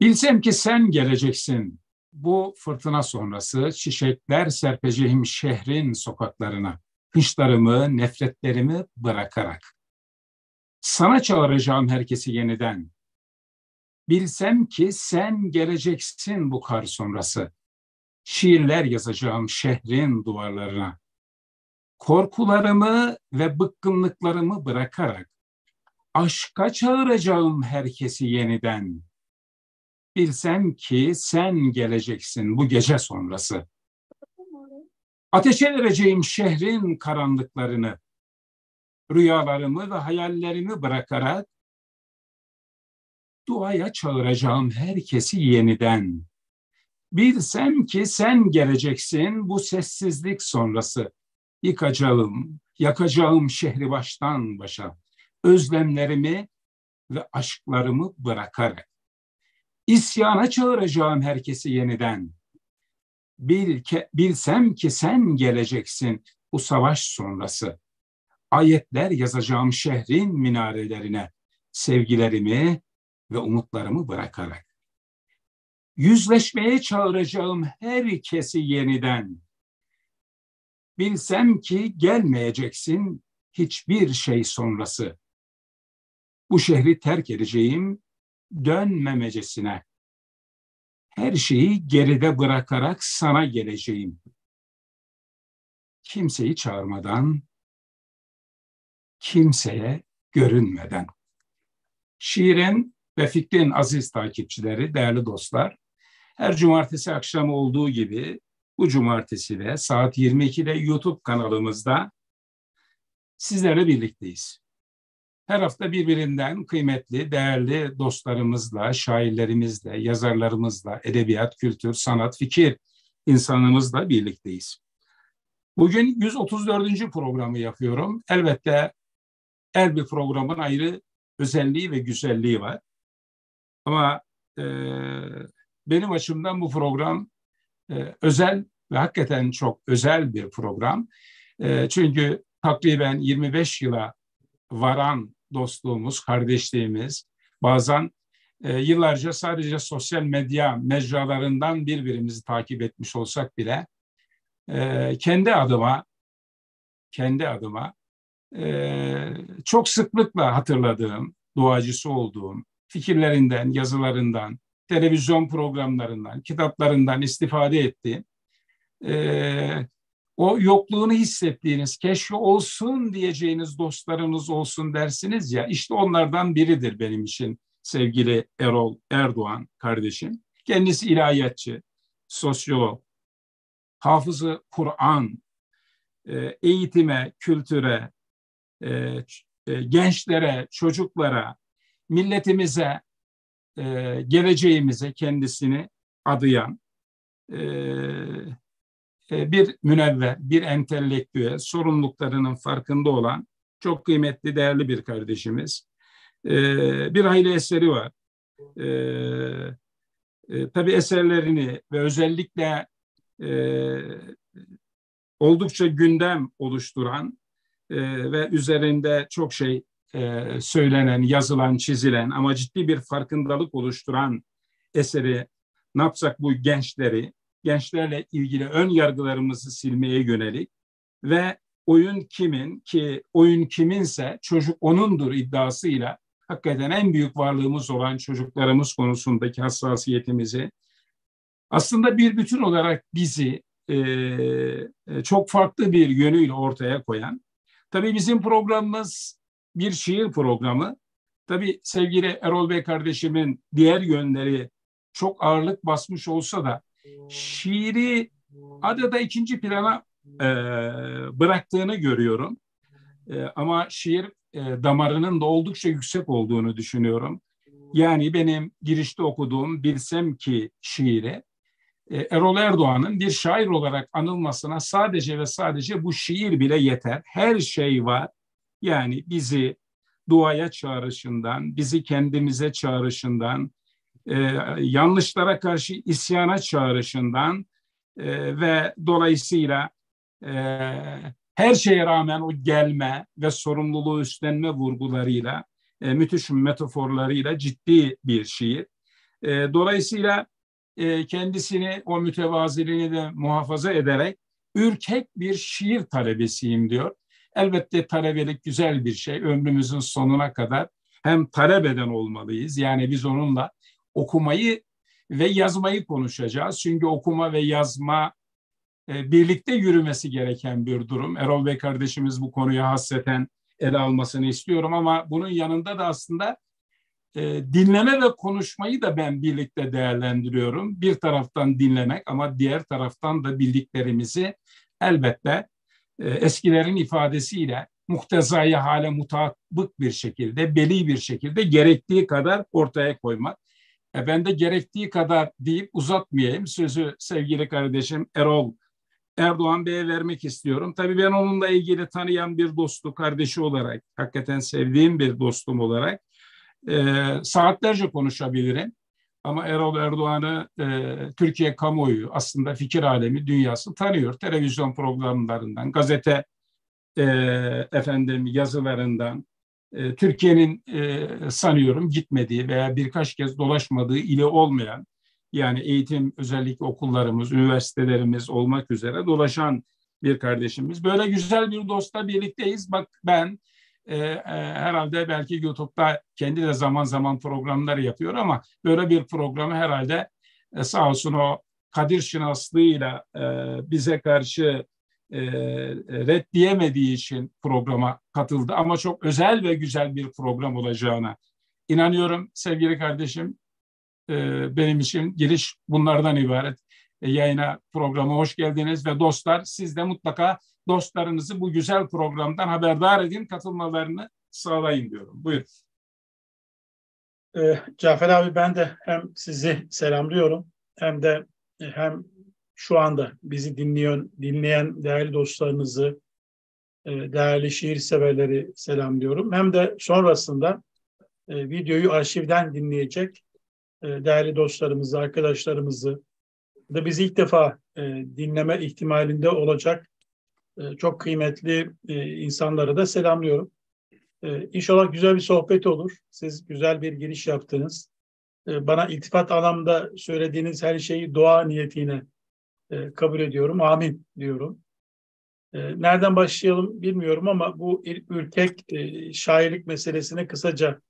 Bilsem ki sen geleceksin bu fırtına sonrası çiçekler serpeceğim şehrin sokaklarına, hınçlarımı, nefretlerimi bırakarak. Sana çağıracağım herkesi yeniden. Bilsem ki sen geleceksin bu kar sonrası. Şiirler yazacağım şehrin duvarlarına. Korkularımı ve bıkkınlıklarımı bırakarak aşka çağıracağım herkesi yeniden. Bilsem ki sen geleceksin bu gece sonrası. Ateşe vereceğim şehrin karanlıklarını, rüyalarımı ve hayallerimi bırakarak duaya çağıracağım herkesi yeniden. Bilsem ki sen geleceksin bu sessizlik sonrası. Yıkacağım, yakacağım şehri baştan başa. Özlemlerimi ve aşklarımı bırakarak. İsyana çağıracağım herkesi yeniden. Bil ke, bilsem ki sen geleceksin bu savaş sonrası. Ayetler yazacağım şehrin minarelerine. Sevgilerimi ve umutlarımı bırakarak. Yüzleşmeye çağıracağım herkesi yeniden. Bilsem ki gelmeyeceksin hiçbir şey sonrası. Bu şehri terk edeceğim dönmemecesine. Her şeyi geride bırakarak sana geleceğim. Kimseyi çağırmadan, kimseye görünmeden. Şiirin ve fikrin aziz takipçileri, değerli dostlar, her cumartesi akşamı olduğu gibi bu cumartesi de saat 22'de YouTube kanalımızda sizlerle birlikteyiz. Her hafta birbirinden kıymetli, değerli dostlarımızla, şairlerimizle, yazarlarımızla, edebiyat, kültür, sanat, fikir insanımızla birlikteyiz. Bugün 134. programı yapıyorum. Elbette her bir programın ayrı özelliği ve güzelliği var. Ama e, benim açımdan bu program e, özel ve hakikaten çok özel bir program. E, çünkü takriben 25 yıla varan dostluğumuz, kardeşliğimiz, bazen e, yıllarca sadece sosyal medya mecralarından birbirimizi takip etmiş olsak bile e, kendi adıma kendi adıma e, çok sıklıkla hatırladığım, duacısı olduğum, fikirlerinden, yazılarından, televizyon programlarından, kitaplarından istifade ettiğim, e, o yokluğunu hissettiğiniz, keşke olsun diyeceğiniz dostlarınız olsun dersiniz ya, işte onlardan biridir benim için sevgili Erol Erdoğan kardeşim. Kendisi ilahiyatçı, sosyolog, hafızı Kur'an, e, eğitime, kültüre, e, e, gençlere, çocuklara, milletimize, geleceğimize kendisini adayan, bir münevver, bir entelektüel, sorumluluklarının farkında olan çok kıymetli, değerli bir kardeşimiz. E, bir aile eseri var. E, tabii eserlerini ve özellikle oldukça gündem oluşturan ve üzerinde çok şey söylenen, yazılan, çizilen ama ciddi bir farkındalık oluşturan eseri ne yapsak bu gençleri gençlerle ilgili ön yargılarımızı silmeye yönelik ve oyun kimin ki oyun kiminse çocuk onundur iddiasıyla hakikaten en büyük varlığımız olan çocuklarımız konusundaki hassasiyetimizi aslında bir bütün olarak bizi e, e çok farklı bir yönüyle ortaya koyan. Tabii bizim programımız bir şiir programı. Tabii sevgili Erol Bey kardeşimin diğer yönleri çok ağırlık basmış olsa da şiiri adada ikinci plana e, bıraktığını görüyorum. E, ama şiir e, damarının da oldukça yüksek olduğunu düşünüyorum. Yani benim girişte okuduğum Bilsem ki şiiri e, Erol Erdoğan'ın bir şair olarak anılmasına sadece ve sadece bu şiir bile yeter. Her şey var. Yani bizi duaya çağrışından, bizi kendimize çağrışından, e, yanlışlara karşı isyana çağrışından e, ve dolayısıyla e, her şeye rağmen o gelme ve sorumluluğu üstlenme vurgularıyla, e, müthiş metaforlarıyla ciddi bir şiir. E, dolayısıyla e, kendisini o mütevaziliğini de muhafaza ederek ürkek bir şiir talebesiyim diyor. Elbette talebelik güzel bir şey. Ömrümüzün sonuna kadar hem talebeden olmalıyız. Yani biz onunla okumayı ve yazmayı konuşacağız. Çünkü okuma ve yazma e, birlikte yürümesi gereken bir durum. Erol Bey kardeşimiz bu konuyu hasreten ele almasını istiyorum ama bunun yanında da aslında e, dinleme ve konuşmayı da ben birlikte değerlendiriyorum. Bir taraftan dinlemek ama diğer taraftan da bildiklerimizi elbette e, eskilerin ifadesiyle muhtezai hale mutabık bir şekilde, beli bir şekilde gerektiği kadar ortaya koymak. E ben de gerektiği kadar deyip uzatmayayım. Sözü sevgili kardeşim Erol Erdoğan Bey'e vermek istiyorum. Tabii ben onunla ilgili tanıyan bir dostu, kardeşi olarak, hakikaten sevdiğim bir dostum olarak e, saatlerce konuşabilirim. Ama Erol Erdoğan'ı e, Türkiye kamuoyu, aslında fikir alemi, dünyası tanıyor. Televizyon programlarından, gazete e, efendim yazılarından, e, Türkiye'nin e, sanıyorum gitmediği veya birkaç kez dolaşmadığı ili olmayan, yani eğitim özellikle okullarımız, üniversitelerimiz olmak üzere dolaşan bir kardeşimiz. Böyle güzel bir dostla birlikteyiz. Bak ben e, e, herhalde belki YouTube'da kendi de zaman zaman programlar yapıyor ama böyle bir programı herhalde e, sağ olsun o Kadir şınaslığıyla e, bize karşı e, red diyemediği için programa katıldı. Ama çok özel ve güzel bir program olacağına inanıyorum sevgili kardeşim. E, benim için giriş bunlardan ibaret. E, yayına programa hoş geldiniz ve dostlar siz de mutlaka dostlarınızı bu güzel programdan haberdar edin, katılmalarını sağlayın diyorum. Buyurun. E, Cafer abi ben de hem sizi selamlıyorum hem de hem şu anda bizi dinleyen, dinleyen değerli dostlarınızı, e, değerli şiir severleri selamlıyorum. Hem de sonrasında e, videoyu arşivden dinleyecek e, değerli dostlarımızı, arkadaşlarımızı da bizi ilk defa dinleme ihtimalinde olacak çok kıymetli insanları da selamlıyorum. İnşallah güzel bir sohbet olur. Siz güzel bir giriş yaptınız. Bana iltifat anlamda söylediğiniz her şeyi dua niyetine e, kabul ediyorum. Amin diyorum. E, nereden başlayalım bilmiyorum ama bu ürkek e, şairlik meselesine kısaca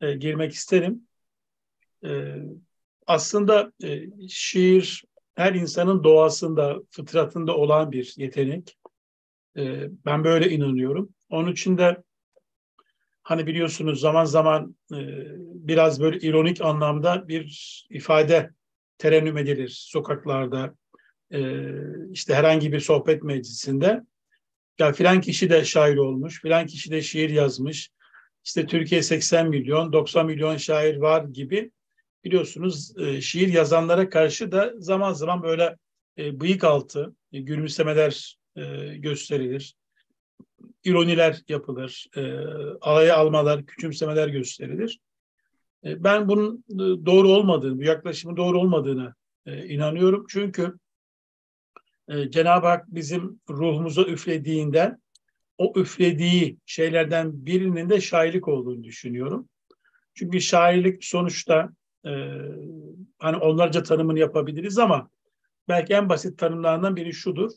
e, girmek isterim. E, aslında e, şiir her insanın doğasında, fıtratında olan bir yetenek. E, ben böyle inanıyorum. Onun için de hani biliyorsunuz zaman zaman e, biraz böyle ironik anlamda bir ifade terennüm edilir sokaklarda, e, işte herhangi bir sohbet meclisinde ya filan kişi de şair olmuş, filan kişi de şiir yazmış. İşte Türkiye 80 milyon, 90 milyon şair var gibi biliyorsunuz e, şiir yazanlara karşı da zaman zaman böyle e, bıyık altı e, gülümsemeler e, gösterilir. ironiler yapılır, e, alaya almalar, küçümsemeler gösterilir. Ben bunun doğru olmadığını, bu yaklaşımın doğru olmadığını inanıyorum. Çünkü e, Cenab-ı Hak bizim ruhumuza üflediğinde o üflediği şeylerden birinin de şairlik olduğunu düşünüyorum. Çünkü şairlik sonuçta e, hani onlarca tanımını yapabiliriz ama belki en basit tanımlarından biri şudur.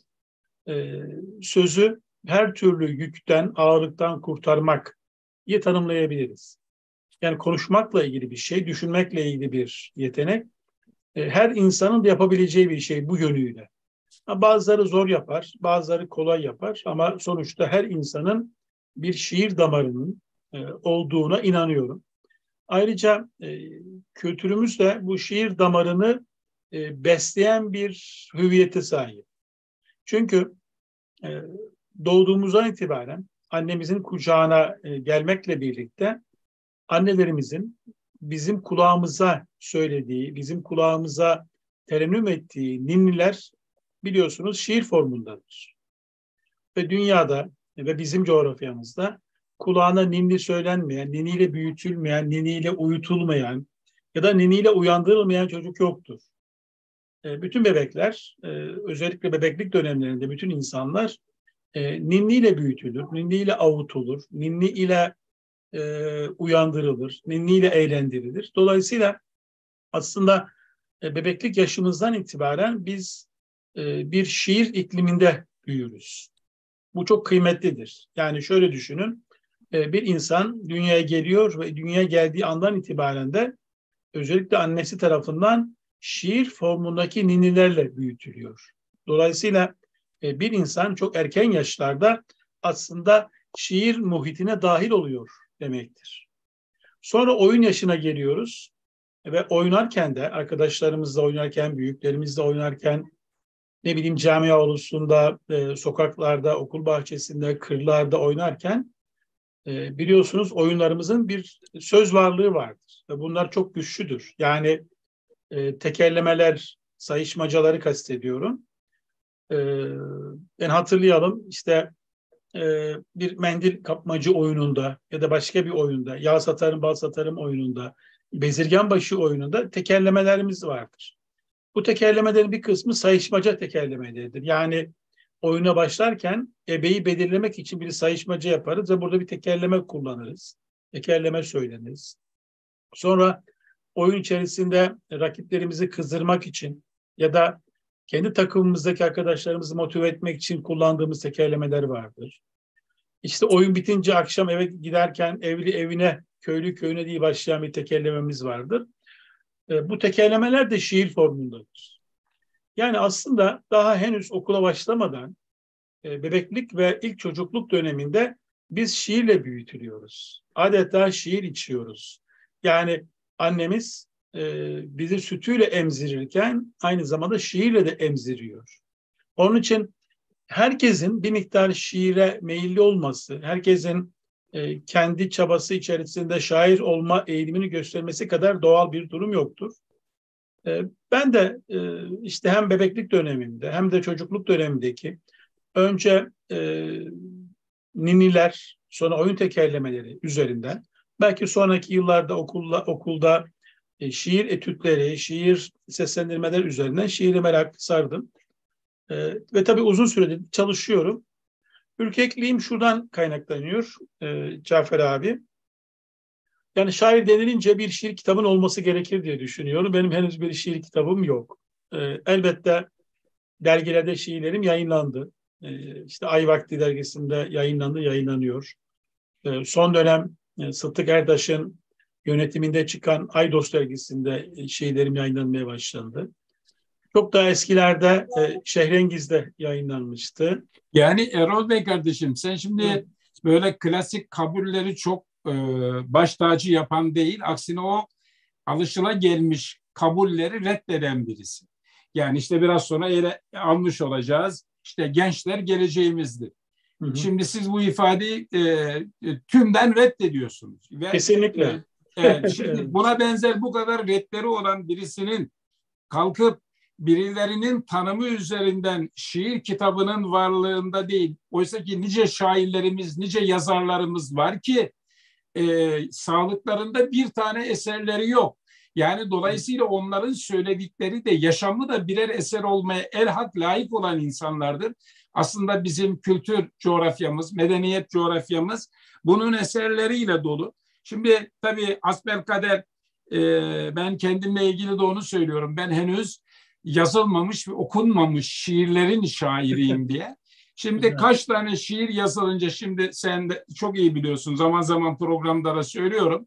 E, sözü her türlü yükten, ağırlıktan kurtarmak diye tanımlayabiliriz. Yani konuşmakla ilgili bir şey, düşünmekle ilgili bir yetenek. E, her insanın da yapabileceği bir şey bu yönüyle. Bazıları zor yapar, bazıları kolay yapar ama sonuçta her insanın bir şiir damarının e, olduğuna inanıyorum. Ayrıca e, kültürümüz de bu şiir damarını e, besleyen bir hüviyete sahip. Çünkü doğduğumuzdan itibaren annemizin kucağına gelmekle birlikte annelerimizin bizim kulağımıza söylediği, bizim kulağımıza terennüm ettiği ninniler biliyorsunuz şiir formundadır. Ve dünyada ve bizim coğrafyamızda kulağına ninni söylenmeyen, niniyle büyütülmeyen, niniyle uyutulmayan ya da niniyle uyandırılmayan çocuk yoktur. E, bütün bebekler, e, özellikle bebeklik dönemlerinde bütün insanlar e, ninniyle büyütülür, ninniyle avutulur, ninni ile uyandırılır, ninniyle eğlendirilir. Dolayısıyla Aslında bebeklik yaşımızdan itibaren biz e, bir şiir ikliminde büyürüz. Bu çok kıymetlidir. Yani şöyle düşünün, e, bir insan dünyaya geliyor ve dünyaya geldiği andan itibaren de özellikle annesi tarafından şiir formundaki ninilerle büyütülüyor. Dolayısıyla e, bir insan çok erken yaşlarda aslında şiir muhitine dahil oluyor demektir. Sonra oyun yaşına geliyoruz ve oynarken de arkadaşlarımızla oynarken, büyüklerimizle oynarken ne bileyim cami avlusunda, e, sokaklarda, okul bahçesinde, kırlarda oynarken e, biliyorsunuz oyunlarımızın bir söz varlığı vardır ve bunlar çok güçlüdür. Yani e, tekerlemeler, sayışmacaları kastediyorum. E, ben hatırlayalım işte e, bir mendil kapmacı oyununda ya da başka bir oyunda, yağ satarım, bal satarım oyununda, bezirgen başı oyununda tekerlemelerimiz vardır. Bu tekerlemelerin bir kısmı sayışmaca tekerlemeleridir. Yani oyuna başlarken ebeyi belirlemek için bir sayışmaca yaparız ve burada bir tekerleme kullanırız. Tekerleme söyleniriz. Sonra oyun içerisinde rakiplerimizi kızdırmak için ya da kendi takımımızdaki arkadaşlarımızı motive etmek için kullandığımız tekerlemeler vardır. İşte oyun bitince akşam eve giderken evli evine, köylü köyüne diye başlayan bir tekerlememiz vardır. E, bu tekerlemeler de şiir formundadır. Yani aslında daha henüz okula başlamadan e, bebeklik ve ilk çocukluk döneminde biz şiirle büyütülüyoruz. Adeta şiir içiyoruz. Yani annemiz e, bizi sütüyle emzirirken aynı zamanda şiirle de emziriyor. Onun için herkesin bir miktar şiire meyilli olması, herkesin e, kendi çabası içerisinde şair olma eğilimini göstermesi kadar doğal bir durum yoktur. E, ben de e, işte hem bebeklik döneminde hem de çocukluk dönemindeki önce niniler, sonra oyun tekerlemeleri üzerinden belki sonraki yıllarda okulda, okulda şiir etütleri, şiir seslendirmeler üzerinden şiiri merak sardım. Ve tabii uzun süredir çalışıyorum. Ürkekliğim şuradan kaynaklanıyor e, Cafer abi. Yani şair denilince bir şiir kitabın olması gerekir diye düşünüyorum. Benim henüz bir şiir kitabım yok. E, elbette dergilerde şiirlerim yayınlandı. E, işte Ay Vakti dergisinde yayınlandı, yayınlanıyor. E, son dönem e, Sıddık Erdaş'ın yönetiminde çıkan Aydos dergisinde e, şeylerim yayınlanmaya başlandı. Çok daha eskilerde e, Şehrengiz'de yayınlanmıştı. Yani Erol Bey kardeşim sen şimdi Hı. böyle klasik kabulleri çok e, baş tacı yapan değil. Aksine o alışıla gelmiş kabulleri reddeden birisi. Yani işte biraz sonra ele almış olacağız. İşte gençler geleceğimizdir. Hı hı. Şimdi siz bu ifadeyi e, e tümden reddediyorsunuz. Ve, Kesinlikle. E, Evet, şimdi buna benzer bu kadar redleri olan birisinin kalkıp birilerinin tanımı üzerinden şiir kitabının varlığında değil, oysa ki nice şairlerimiz, nice yazarlarımız var ki e, sağlıklarında bir tane eserleri yok. Yani dolayısıyla onların söyledikleri de yaşamı da birer eser olmaya elhak layık olan insanlardır. Aslında bizim kültür coğrafyamız, medeniyet coğrafyamız bunun eserleriyle dolu. Şimdi tabii asbelkader e, ben kendimle ilgili de onu söylüyorum. Ben henüz yazılmamış ve okunmamış şiirlerin şairiyim diye. Şimdi kaç tane şiir yazılınca şimdi sen de çok iyi biliyorsun zaman zaman programda da söylüyorum.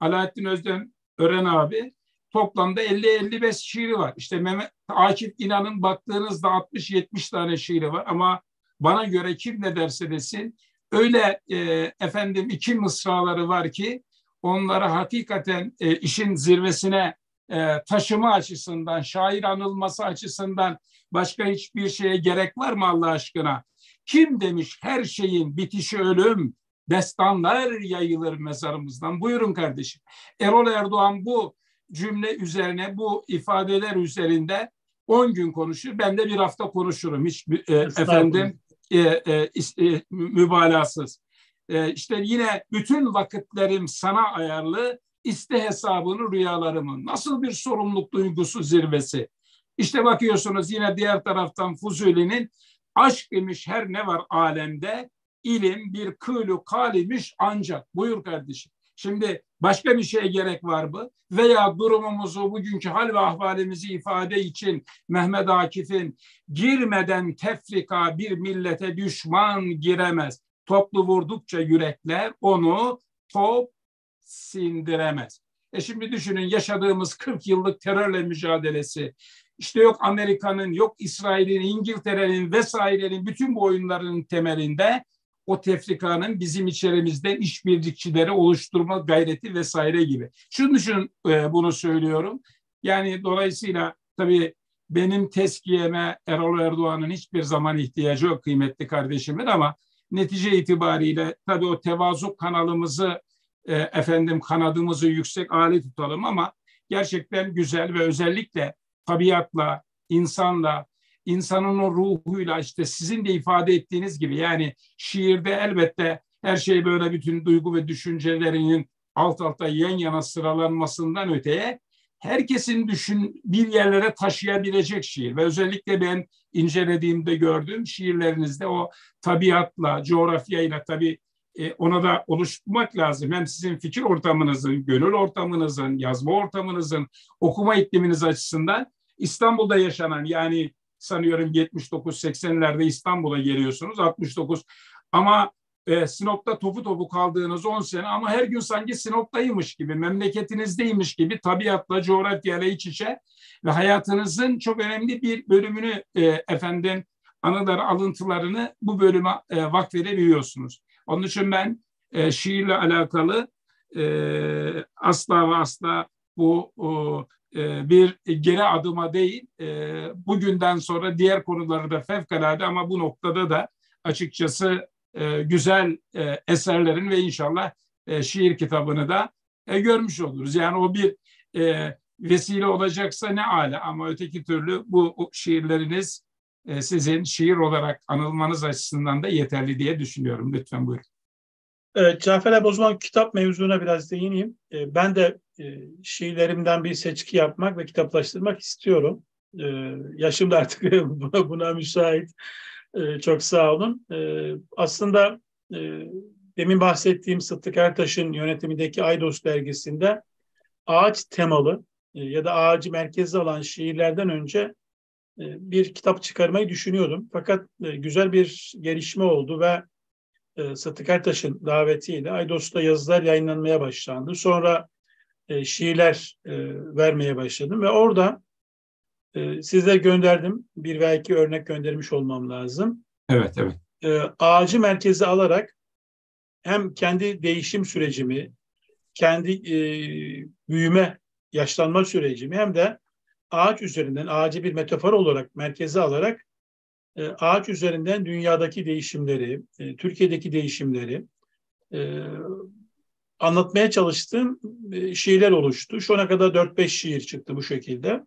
Alaaddin Özden Ören abi toplamda 50-55 şiiri var. İşte Mehmet Akif İnan'ın baktığınızda 60-70 tane şiiri var ama bana göre kim ne derse desin öyle e, efendim iki mısraları var ki onları hakikaten e, işin zirvesine e, taşıma açısından, şair anılması açısından başka hiçbir şeye gerek var mı Allah aşkına? Kim demiş her şeyin bitişi ölüm, destanlar yayılır mezarımızdan. Buyurun kardeşim. Erol Erdoğan bu cümle üzerine, bu ifadeler üzerinde 10 gün konuşur. Ben de bir hafta konuşurum. Hiç e, efendim e, e, e, mübalağasız. E, işte yine bütün vakitlerim sana ayarlı, iste hesabını rüyalarımın. Nasıl bir sorumluluk duygusu zirvesi. İşte bakıyorsunuz yine diğer taraftan Fuzuli'nin aşk imiş her ne var alemde, ilim bir kılü kalimiş ancak. Buyur kardeşim. Şimdi Başka bir şeye gerek var mı? Veya durumumuzu, bugünkü hal ve ahvalimizi ifade için Mehmet Akif'in girmeden tefrika bir millete düşman giremez. Toplu vurdukça yürekler onu top sindiremez. E şimdi düşünün yaşadığımız 40 yıllık terörle mücadelesi, işte yok Amerika'nın, yok İsrail'in, İngiltere'nin vesairenin bütün bu oyunların temelinde o tefrikanın bizim içerimizde işbirlikçileri oluşturma gayreti vesaire gibi. Şunun için e, bunu söylüyorum. Yani dolayısıyla tabii benim teskiyeme Erol Erdoğan'ın hiçbir zaman ihtiyacı yok kıymetli kardeşimin ama netice itibariyle tabii o tevazu kanalımızı e, efendim kanadımızı yüksek âli tutalım ama gerçekten güzel ve özellikle tabiatla, insanla, insanın o ruhuyla işte sizin de ifade ettiğiniz gibi yani şiirde elbette her şey böyle bütün duygu ve düşüncelerinin alt alta yan yana sıralanmasından öteye herkesin düşün bir yerlere taşıyabilecek şiir ve özellikle ben incelediğimde gördüğüm şiirlerinizde o tabiatla, coğrafyayla tabi e, ona da oluşturmak lazım. Hem sizin fikir ortamınızın, gönül ortamınızın, yazma ortamınızın, okuma ikliminiz açısından İstanbul'da yaşanan yani sanıyorum 79-80'lerde İstanbul'a geliyorsunuz 69 ama e, Sinop'ta topu topu kaldığınız 10 sene ama her gün sanki Sinop'taymış gibi, memleketinizdeymiş gibi tabiatla, coğrafyayla iç içe ve hayatınızın çok önemli bir bölümünü e, efendim anıları, alıntılarını bu bölüme e, vakfedebiliyorsunuz. Onun için ben e, şiirle alakalı e, asla ve asla bu o, e, bir geri adıma değil, e, bugünden sonra diğer konuları da fevkalade ama bu noktada da açıkçası e, güzel eserlerin ve inşallah şiir kitabını da görmüş oluruz. Yani o bir vesile olacaksa ne ala ama öteki türlü bu şiirleriniz sizin şiir olarak anılmanız açısından da yeterli diye düşünüyorum. Lütfen buyurun. Evet, Cafer abi kitap mevzuna biraz değineyim. Ben de e, şiirlerimden bir seçki yapmak ve kitaplaştırmak istiyorum. E, yaşım da artık buna, buna müsait. E, çok sağ olun. E, aslında e, demin bahsettiğim Sıddık Ertaş'ın yönetimindeki Aydos dergisinde ağaç temalı e, ya da ağacı merkeze alan şiirlerden önce e, bir kitap çıkarmayı düşünüyordum. Fakat e, güzel bir gelişme oldu ve e, Sıddık Ertaş'ın davetiyle Aydos'ta yazılar yayınlanmaya başlandı. Sonra e, şiirler e, vermeye başladım ve orada e, size gönderdim. Bir veya iki örnek göndermiş olmam lazım. Evet, evet. E, ağacı merkeze alarak hem kendi değişim sürecimi, kendi e, büyüme, yaşlanma sürecimi hem de ağaç üzerinden, ağacı bir metafor olarak merkeze alarak e, ağaç üzerinden dünyadaki değişimleri, e, Türkiye'deki değişimleri, e, anlatmaya çalıştığım e, şiirler oluştu. Şu ana kadar 4-5 şiir çıktı bu şekilde.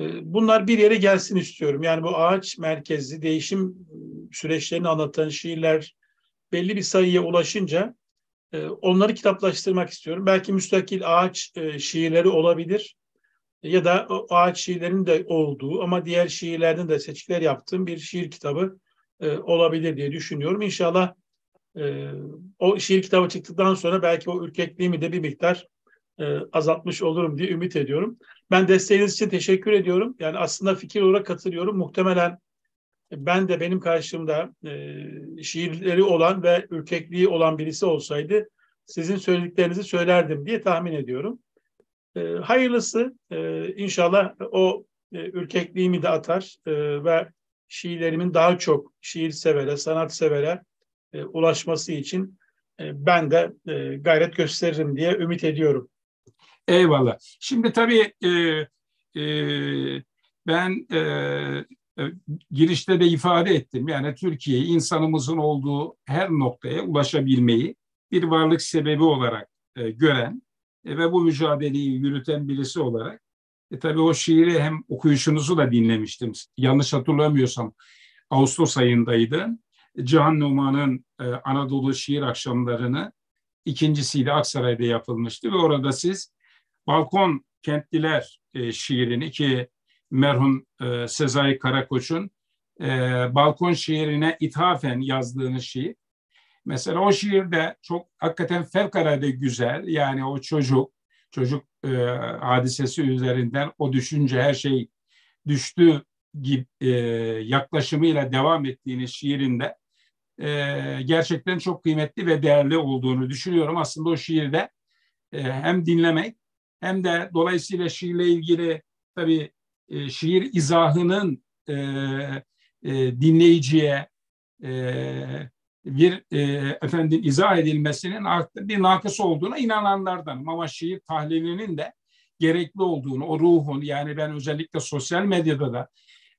E, bunlar bir yere gelsin istiyorum. Yani bu ağaç merkezli değişim süreçlerini anlatan şiirler belli bir sayıya ulaşınca e, onları kitaplaştırmak istiyorum. Belki müstakil ağaç şiirleri olabilir ya da ağaç şiirlerinin de olduğu ama diğer şiirlerden de seçkiler yaptığım bir şiir kitabı olabilir diye düşünüyorum. İnşallah e, o şiir kitabı çıktıktan sonra belki o ürkekliğimi de bir miktar e, azaltmış olurum diye ümit ediyorum. Ben desteğiniz için teşekkür ediyorum. Yani aslında fikir olarak katılıyorum. Muhtemelen ben de benim karşımda e, şiirleri olan ve ürkekliği olan birisi olsaydı sizin söylediklerinizi söylerdim diye tahmin ediyorum. E, hayırlısı e, inşallah o e, ürkekliğimi de atar e, ve şiirlerimin daha çok şiir severe, sanat severe e, ulaşması için e, ben de gayret gösteririm diye ümit ediyorum. Eyvallah. Şimdi tabii ben girişte de ifade ettim. Yani Türkiye insanımızın olduğu her noktaya ulaşabilmeyi bir varlık sebebi olarak gören e, ve bu mücadeleyi yürüten birisi olarak e, tabii o şiiri hem okuyuşunuzu da dinlemiştim. Yanlış hatırlamıyorsam Ağustos ayındaydı. Cihan Numan'ın e, Anadolu Şiir Akşamlarını ikincisiyle Aksaray'da yapılmıştı ve orada siz Balkon Kentliler e, şiirini ki merhum e, Sezai Karakoç'un e, balkon şiirine ithafen yazdığınız şiir Mesela o şiirde çok hakikaten fevkalade güzel. Yani o çocuk, çocuk e, hadisesi üzerinden o düşünce her şey düştü gibi e, yaklaşımıyla devam ettiğiniz şiirinde e, gerçekten çok kıymetli ve değerli olduğunu düşünüyorum. Aslında o şiirde e, hem dinlemek hem de dolayısıyla şiirle ilgili tabii e, şiir izahının e, e, dinleyiciye e, bir e, efendim izah edilmesinin bir nakıs olduğuna inananlardanım. Ama şiir tahlilinin de gerekli olduğunu, o ruhun yani ben özellikle sosyal medyada da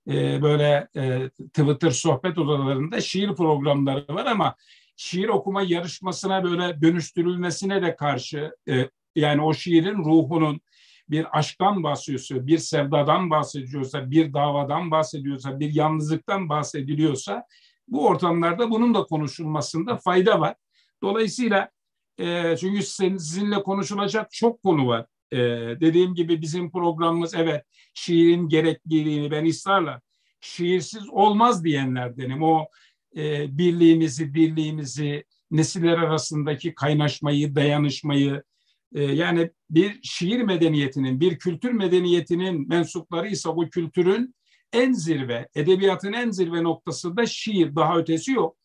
e, böyle e, Twitter sohbet odalarında şiir programları var ama şiir okuma yarışmasına böyle dönüştürülmesine de karşı e, yani o şiirin ruhunun bir aşktan bahsediyorsa, bir sevdadan bahsediyorsa, bir davadan bahsediyorsa, bir yalnızlıktan bahsediliyorsa bu ortamlarda bunun da konuşulmasında fayda var. Dolayısıyla e, çünkü sizinle konuşulacak çok konu var. E, dediğim gibi bizim programımız evet şiirin gerekliliğini ben ısrarla şiirsiz olmaz diyenlerdenim. O e, birliğimizi, birliğimizi, nesiller arasındaki kaynaşmayı, dayanışmayı, e, yani bir şiir medeniyetinin, bir kültür medeniyetinin mensupları ise bu kültürün en zirve, edebiyatın en zirve noktası da şiir, daha ötesi yok.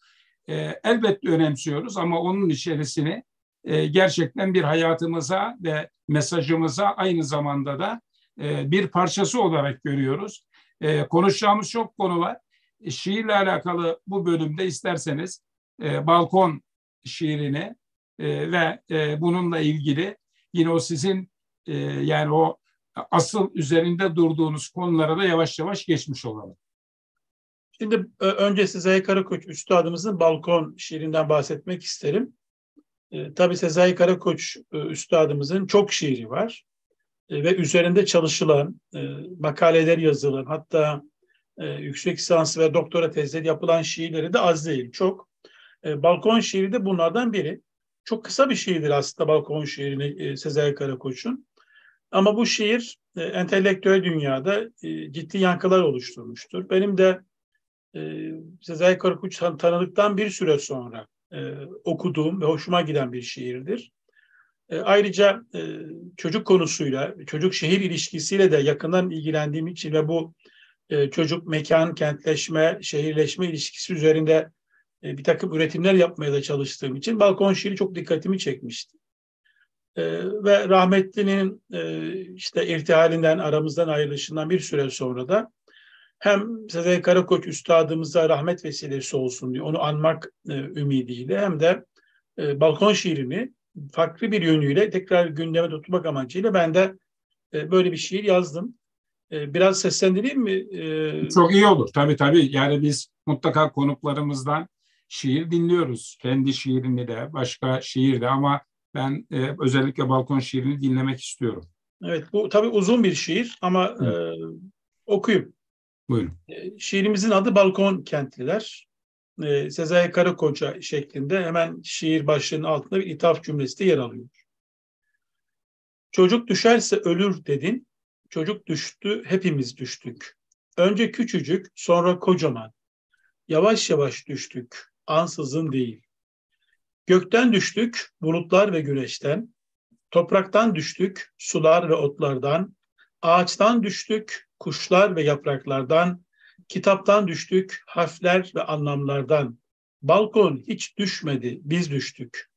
E, elbette önemsiyoruz ama onun içerisini e, gerçekten bir hayatımıza ve mesajımıza aynı zamanda da e, bir parçası olarak görüyoruz. E, konuşacağımız çok konu var. E, şiirle alakalı bu bölümde isterseniz e, balkon şiirini e, ve e, bununla ilgili yine o sizin e, yani o asıl üzerinde durduğunuz konulara da yavaş yavaş geçmiş olalım. Şimdi önce Sezai Karakoç Üstadımızın Balkon şiirinden bahsetmek isterim. E, tabii Sezai Karakoç e, Üstadımızın çok şiiri var. E, ve üzerinde çalışılan, e, makaleler yazılan, hatta e, yüksek lisans ve doktora tezleri yapılan şiirleri de az değil, çok. E, balkon şiiri de bunlardan biri. Çok kısa bir şiirdir aslında balkon şiirini e, Sezai Karakoç'un. Ama bu şiir e, entelektüel dünyada e, ciddi yankılar oluşturmuştur. Benim de e, Sezai Karakoç tanıdıktan bir süre sonra e, okuduğum ve hoşuma giden bir şiirdir. E, ayrıca e, çocuk konusuyla, çocuk şehir ilişkisiyle de yakından ilgilendiğim için ve bu e, çocuk mekan, kentleşme, şehirleşme ilişkisi üzerinde e, bir takım üretimler yapmaya da çalıştığım için balkon şiiri çok dikkatimi çekmişti. E, ve rahmetlinin e, işte irtihalinden, aramızdan ayrılışından bir süre sonra da hem Sezai Karakoç üstadımıza rahmet vesilesi olsun diye onu anmak e, ümidiyle hem de e, balkon şiirini farklı bir yönüyle tekrar gündeme tutmak amacıyla ben de e, böyle bir şiir yazdım. E, biraz seslendireyim mi? E, Çok iyi olur. Tabii tabii. Yani biz mutlaka konuklarımızdan şiir dinliyoruz. Kendi şiirini de, başka şiir de ama ben e, özellikle balkon şiirini dinlemek istiyorum. Evet, bu tabii uzun bir şiir ama e, okuyayım. Buyurun. E, şiirimizin adı Balkon Kentliler e, Sezai Karakoça şeklinde hemen şiir başlığının altında bir ithaf cümlesi de yer alıyor. Çocuk düşerse ölür dedin, çocuk düştü, hepimiz düştük. Önce küçücük, sonra kocaman. Yavaş yavaş düştük, ansızın değil. Gökten düştük, bulutlar ve güneşten. Topraktan düştük, sular ve otlardan. Ağaçtan düştük, kuşlar ve yapraklardan. Kitaptan düştük, harfler ve anlamlardan. Balkon hiç düşmedi, biz düştük.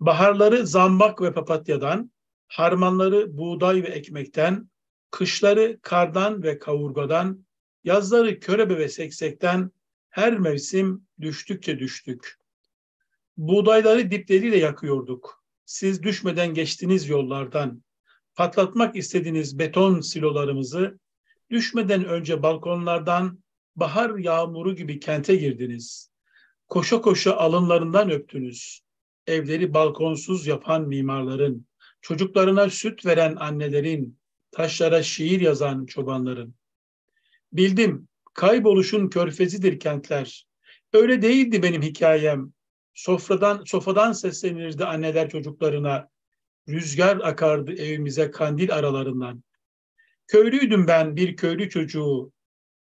Baharları zambak ve papatyadan, harmanları buğday ve ekmekten, kışları kardan ve kavurgadan, yazları körebe ve seksekten, her mevsim düştükçe düştük. Buğdayları dipleriyle yakıyorduk. Siz düşmeden geçtiniz yollardan. Patlatmak istediğiniz beton silolarımızı Düşmeden önce balkonlardan bahar yağmuru gibi kente girdiniz. Koşa koşa alınlarından öptünüz. Evleri balkonsuz yapan mimarların, çocuklarına süt veren annelerin, taşlara şiir yazan çobanların. Bildim, kayboluşun körfezidir kentler. Öyle değildi benim hikayem. Sofradan, sofadan seslenirdi anneler çocuklarına. Rüzgar akardı evimize kandil aralarından. Köylüydüm ben bir köylü çocuğu.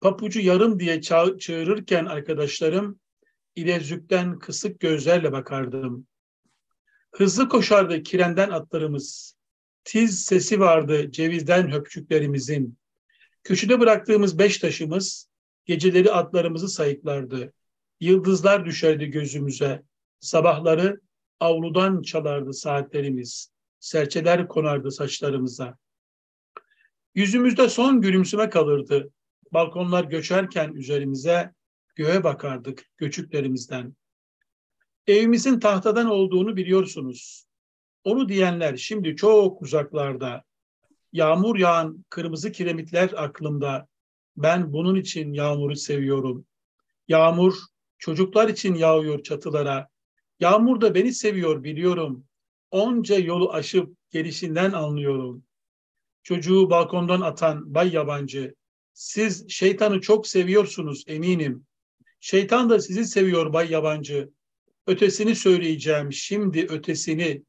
Papucu yarım diye ça çağırırken arkadaşlarım İlezük'ten kısık gözlerle bakardım. Hızlı koşardı kirenden atlarımız. Tiz sesi vardı cevizden höpçüklerimizin. Köşede bıraktığımız beş taşımız geceleri atlarımızı sayıklardı. Yıldızlar düşerdi gözümüze. Sabahları avludan çalardı saatlerimiz. Serçeler konardı saçlarımıza. Yüzümüzde son gülümseme kalırdı. Balkonlar göçerken üzerimize göğe bakardık göçüklerimizden. Evimizin tahtadan olduğunu biliyorsunuz. Onu diyenler şimdi çok uzaklarda. Yağmur yağan kırmızı kiremitler aklımda. Ben bunun için yağmuru seviyorum. Yağmur çocuklar için yağıyor çatılara. Yağmur da beni seviyor biliyorum. Onca yolu aşıp gelişinden anlıyorum. Çocuğu balkondan atan bay yabancı. Siz şeytanı çok seviyorsunuz eminim. Şeytan da sizi seviyor bay yabancı. Ötesini söyleyeceğim şimdi ötesini.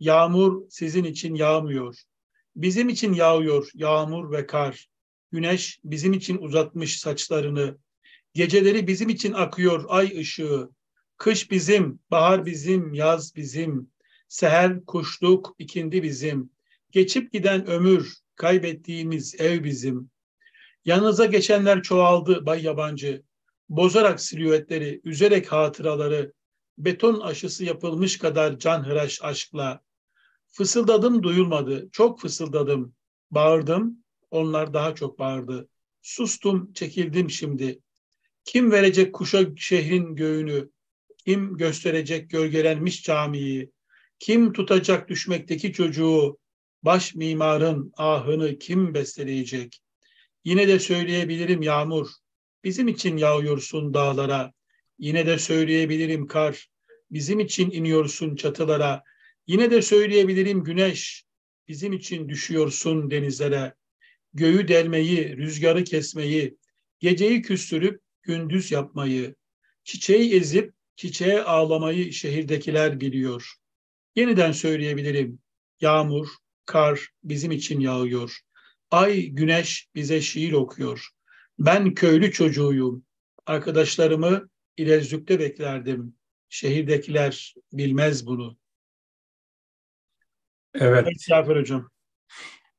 Yağmur sizin için yağmıyor. Bizim için yağıyor yağmur ve kar. Güneş bizim için uzatmış saçlarını. Geceleri bizim için akıyor ay ışığı. Kış bizim, bahar bizim, yaz bizim. Seher, kuşluk, ikindi bizim. Geçip giden ömür, kaybettiğimiz ev bizim. Yanınıza geçenler çoğaldı bay yabancı. Bozarak silüetleri, üzerek hatıraları, beton aşısı yapılmış kadar canhıraş aşkla. Fısıldadım duyulmadı, çok fısıldadım. Bağırdım, onlar daha çok bağırdı. Sustum, çekildim şimdi. Kim verecek kuşa şehrin göğünü? Kim gösterecek gölgelenmiş camiyi? Kim tutacak düşmekteki çocuğu? Baş mimarın ahını kim besteleyecek? Yine de söyleyebilirim yağmur, bizim için yağıyorsun dağlara. Yine de söyleyebilirim kar, bizim için iniyorsun çatılara. Yine de söyleyebilirim güneş, bizim için düşüyorsun denizlere. Göğü delmeyi, rüzgarı kesmeyi, geceyi küstürüp gündüz yapmayı, çiçeği ezip çiçeğe ağlamayı şehirdekiler biliyor. Yeniden söyleyebilirim. Yağmur, kar bizim için yağıyor. Ay, güneş bize şiir okuyor. Ben köylü çocuğuyum. Arkadaşlarımı İlezzük'te beklerdim. Şehirdekiler bilmez bunu. Evet. Evet Cafer Hocam.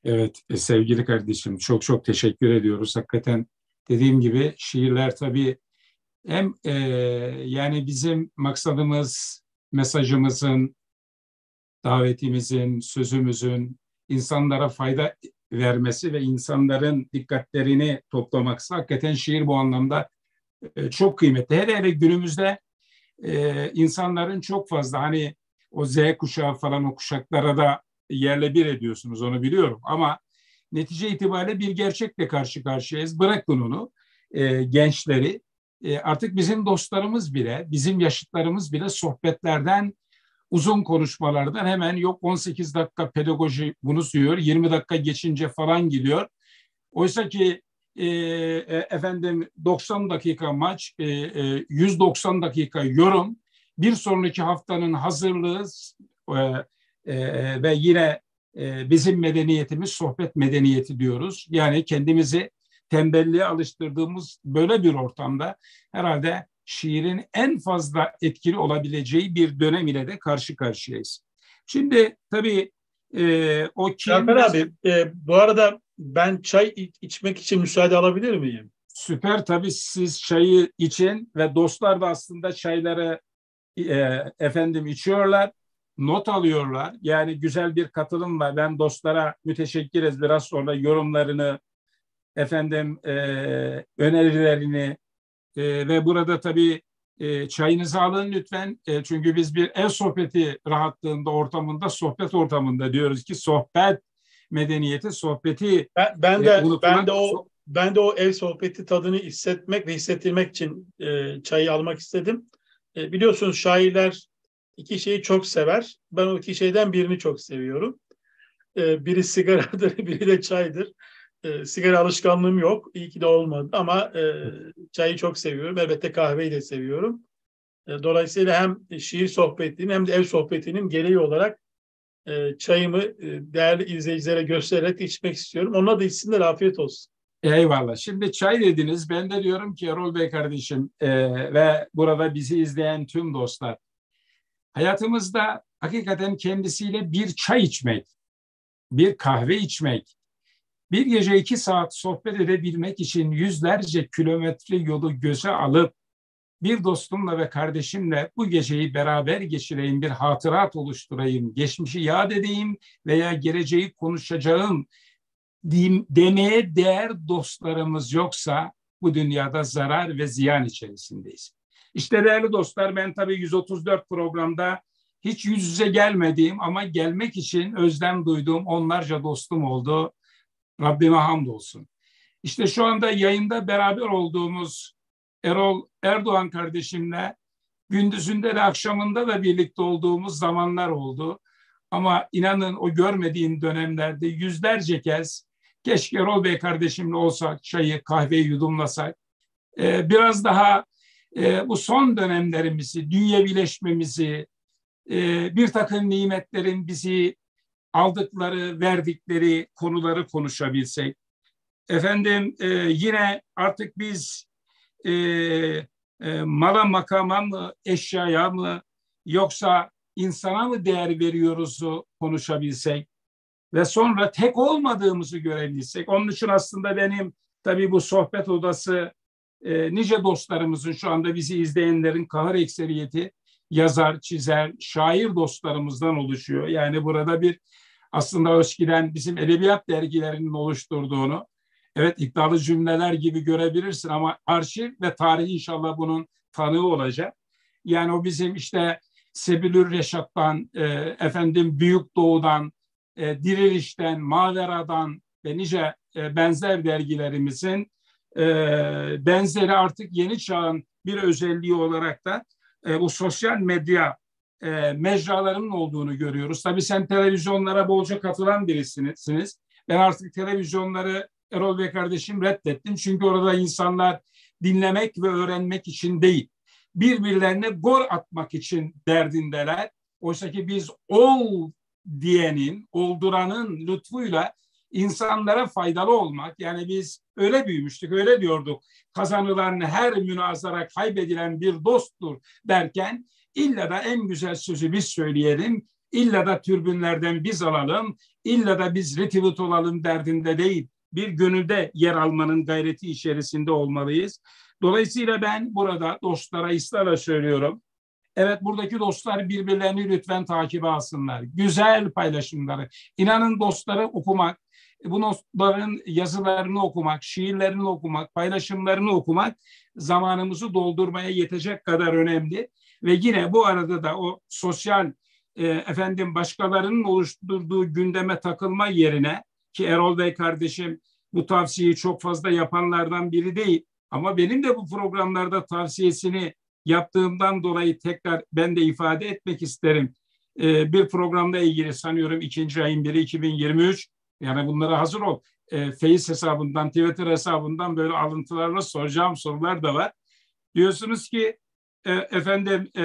Evet e, sevgili kardeşim çok çok teşekkür ediyoruz. Hakikaten dediğim gibi şiirler tabii hem e, yani bizim maksadımız, mesajımızın, davetimizin, sözümüzün insanlara fayda vermesi ve insanların dikkatlerini toplamaksa hakikaten şiir bu anlamda e, çok kıymetli. Hele hele günümüzde e, insanların çok fazla hani o Z kuşağı falan o kuşaklara da yerle bir ediyorsunuz onu biliyorum ama netice itibariyle bir gerçekle karşı karşıyayız. Bırakın onu e, gençleri e, artık bizim dostlarımız bile bizim yaşıtlarımız bile sohbetlerden uzun konuşmalardan hemen yok 18 dakika pedagoji bunu diyor 20 dakika geçince falan gidiyor. Oysa ki e, e, efendim 90 dakika maç, e, e, 190 dakika yorum, bir sonraki haftanın hazırlığı e, e, ve yine e, bizim medeniyetimiz sohbet medeniyeti diyoruz. Yani kendimizi tembelliğe alıştırdığımız böyle bir ortamda herhalde şiirin en fazla etkili olabileceği bir dönem ile de karşı karşıyayız. Şimdi tabii e, o kim... Cafer abi e, bu arada ben çay içmek için müsaade alabilir miyim? Süper tabii siz çayı için ve dostlar da aslında çayları e, efendim içiyorlar, not alıyorlar. Yani güzel bir katılım var. Ben dostlara müteşekkiriz. Biraz sonra yorumlarını, efendim e, önerilerini e, ve burada tabii e, çayınızı alın lütfen. E, çünkü biz bir ev sohbeti rahatlığında ortamında, sohbet ortamında diyoruz ki sohbet medeniyeti, sohbeti ben, ben de e, ben de o ben de o ev sohbeti tadını hissetmek ve hissettirmek için e, çayı almak istedim. E, biliyorsunuz şairler iki şeyi çok sever. Ben o iki şeyden birini çok seviyorum. E, biri sigaradır, biri de çaydır. E, sigara alışkanlığım yok. İyi ki de olmadı ama e, çayı çok seviyorum. Elbette kahveyi de seviyorum. E, dolayısıyla hem şiir sohbetinin hem de ev sohbetinin gereği olarak e, çayımı e, değerli izleyicilere göstererek içmek istiyorum. Onlar da içsinler afiyet olsun. Eyvallah. Şimdi çay dediniz. Ben de diyorum ki Erol Bey kardeşim e, ve burada bizi izleyen tüm dostlar. Hayatımızda hakikaten kendisiyle bir çay içmek, bir kahve içmek, bir gece iki saat sohbet edebilmek için yüzlerce kilometre yolu göze alıp bir dostumla ve kardeşimle bu geceyi beraber geçireyim, bir hatırat oluşturayım, geçmişi yad edeyim veya geleceği konuşacağım demeye değer dostlarımız yoksa bu dünyada zarar ve ziyan içerisindeyiz. İşte değerli dostlar ben tabii 134 programda hiç yüz yüze gelmediğim ama gelmek için özlem duyduğum onlarca dostum oldu. Rabbime hamdolsun. İşte şu anda yayında beraber olduğumuz Erol Erdoğan kardeşimle gündüzünde de akşamında da birlikte olduğumuz zamanlar oldu. Ama inanın o görmediğim dönemlerde yüzlerce kez keşke Erol Bey kardeşimle olsak, çayı, kahveyi yudumlasak. Ee, biraz daha e, bu son dönemlerimizi, dünya birleşmemizi, e, bir takım nimetlerin bizi aldıkları, verdikleri konuları konuşabilsek. Efendim e, yine artık biz e, e, mala makama mı, eşyaya mı yoksa insana mı değer veriyoruzu konuşabilsek ve sonra tek olmadığımızı görebilsek. Onun için aslında benim tabii bu sohbet odası e, nice dostlarımızın şu anda bizi izleyenlerin kahır ekseriyeti yazar, çizer, şair dostlarımızdan oluşuyor. Yani burada bir aslında eskiden bizim edebiyat dergilerinin oluşturduğunu evet iddialı cümleler gibi görebilirsin ama arşiv ve tarih inşallah bunun tanığı olacak. Yani o bizim işte Sebilür Reşat'tan, e, efendim Büyük Doğu'dan, e, Diriliş'ten, Mavera'dan ve nice e, benzer dergilerimizin e, benzeri artık yeni çağın bir özelliği olarak da e, bu sosyal medya e, mecralarının olduğunu görüyoruz. Tabii sen televizyonlara bolca katılan birisiniz. Ben artık televizyonları Erol Bey kardeşim reddettim. Çünkü orada insanlar dinlemek ve öğrenmek için değil, birbirlerine gol atmak için derdindeler. Oysa ki biz ol diyenin, olduranın lütfuyla insanlara faydalı olmak. Yani biz öyle büyümüştük, öyle diyorduk. Kazanılan her münazara kaybedilen bir dosttur derken illa da en güzel sözü biz söyleyelim, illa da türbünlerden biz alalım, illa da biz retweet olalım derdinde değil. Bir gönülde yer almanın gayreti içerisinde olmalıyız. Dolayısıyla ben burada dostlara ısrarla söylüyorum. Evet buradaki dostlar birbirlerini lütfen takibe alsınlar. Güzel paylaşımları. İnanın dostları okumak, bu dostların yazılarını okumak, şiirlerini okumak, paylaşımlarını okumak zamanımızı doldurmaya yetecek kadar önemli. Ve yine bu arada da o sosyal e, efendim başkalarının oluşturduğu gündeme takılma yerine ki Erol Bey kardeşim bu tavsiyeyi çok fazla yapanlardan biri değil. Ama benim de bu programlarda tavsiyesini yaptığımdan dolayı tekrar ben de ifade etmek isterim. Ee, bir programda ilgili sanıyorum ikinci ayın biri 2023 yani bunlara hazır ol. E, Face hesabından, Twitter hesabından böyle alıntılarla soracağım sorular da var. Diyorsunuz ki e, efendim e,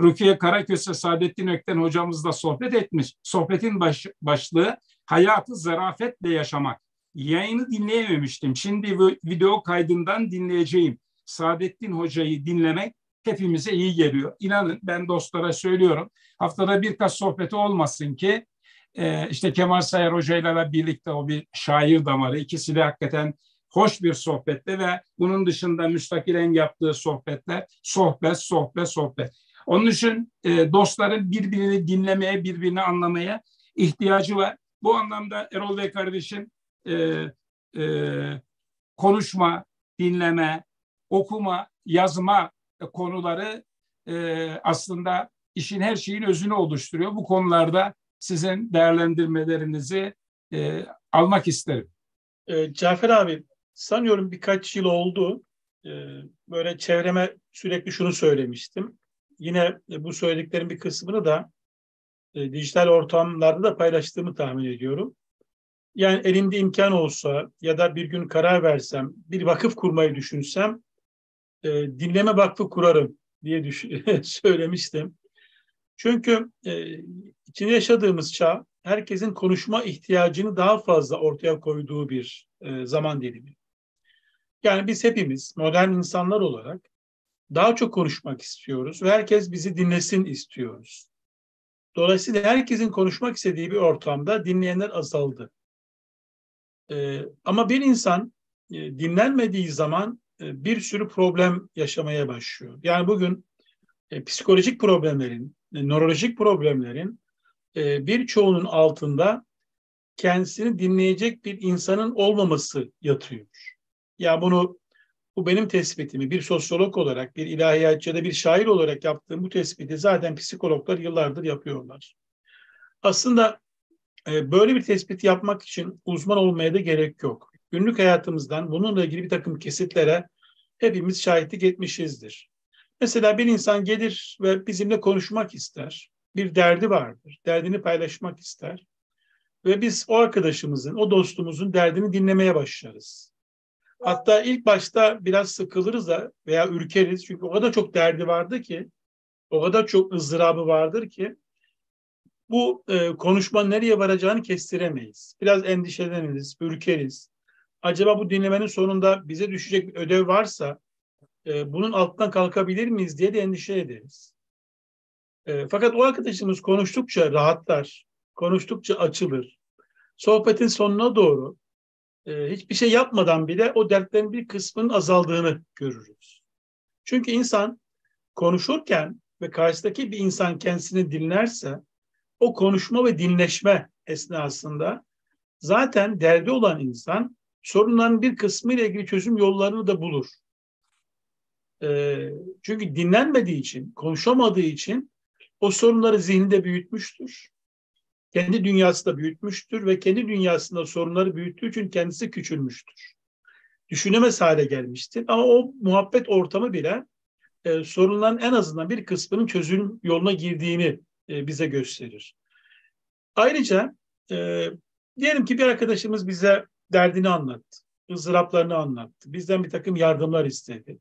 Rukiye Karaköse Saadettin Ökten hocamızla sohbet etmiş. Sohbetin baş, başlığı hayatı zarafetle yaşamak. Yayını dinleyememiştim. Şimdi video kaydından dinleyeceğim. Saadettin Hoca'yı dinlemek hepimize iyi geliyor. İnanın ben dostlara söylüyorum. Haftada birkaç sohbeti olmasın ki e, işte Kemal Sayar Hoca'yla birlikte o bir şair damarı. İkisi de hakikaten hoş bir sohbette ve bunun dışında müstakilen yaptığı sohbetler sohbet, sohbet, sohbet. Onun için e, dostların birbirini dinlemeye, birbirini anlamaya ihtiyacı var. Bu anlamda Erol Bey kardeşim e, e, konuşma, dinleme, okuma, yazma konuları aslında işin her şeyin özünü oluşturuyor. Bu konularda sizin değerlendirmelerinizi almak isterim. E, Cafer abi sanıyorum birkaç yıl oldu. E, böyle çevreme sürekli şunu söylemiştim. Yine e, bu söylediklerin bir kısmını da e, dijital ortamlarda da paylaştığımı tahmin ediyorum. Yani elimde imkan olsa ya da bir gün karar versem, bir vakıf kurmayı düşünsem, e, dinleme vakfı kurarım diye söylemiştim. Çünkü içinde yaşadığımız çağ herkesin konuşma ihtiyacını daha fazla ortaya koyduğu bir zaman dilimi. Yani biz hepimiz modern insanlar olarak daha çok konuşmak istiyoruz ve herkes bizi dinlesin istiyoruz. Dolayısıyla herkesin konuşmak istediği bir ortamda dinleyenler azaldı. Ee, ama bir insan e, dinlenmediği zaman e, bir sürü problem yaşamaya başlıyor. Yani bugün e, psikolojik problemlerin, e, nörolojik problemlerin e, birçoğunun altında kendisini dinleyecek bir insanın olmaması yatıyor. Ya bunu bu benim tespitimi bir sosyolog olarak, bir ilahiyatçı ya da bir şair olarak yaptığım bu tespiti zaten psikologlar yıllardır yapıyorlar. Aslında e, böyle bir tespit yapmak için uzman olmaya da gerek yok. Günlük hayatımızdan bununla ilgili bir takım kesitlere hepimiz şahitlik etmişizdir. Mesela bir insan gelir ve bizimle konuşmak ister. Bir derdi vardır. Derdini paylaşmak ister. Ve biz o arkadaşımızın, o dostumuzun derdini dinlemeye başlarız. Hatta ilk başta biraz sıkılırız da veya ürkeriz. Çünkü o kadar çok derdi vardı ki, o kadar çok ızdırabı vardır ki bu e, konuşma nereye varacağını kestiremeyiz. Biraz endişeleniriz, ürkeriz. Acaba bu dinlemenin sonunda bize düşecek bir ödev varsa e, bunun altından kalkabilir miyiz diye de endişe ederiz. E, fakat o arkadaşımız konuştukça rahatlar, konuştukça açılır. Sohbetin sonuna doğru e, hiçbir şey yapmadan bile o dertlerin bir kısmının azaldığını görürüz. Çünkü insan konuşurken ve karşıdaki bir insan kendisini dinlerse o konuşma ve dinleşme esnasında zaten derdi olan insan sorunların bir kısmı ile ilgili çözüm yollarını da bulur. E, çünkü dinlenmediği için, konuşamadığı için o sorunları zihninde büyütmüştür kendi dünyasında büyütmüştür ve kendi dünyasında sorunları büyüttüğü için kendisi küçülmüştür. Düşünemez hale gelmiştir ama o muhabbet ortamı bile e, sorunların en azından bir kısmının çözüm yoluna girdiğini e, bize gösterir. Ayrıca e, diyelim ki bir arkadaşımız bize derdini anlattı, ızdıraplarını anlattı, bizden bir takım yardımlar istedi.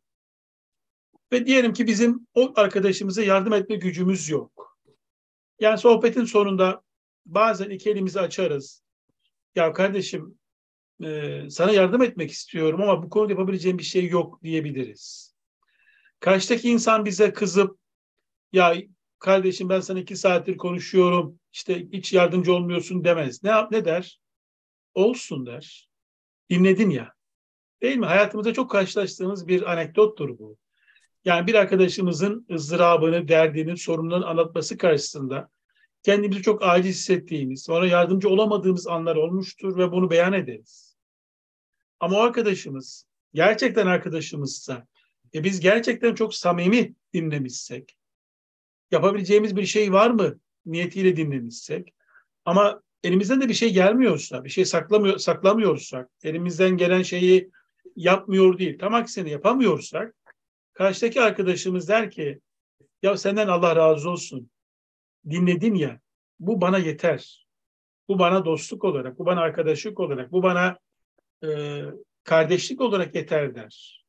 Ve diyelim ki bizim o arkadaşımıza yardım etme gücümüz yok. Yani sohbetin sonunda bazen iki elimizi açarız. Ya kardeşim e, sana yardım etmek istiyorum ama bu konuda yapabileceğim bir şey yok diyebiliriz. Karşıdaki insan bize kızıp ya kardeşim ben sana iki saattir konuşuyorum işte hiç yardımcı olmuyorsun demez. Ne yap ne der? Olsun der. Dinledin ya. Değil mi? Hayatımızda çok karşılaştığımız bir anekdottur bu. Yani bir arkadaşımızın ızdırabını, derdini, sorunlarını anlatması karşısında kendimizi çok aciz hissettiğimiz, sonra yardımcı olamadığımız anlar olmuştur ve bunu beyan ederiz. Ama o arkadaşımız gerçekten arkadaşımızsa ve biz gerçekten çok samimi dinlemişsek, yapabileceğimiz bir şey var mı niyetiyle dinlemişsek ama elimizden de bir şey gelmiyorsa, bir şey saklamıyor, saklamıyorsak, elimizden gelen şeyi yapmıyor değil, tam aksine yapamıyorsak, karşıdaki arkadaşımız der ki, ya senden Allah razı olsun dinledin ya bu bana yeter. Bu bana dostluk olarak, bu bana arkadaşlık olarak, bu bana e, kardeşlik olarak yeter der.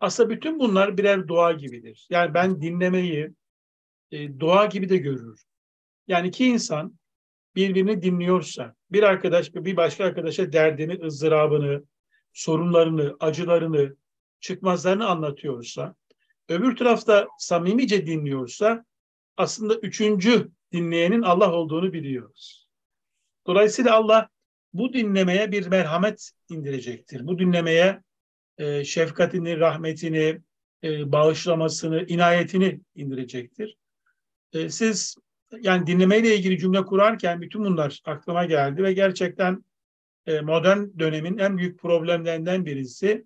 Aslında bütün bunlar birer dua gibidir. Yani ben dinlemeyi e, dua gibi de görürüm. Yani iki insan birbirini dinliyorsa, bir arkadaş bir başka arkadaşa derdini, ızdırabını, sorunlarını, acılarını, çıkmazlarını anlatıyorsa, öbür tarafta samimice dinliyorsa aslında üçüncü dinleyenin Allah olduğunu biliyoruz. Dolayısıyla Allah bu dinlemeye bir merhamet indirecektir. Bu dinlemeye e, şefkatini, rahmetini, e, bağışlamasını, inayetini indirecektir. E, siz yani dinlemeyle ilgili cümle kurarken bütün bunlar aklıma geldi ve gerçekten e, modern dönemin en büyük problemlerinden birisi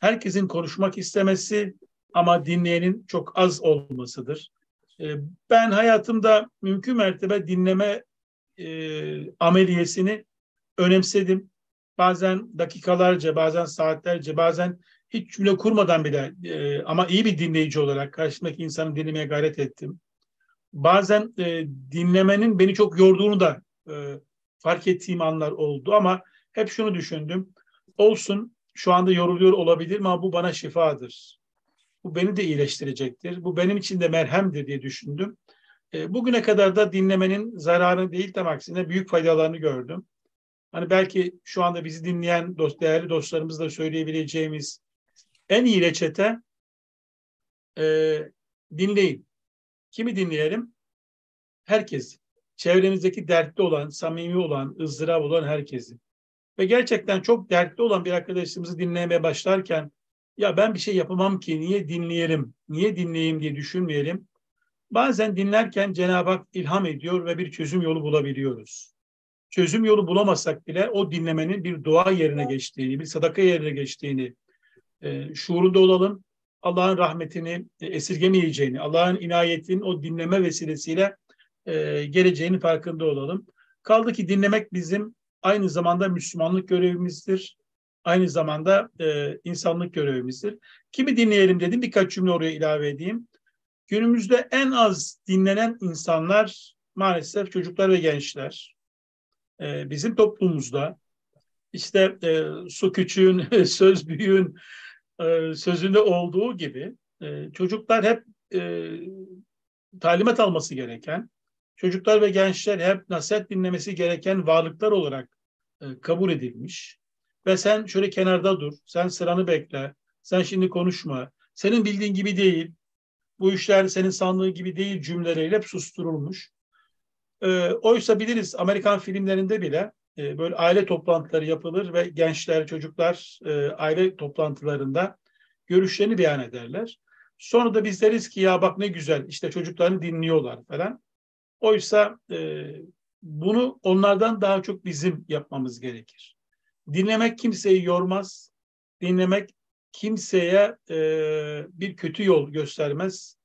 herkesin konuşmak istemesi ama dinleyenin çok az olmasıdır. Ee, ben hayatımda mümkün mertebe dinleme e, ameliyesini önemsedim. Bazen dakikalarca, bazen saatlerce, bazen hiç cümle kurmadan bile e, ama iyi bir dinleyici olarak karşımdaki insanı dinlemeye gayret ettim. Bazen e, dinlemenin beni çok yorduğunu da e, fark ettiğim anlar oldu ama hep şunu düşündüm. Olsun şu anda yoruluyor olabilir ama bu bana şifadır. Bu beni de iyileştirecektir. Bu benim için de merhemdir diye düşündüm. E, bugüne kadar da dinlemenin zararı değil tam aksine büyük faydalarını gördüm. Hani belki şu anda bizi dinleyen dost, değerli dostlarımızla söyleyebileceğimiz en iyi reçete e, dinleyin. Kimi dinleyelim? Herkes. Çevremizdeki dertli olan, samimi olan, ızdırap olan herkesi. Ve gerçekten çok dertli olan bir arkadaşımızı dinlemeye başlarken ya ben bir şey yapamam ki niye dinleyelim, niye dinleyeyim diye düşünmeyelim. Bazen dinlerken Cenab-ı Hak ilham ediyor ve bir çözüm yolu bulabiliyoruz. Çözüm yolu bulamasak bile o dinlemenin bir dua yerine geçtiğini, bir sadaka yerine geçtiğini e, şuurunda olalım. Allah'ın rahmetini e, esirgemeyeceğini, Allah'ın inayetinin o dinleme vesilesiyle e, geleceğini farkında olalım. Kaldı ki dinlemek bizim aynı zamanda Müslümanlık görevimizdir. Aynı zamanda e, insanlık görevimizdir. Kimi dinleyelim dedim birkaç cümle oraya ilave edeyim. Günümüzde en az dinlenen insanlar maalesef çocuklar ve gençler. E, bizim toplumumuzda işte e, su küçüğün, söz büyüğün e, sözünde olduğu gibi e, çocuklar hep e, talimat alması gereken, çocuklar ve gençler hep nasihat dinlemesi gereken varlıklar olarak e, kabul edilmiş. Ve sen şöyle kenarda dur, sen sıranı bekle, sen şimdi konuşma, senin bildiğin gibi değil, bu işler senin sandığın gibi değil cümleleriyle hep susturulmuş. E, oysa biliriz Amerikan filmlerinde bile e, böyle aile toplantıları yapılır ve gençler, çocuklar e, aile toplantılarında görüşlerini beyan ederler. Sonra da biz deriz ki ya bak ne güzel işte çocuklarını dinliyorlar falan. Oysa e, bunu onlardan daha çok bizim yapmamız gerekir. Dinlemek kimseyi yormaz. Dinlemek kimseye e, bir kötü yol göstermez.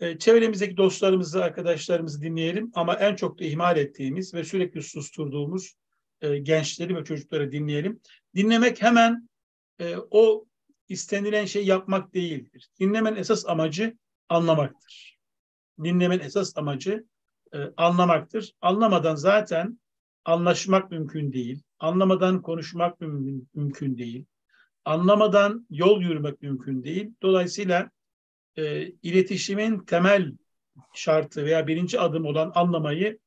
E, çevremizdeki dostlarımızı, arkadaşlarımızı dinleyelim ama en çok da ihmal ettiğimiz ve sürekli susturduğumuz e, gençleri ve çocukları dinleyelim. Dinlemek hemen e, o istenilen şey yapmak değildir. Dinlemenin esas amacı anlamaktır. Dinlemenin esas amacı e, anlamaktır. Anlamadan zaten anlaşmak mümkün değil. Anlamadan konuşmak mümkün, mümkün değil. Anlamadan yol yürümek mümkün değil. Dolayısıyla e, iletişimin temel şartı veya birinci adım olan anlamayı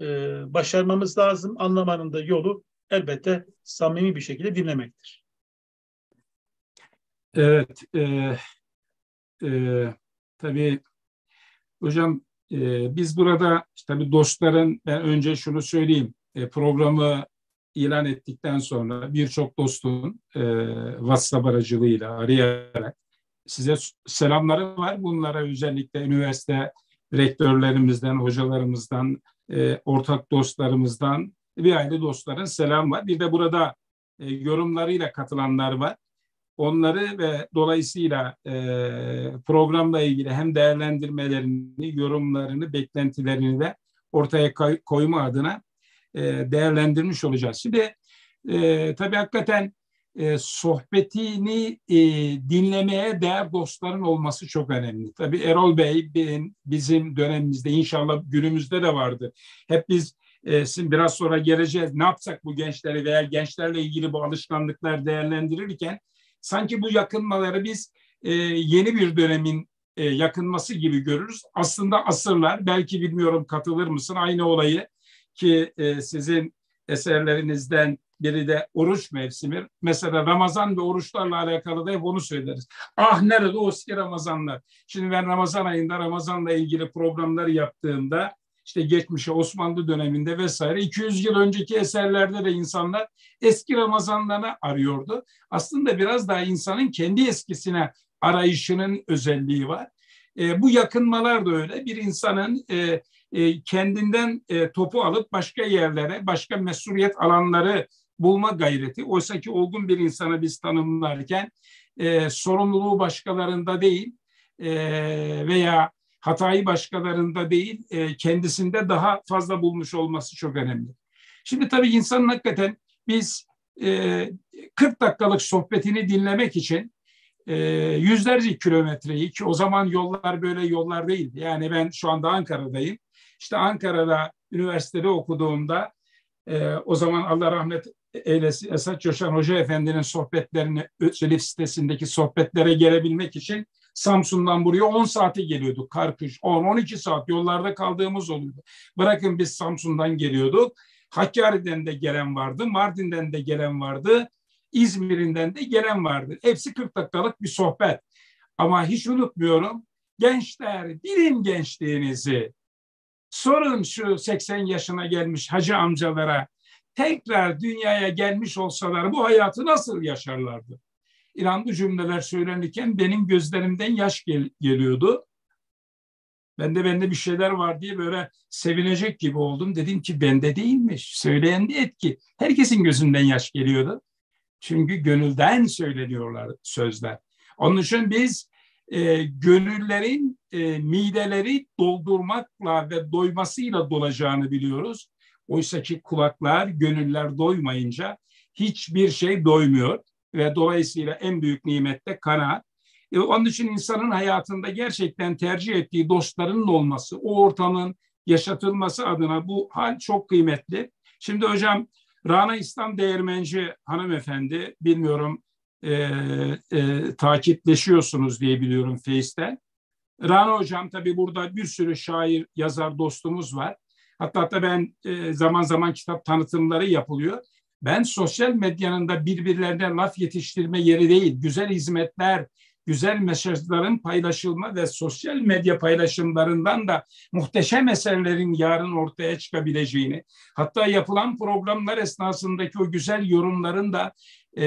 e, başarmamız lazım. Anlamanın da yolu elbette samimi bir şekilde dinlemektir. Evet, e, e, tabii hocam e, biz burada tabii dostların ben önce şunu söyleyeyim e, programı ilan ettikten sonra birçok dostun e, WhatsApp aracılığıyla arayarak size selamları var. Bunlara özellikle üniversite rektörlerimizden, hocalarımızdan, e, ortak dostlarımızdan bir aile dostların selam var. Bir de burada e, yorumlarıyla katılanlar var. Onları ve dolayısıyla e, programla ilgili hem değerlendirmelerini, yorumlarını, beklentilerini de ortaya koyma adına e, değerlendirmiş olacağız. Şimdi e, tabii hakikaten e, sohbetini e, dinlemeye değer dostların olması çok önemli. Tabii Erol Bey bizim dönemimizde inşallah günümüzde de vardı. Hep biz e, şimdi biraz sonra geleceğiz. Ne yapsak bu gençleri veya gençlerle ilgili bu alışkanlıklar değerlendirirken sanki bu yakınmaları biz e, yeni bir dönemin e, yakınması gibi görürüz. Aslında asırlar belki bilmiyorum katılır mısın aynı olayı ki e, sizin eserlerinizden biri de oruç mevsimi. Mesela Ramazan ve oruçlarla alakalı da hep onu söyleriz. Ah nerede o eski Ramazanlar. Şimdi ben Ramazan ayında Ramazanla ilgili programları yaptığımda işte geçmişe Osmanlı döneminde vesaire 200 yıl önceki eserlerde de insanlar eski Ramazanlarını arıyordu. Aslında biraz daha insanın kendi eskisine arayışının özelliği var. E, bu yakınmalar da öyle. Bir insanın e, e, kendinden e, topu alıp başka yerlere, başka mesuliyet alanları bulma gayreti. Oysa ki olgun bir insanı biz tanımlarken e, sorumluluğu başkalarında değil veya hatayı başkalarında değil kendisinde daha fazla bulmuş olması çok önemli. Şimdi tabii insanın hakikaten biz e, 40 dakikalık sohbetini dinlemek için e, yüzlerce kilometreyi ki o zaman yollar böyle yollar değil. Yani ben şu anda Ankara'dayım. İşte Ankara'da üniversitede okuduğumda e, o zaman Allah rahmet eylesin Esat Coşan Hoca Efendi'nin sohbetlerini Özelif sitesindeki sohbetlere gelebilmek için Samsun'dan buraya 10 saate geliyorduk. Kar kış 10-12 saat yollarda kaldığımız oluyordu. Bırakın biz Samsun'dan geliyorduk. Hakkari'den de gelen vardı, Mardin'den de gelen vardı, İzmir'inden de gelen vardı. Hepsi 40 dakikalık bir sohbet. Ama hiç unutmuyorum. Gençler, bilin gençliğinizi. Sorun şu 80 yaşına gelmiş hacı amcalara tekrar dünyaya gelmiş olsalar bu hayatı nasıl yaşarlardı? İnan bu cümleler söylenirken benim gözlerimden yaş gel geliyordu. Ben de bende bir şeyler var diye böyle sevinecek gibi oldum. Dedim ki bende değilmiş. Söyleyen de etki. Herkesin gözünden yaş geliyordu. Çünkü gönülden söyleniyorlar sözler. Onun için biz e, gönüllerin e, mideleri doldurmakla ve doymasıyla dolacağını biliyoruz. Oysa ki kulaklar, gönüller doymayınca hiçbir şey doymuyor ve dolayısıyla en büyük nimet de kanaat. E, onun için insanın hayatında gerçekten tercih ettiği dostlarının olması, o ortamın yaşatılması adına bu hal çok kıymetli. Şimdi hocam Rana İslam Değirmenci hanımefendi, bilmiyorum e, e, takipleşiyorsunuz diye biliyorum Face'te. Rana hocam tabii burada bir sürü şair, yazar dostumuz var. Hatta hatta ben e, zaman zaman kitap tanıtımları yapılıyor. Ben sosyal medyanın da birbirlerine laf yetiştirme yeri değil, güzel hizmetler, güzel mesajların paylaşılma ve sosyal medya paylaşımlarından da muhteşem eserlerin yarın ortaya çıkabileceğini, hatta yapılan programlar esnasındaki o güzel yorumların da e,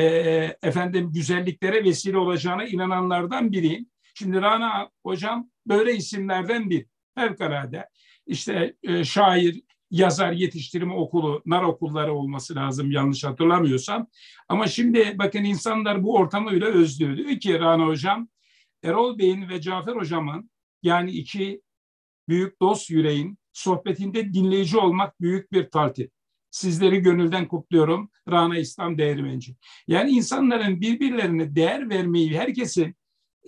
efendim güzelliklere vesile olacağına inananlardan biriyim. Şimdi Rana hocam böyle isimlerden bir. Fevkalade. İşte e, şair, yazar yetiştirme okulu, nar okulları olması lazım yanlış hatırlamıyorsam. Ama şimdi bakın insanlar bu ortamı öyle özlüyor. Diyor ki Rana Hocam, Erol Bey'in ve Cafer Hocam'ın yani iki büyük dost yüreğin sohbetinde dinleyici olmak büyük bir taltif. Sizleri gönülden kutluyorum. Rana İslam Değirmenci. Yani insanların birbirlerine değer vermeyi, herkesin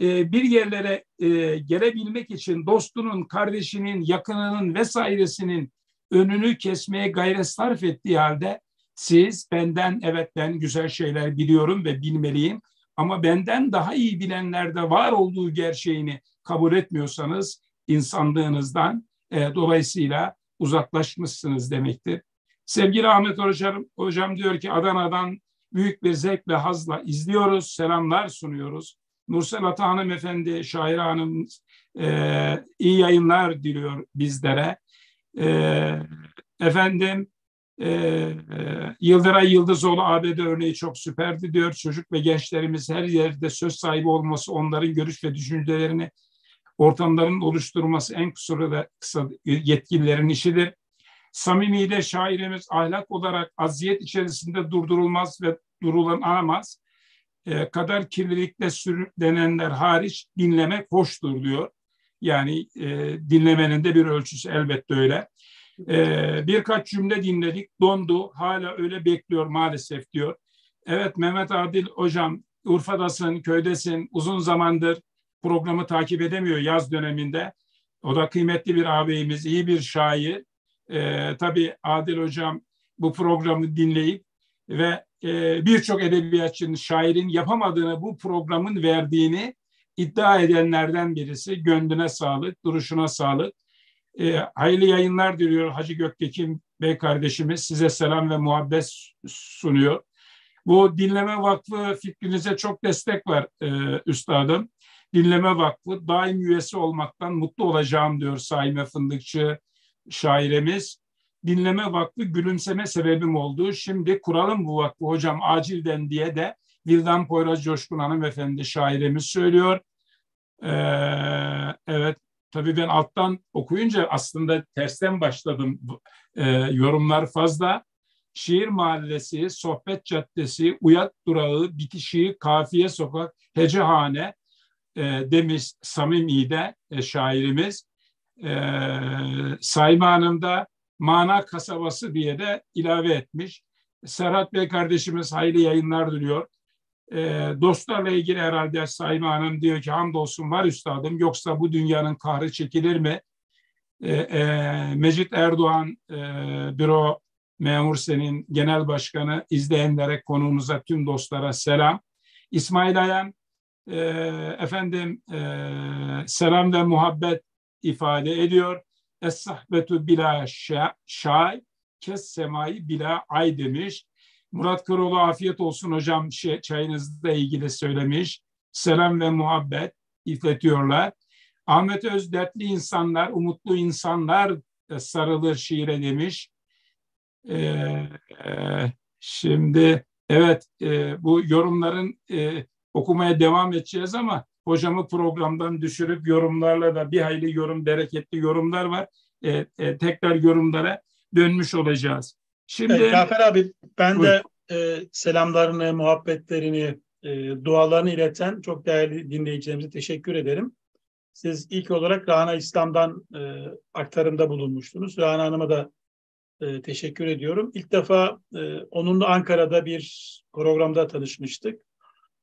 e, bir yerlere e, gelebilmek için dostunun, kardeşinin, yakınının vesairesinin önünü kesmeye gayret sarf ettiği halde siz benden evet ben güzel şeyler biliyorum ve bilmeliyim ama benden daha iyi bilenlerde var olduğu gerçeğini kabul etmiyorsanız insanlığınızdan e, dolayısıyla uzaklaşmışsınız demektir. Sevgili Ahmet Hocam, hocam diyor ki Adana'dan büyük bir zevk ve hazla izliyoruz, selamlar sunuyoruz. Nursel Ata Hanım Efendi, Şair Hanım e, iyi yayınlar diliyor bizlere. E, efendim e, e, Yıldıray Yıldızoğlu ABD örneği çok süperdi diyor. Çocuk ve gençlerimiz her yerde söz sahibi olması, onların görüş ve düşüncelerini ortamların oluşturması en kısa kısa yetkililerin işidir. Samimi de şairimiz ahlak olarak aziyet içerisinde durdurulmaz ve durulanamaz. E, kadar kirlilikle sürüklenenler hariç dinlemek hoştur diyor. Yani e, dinlemenin de bir ölçüsü elbette öyle. E, birkaç cümle dinledik, dondu, hala öyle bekliyor maalesef diyor. Evet Mehmet Adil hocam, Urfa'dasın, köydesin, uzun zamandır programı takip edemiyor yaz döneminde. O da kıymetli bir ağabeyimiz, iyi bir şair. E, tabii Adil hocam bu programı dinleyip ve e, birçok edebiyatçının, şairin yapamadığını bu programın verdiğini iddia edenlerden birisi. Gönlüne sağlık, duruşuna sağlık. E, hayırlı yayınlar diliyor Hacı Göktekin Bey kardeşimiz. Size selam ve muhabbet sunuyor. Bu Dinleme Vakfı fikrinize çok destek var e, üstadım. Dinleme Vakfı daim üyesi olmaktan mutlu olacağım diyor Saime Fındıkçı şairemiz. Dinleme Vakfı gülümseme sebebim oldu. Şimdi kuralım bu vakfı hocam acilden diye de Vildan Poyraz Coşkun hanımefendi şairemiz söylüyor. Ee, evet tabii ben alttan okuyunca aslında tersten başladım. Ee, yorumlar fazla. Şiir Mahallesi, Sohbet Caddesi, Uyat Durağı, Bitişiği, Kafiye Sokak, Hecehane e, demiş Samimi'de e, şairimiz. E, Sayma Hanım da Mana Kasabası diye de ilave etmiş. Serhat Bey kardeşimiz hayırlı yayınlar diliyor. E, dostlarla ilgili herhalde Saime Hanım diyor ki hamdolsun var üstadım yoksa bu dünyanın kahrı çekilir mi? E, e, Mecit Erdoğan e, büro memur senin genel başkanı izleyenlere konuğumuza tüm dostlara selam. İsmail Ayan e, efendim e, selam ve muhabbet ifade ediyor. Es-sahbetu bila şay, kes semayı bila ay demiş. Murat Kıroğlu afiyet olsun hocam şey, çayınızla ilgili söylemiş. Selam ve muhabbet ifletiyorlar. Ahmet Öz dertli insanlar, umutlu insanlar sarılır şiire demiş. Ee, e, şimdi evet e, bu yorumların e, okumaya devam edeceğiz ama hocamı programdan düşürüp yorumlarla da bir hayli yorum, bereketli yorumlar var. E, e, tekrar yorumlara dönmüş olacağız. Şimdi evet, Cafer abi ben buyur. de e, selamlarını, muhabbetlerini, e, dualarını ileten çok değerli dinleyicilerimize teşekkür ederim. Siz ilk olarak Rana İslam'dan e, aktarımda bulunmuştunuz. Rana Hanım'a da e, teşekkür ediyorum. İlk defa e, onunla Ankara'da bir programda tanışmıştık.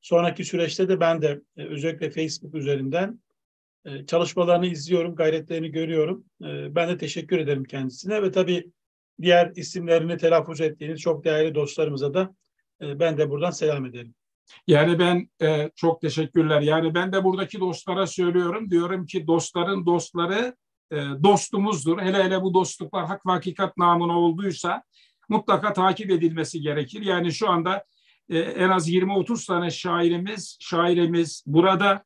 Sonraki süreçte de ben de e, özellikle Facebook üzerinden e, çalışmalarını izliyorum, gayretlerini görüyorum. E, ben de teşekkür ederim kendisine ve tabii diğer isimlerini telaffuz ettiğiniz çok değerli dostlarımıza da ben de buradan selam ederim. Yani ben e, çok teşekkürler. Yani ben de buradaki dostlara söylüyorum. Diyorum ki dostların dostları e, dostumuzdur. Hele hele bu dostluklar hak ve hakikat namına olduysa mutlaka takip edilmesi gerekir. Yani şu anda e, en az 20-30 tane şairimiz, şairimiz burada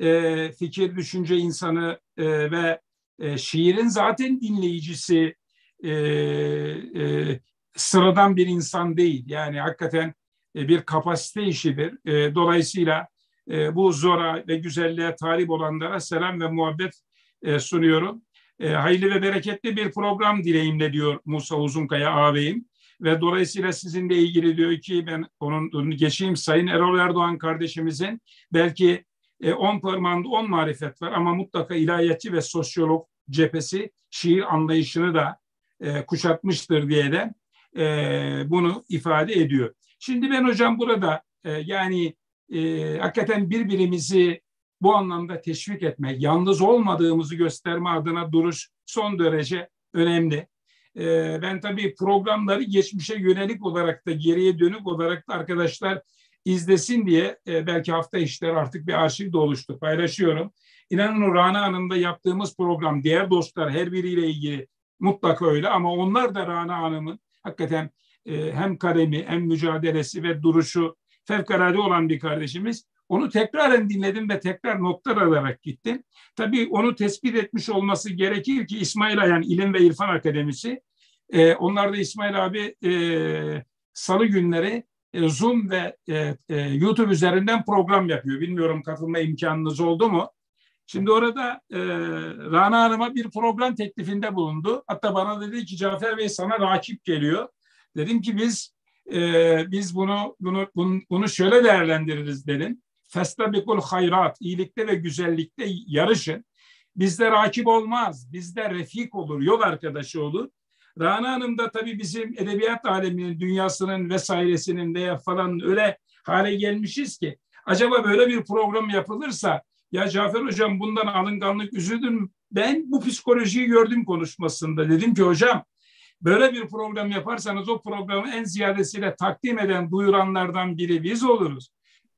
e, fikir, düşünce insanı e, ve e, şiirin zaten dinleyicisi e, e, sıradan bir insan değil. Yani hakikaten e, bir kapasite işidir. E, dolayısıyla e, bu zora ve güzelliğe talip olanlara selam ve muhabbet e, sunuyorum. E, hayırlı ve bereketli bir program dileğimle diyor Musa Uzunkaya ağabeyim. Ve dolayısıyla sizinle ilgili diyor ki ben onun geçeyim Sayın Erol Erdoğan kardeşimizin belki e, on parmağında on marifet var ama mutlaka ilahiyatçı ve sosyolog cephesi şiir anlayışını da e, kuşatmıştır diye de e, bunu ifade ediyor. Şimdi ben hocam burada e, yani e, hakikaten birbirimizi bu anlamda teşvik etmek, yalnız olmadığımızı gösterme adına duruş son derece önemli. E, ben tabii programları geçmişe yönelik olarak da geriye dönük olarak da arkadaşlar izlesin diye e, belki hafta işler artık bir arşiv de oluştu paylaşıyorum. İnanın Rana Hanım'da yaptığımız program diğer dostlar her biriyle ilgili mutlaka öyle ama onlar da Rana Hanım'ın hakikaten e, hem kalemi hem mücadelesi ve duruşu fevkalade olan bir kardeşimiz. Onu tekraren dinledim ve tekrar notlar alarak gittim. Tabii onu tespit etmiş olması gerekir ki İsmail Ayan İlim ve İrfan Akademisi. E, onlar da İsmail abi e, salı günleri e, Zoom ve e, e, YouTube üzerinden program yapıyor. Bilmiyorum katılma imkanınız oldu mu? Şimdi orada e, Rana Hanım'a bir program teklifinde bulundu. Hatta bana dedi ki Cafer Bey sana rakip geliyor. Dedim ki biz e, biz bunu bunu bunu, şöyle değerlendiririz dedim. Festabikul hayrat, iyilikte ve güzellikte yarışın. Bizde rakip olmaz, bizde refik olur, yol arkadaşı olur. Rana Hanım da tabii bizim edebiyat aleminin, dünyasının vesairesinin de falan öyle hale gelmişiz ki acaba böyle bir program yapılırsa ya Cafer Hocam bundan alınganlık üzüldüm. Ben bu psikolojiyi gördüm konuşmasında. Dedim ki hocam Böyle bir program yaparsanız o programı en ziyadesiyle takdim eden, duyuranlardan biri biz oluruz.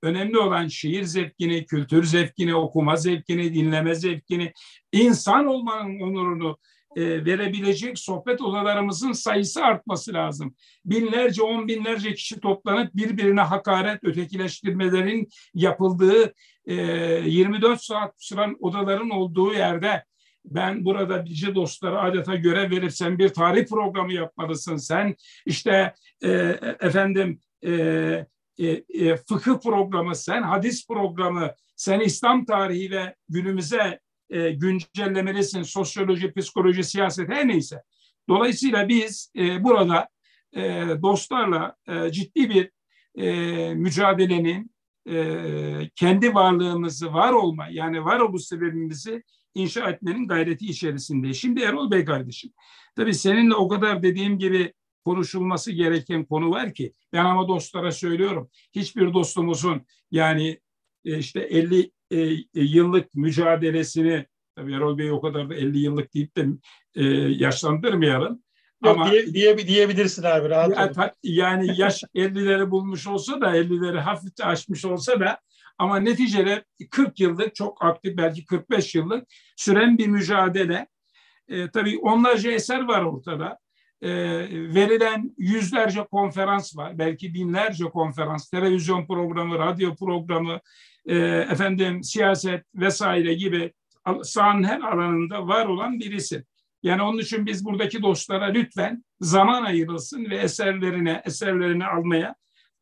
Önemli olan şiir zevkini, kültür zevkini, okuma zevkini, dinleme zevkini, insan olmanın onurunu e, verebilecek sohbet odalarımızın sayısı artması lazım. Binlerce, on binlerce kişi toplanıp birbirine hakaret, ötekileştirmelerin yapıldığı e, 24 saat süren odaların olduğu yerde ben burada bici dostlara adeta görev verip sen bir tarih programı yapmalısın. Sen işte e, efendim e, e, e, fıkıh programı, sen hadis programı, sen İslam tarihi ve günümüze e, güncellemelisin. Sosyoloji, psikoloji, siyaset her neyse. Dolayısıyla biz e, burada e, dostlarla e, ciddi bir e, mücadelenin e, kendi varlığımızı var olma yani var oluş sebebimizi inşa etmenin gayreti içerisinde. Şimdi Erol Bey kardeşim, tabii seninle o kadar dediğim gibi konuşulması gereken konu var ki ben ama dostlara söylüyorum. Hiçbir dostumuzun yani e, işte 50 e, yıllık mücadelesini tabii Erol Bey o kadar da 50 yıllık deyip de e, yaşlandırmayalım. Yok, Ama diye, diye, diyebilirsin abi rahat ya, ta, Yani yaş 50'leri bulmuş olsa da 50'leri hafifçe aşmış olsa da ama neticede 40 yıllık çok aktif belki 45 yıllık süren bir mücadele. E, tabii onlarca eser var ortada. E, verilen yüzlerce konferans var. Belki binlerce konferans, televizyon programı, radyo programı, e, efendim siyaset vesaire gibi sahanın her alanında var olan birisi. Yani onun için biz buradaki dostlara lütfen zaman ayırılsın ve eserlerine, eserlerini almaya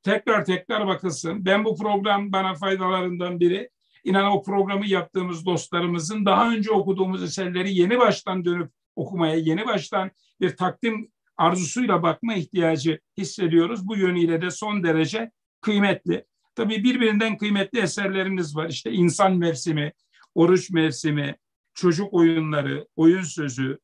tekrar tekrar bakılsın. Ben bu program bana faydalarından biri. İnan o programı yaptığımız dostlarımızın daha önce okuduğumuz eserleri yeni baştan dönüp okumaya, yeni baştan bir takdim arzusuyla bakma ihtiyacı hissediyoruz. Bu yönüyle de son derece kıymetli. Tabii birbirinden kıymetli eserlerimiz var. İşte insan mevsimi, oruç mevsimi, çocuk oyunları, oyun sözü,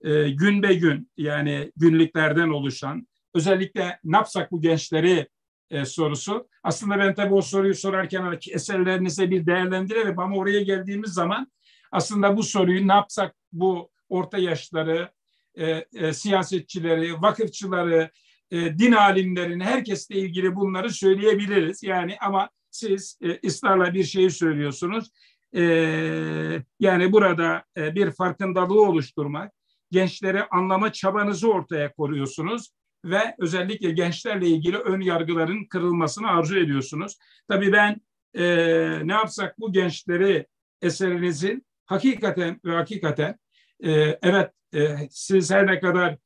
e, gün be gün yani günlüklerden oluşan özellikle ne yapsak bu gençleri e, sorusu. Aslında ben tabii o soruyu sorarken eserlerinize bir değerlendirelim ama oraya geldiğimiz zaman aslında bu soruyu ne yapsak bu orta yaşları, e, e, siyasetçileri, vakıfçıları, e, din alimlerini, herkesle ilgili bunları söyleyebiliriz. Yani ama siz e, ısrarla bir şeyi söylüyorsunuz. E, yani burada e, bir farkındalığı oluşturmak, gençleri anlama çabanızı ortaya koruyorsunuz ve özellikle gençlerle ilgili ön yargıların kırılmasını arzu ediyorsunuz. Tabii ben e, ne yapsak bu gençleri eserinizin hakikaten ve hakikaten e, evet e, siz her ne kadar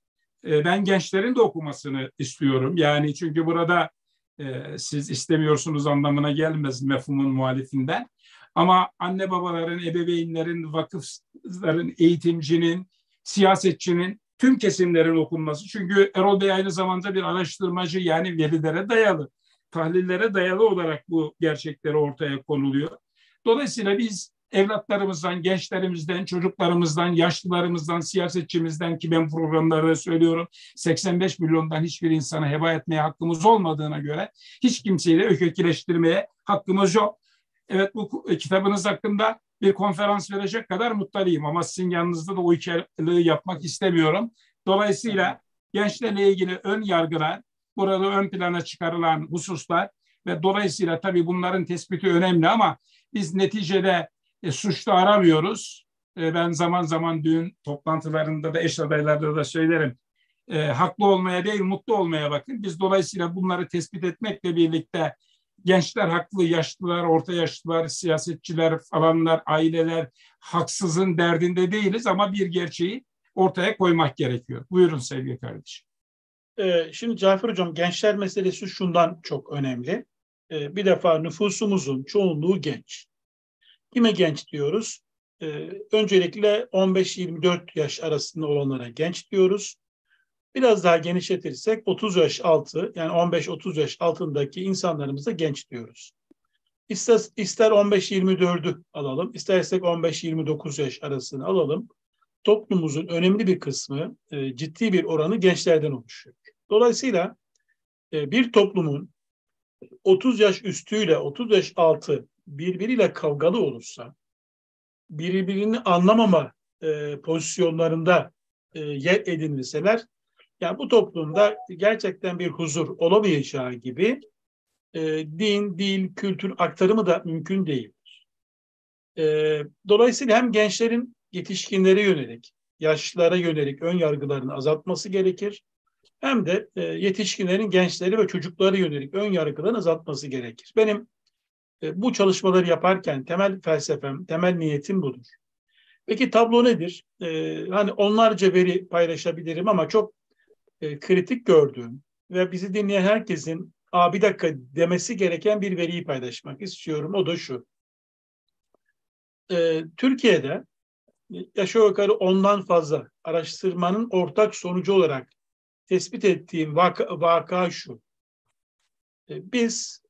e, ben gençlerin de okumasını istiyorum. Yani çünkü burada e, siz istemiyorsunuz anlamına gelmez mefhumun muhalifinden. Ama anne babaların, ebeveynlerin, vakıfların, eğitimcinin, siyasetçinin tüm kesimlerin okunması. Çünkü Erol Bey aynı zamanda bir araştırmacı yani verilere dayalı, tahlillere dayalı olarak bu gerçekleri ortaya konuluyor. Dolayısıyla biz evlatlarımızdan, gençlerimizden, çocuklarımızdan, yaşlılarımızdan, siyasetçimizden ki ben programlarda söylüyorum 85 milyondan hiçbir insana heba etmeye hakkımız olmadığına göre hiç kimseyle ökökileştirmeye hakkımız yok. Evet bu kitabınız hakkında bir konferans verecek kadar mutluyum ama sizin yanınızda da o hikayeyi yapmak istemiyorum. Dolayısıyla gençlerle ilgili ön yargılar, burada ön plana çıkarılan hususlar ve dolayısıyla tabii bunların tespiti önemli ama biz neticede e, suçlu aramıyoruz. E, ben zaman zaman düğün toplantılarında da eş adaylarda da söylerim. E, haklı olmaya değil mutlu olmaya bakın. Biz dolayısıyla bunları tespit etmekle birlikte gençler haklı, yaşlılar, orta yaşlılar, siyasetçiler falanlar, aileler haksızın derdinde değiliz ama bir gerçeği ortaya koymak gerekiyor. Buyurun sevgili kardeşim. Ee, şimdi Cafer Hocam gençler meselesi şundan çok önemli. Ee, bir defa nüfusumuzun çoğunluğu genç. Kime genç diyoruz? Ee, öncelikle 15-24 yaş arasında olanlara genç diyoruz. Biraz daha genişletirsek 30 yaş altı yani 15-30 yaş altındaki insanlarımıza genç diyoruz. İster, ister 15-24'ü alalım, istersek 15-29 yaş arasını alalım. Toplumumuzun önemli bir kısmı, e, ciddi bir oranı gençlerden oluşuyor. Dolayısıyla e, bir toplumun 30 yaş üstüyle 30 yaş altı birbiriyle kavgalı olursa, birbirini anlamama e, pozisyonlarında e, yer edinilseler yani bu toplumda gerçekten bir huzur olamayacağı gibi e, din, dil, kültür aktarımı da mümkün değildir. E, dolayısıyla hem gençlerin yetişkinlere yönelik, yaşlılara yönelik ön yargılarını azaltması gerekir. Hem de e, yetişkinlerin gençleri ve çocuklara yönelik ön yargılarını azaltması gerekir. Benim e, bu çalışmaları yaparken temel felsefem, temel niyetim budur. Peki tablo nedir? E, hani onlarca veri paylaşabilirim ama çok e, kritik gördüğüm ve bizi dinleyen herkesin Aa, bir dakika demesi gereken bir veriyi paylaşmak istiyorum. O da şu. Türkiye'de aşağı yukarı ondan fazla araştırmanın ortak sonucu olarak tespit ettiğim vaka, vaka şu. Biz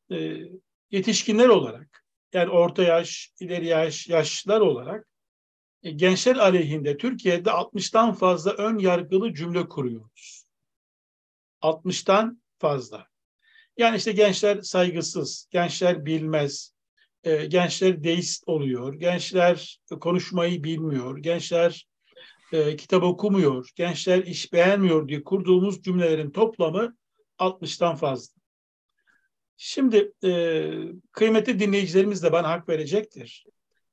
yetişkinler olarak yani orta yaş, ileri yaş, yaşlılar olarak e, gençler aleyhinde Türkiye'de 60'tan fazla ön yargılı cümle kuruyoruz. 60'tan fazla. Yani işte gençler saygısız, gençler bilmez, e, gençler deist oluyor, gençler konuşmayı bilmiyor, gençler e, kitap okumuyor, gençler iş beğenmiyor diye kurduğumuz cümlelerin toplamı 60'tan fazla. Şimdi e, kıymetli dinleyicilerimiz de bana hak verecektir.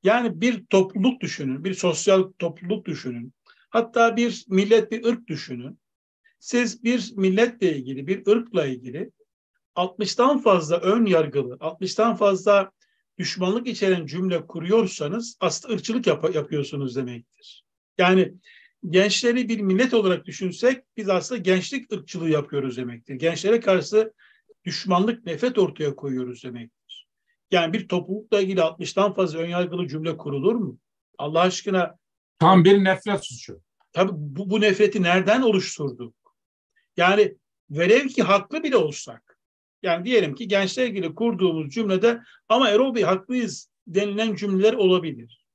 Yani bir topluluk düşünün, bir sosyal topluluk düşünün. Hatta bir millet, bir ırk düşünün. Siz bir milletle ilgili, bir ırkla ilgili 60'tan fazla ön yargılı, 60'tan fazla düşmanlık içeren cümle kuruyorsanız aslında ırkçılık yap- yapıyorsunuz demektir. Yani gençleri bir millet olarak düşünsek biz aslında gençlik ırkçılığı yapıyoruz demektir. Gençlere karşı düşmanlık, nefret ortaya koyuyoruz demektir. Yani bir toplulukla ilgili 60'tan fazla önyargılı cümle kurulur mu? Allah aşkına tam bir nefret suçu. Tabii bu, bu nefreti nereden oluşturduk? Yani velev ki haklı bile olsak, yani diyelim ki gençler ilgili kurduğumuz cümlede ama Erol Bey haklıyız denilen cümleler olabilir.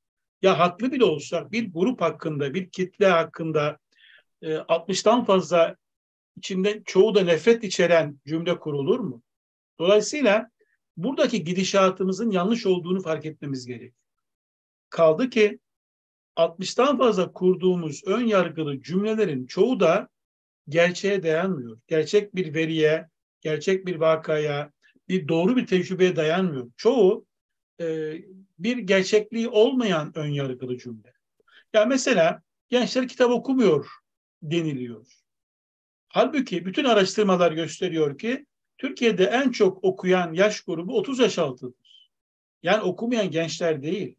Ya haklı bile olsak bir grup hakkında, bir kitle hakkında e, 60'tan fazla içinde çoğu da nefret içeren cümle kurulur mu? Dolayısıyla buradaki gidişatımızın yanlış olduğunu fark etmemiz gerek. Kaldı ki 60'tan fazla kurduğumuz ön yargılı cümlelerin çoğu da gerçeğe dayanmıyor. Gerçek bir veriye, gerçek bir vakaya, bir doğru bir tecrübeye dayanmıyor. Çoğu e, bir gerçekliği olmayan ön yargılı cümle. Ya mesela gençler kitap okumuyor deniliyor. Halbuki bütün araştırmalar gösteriyor ki Türkiye'de en çok okuyan yaş grubu 30 yaş altıdır. Yani okumayan gençler değil.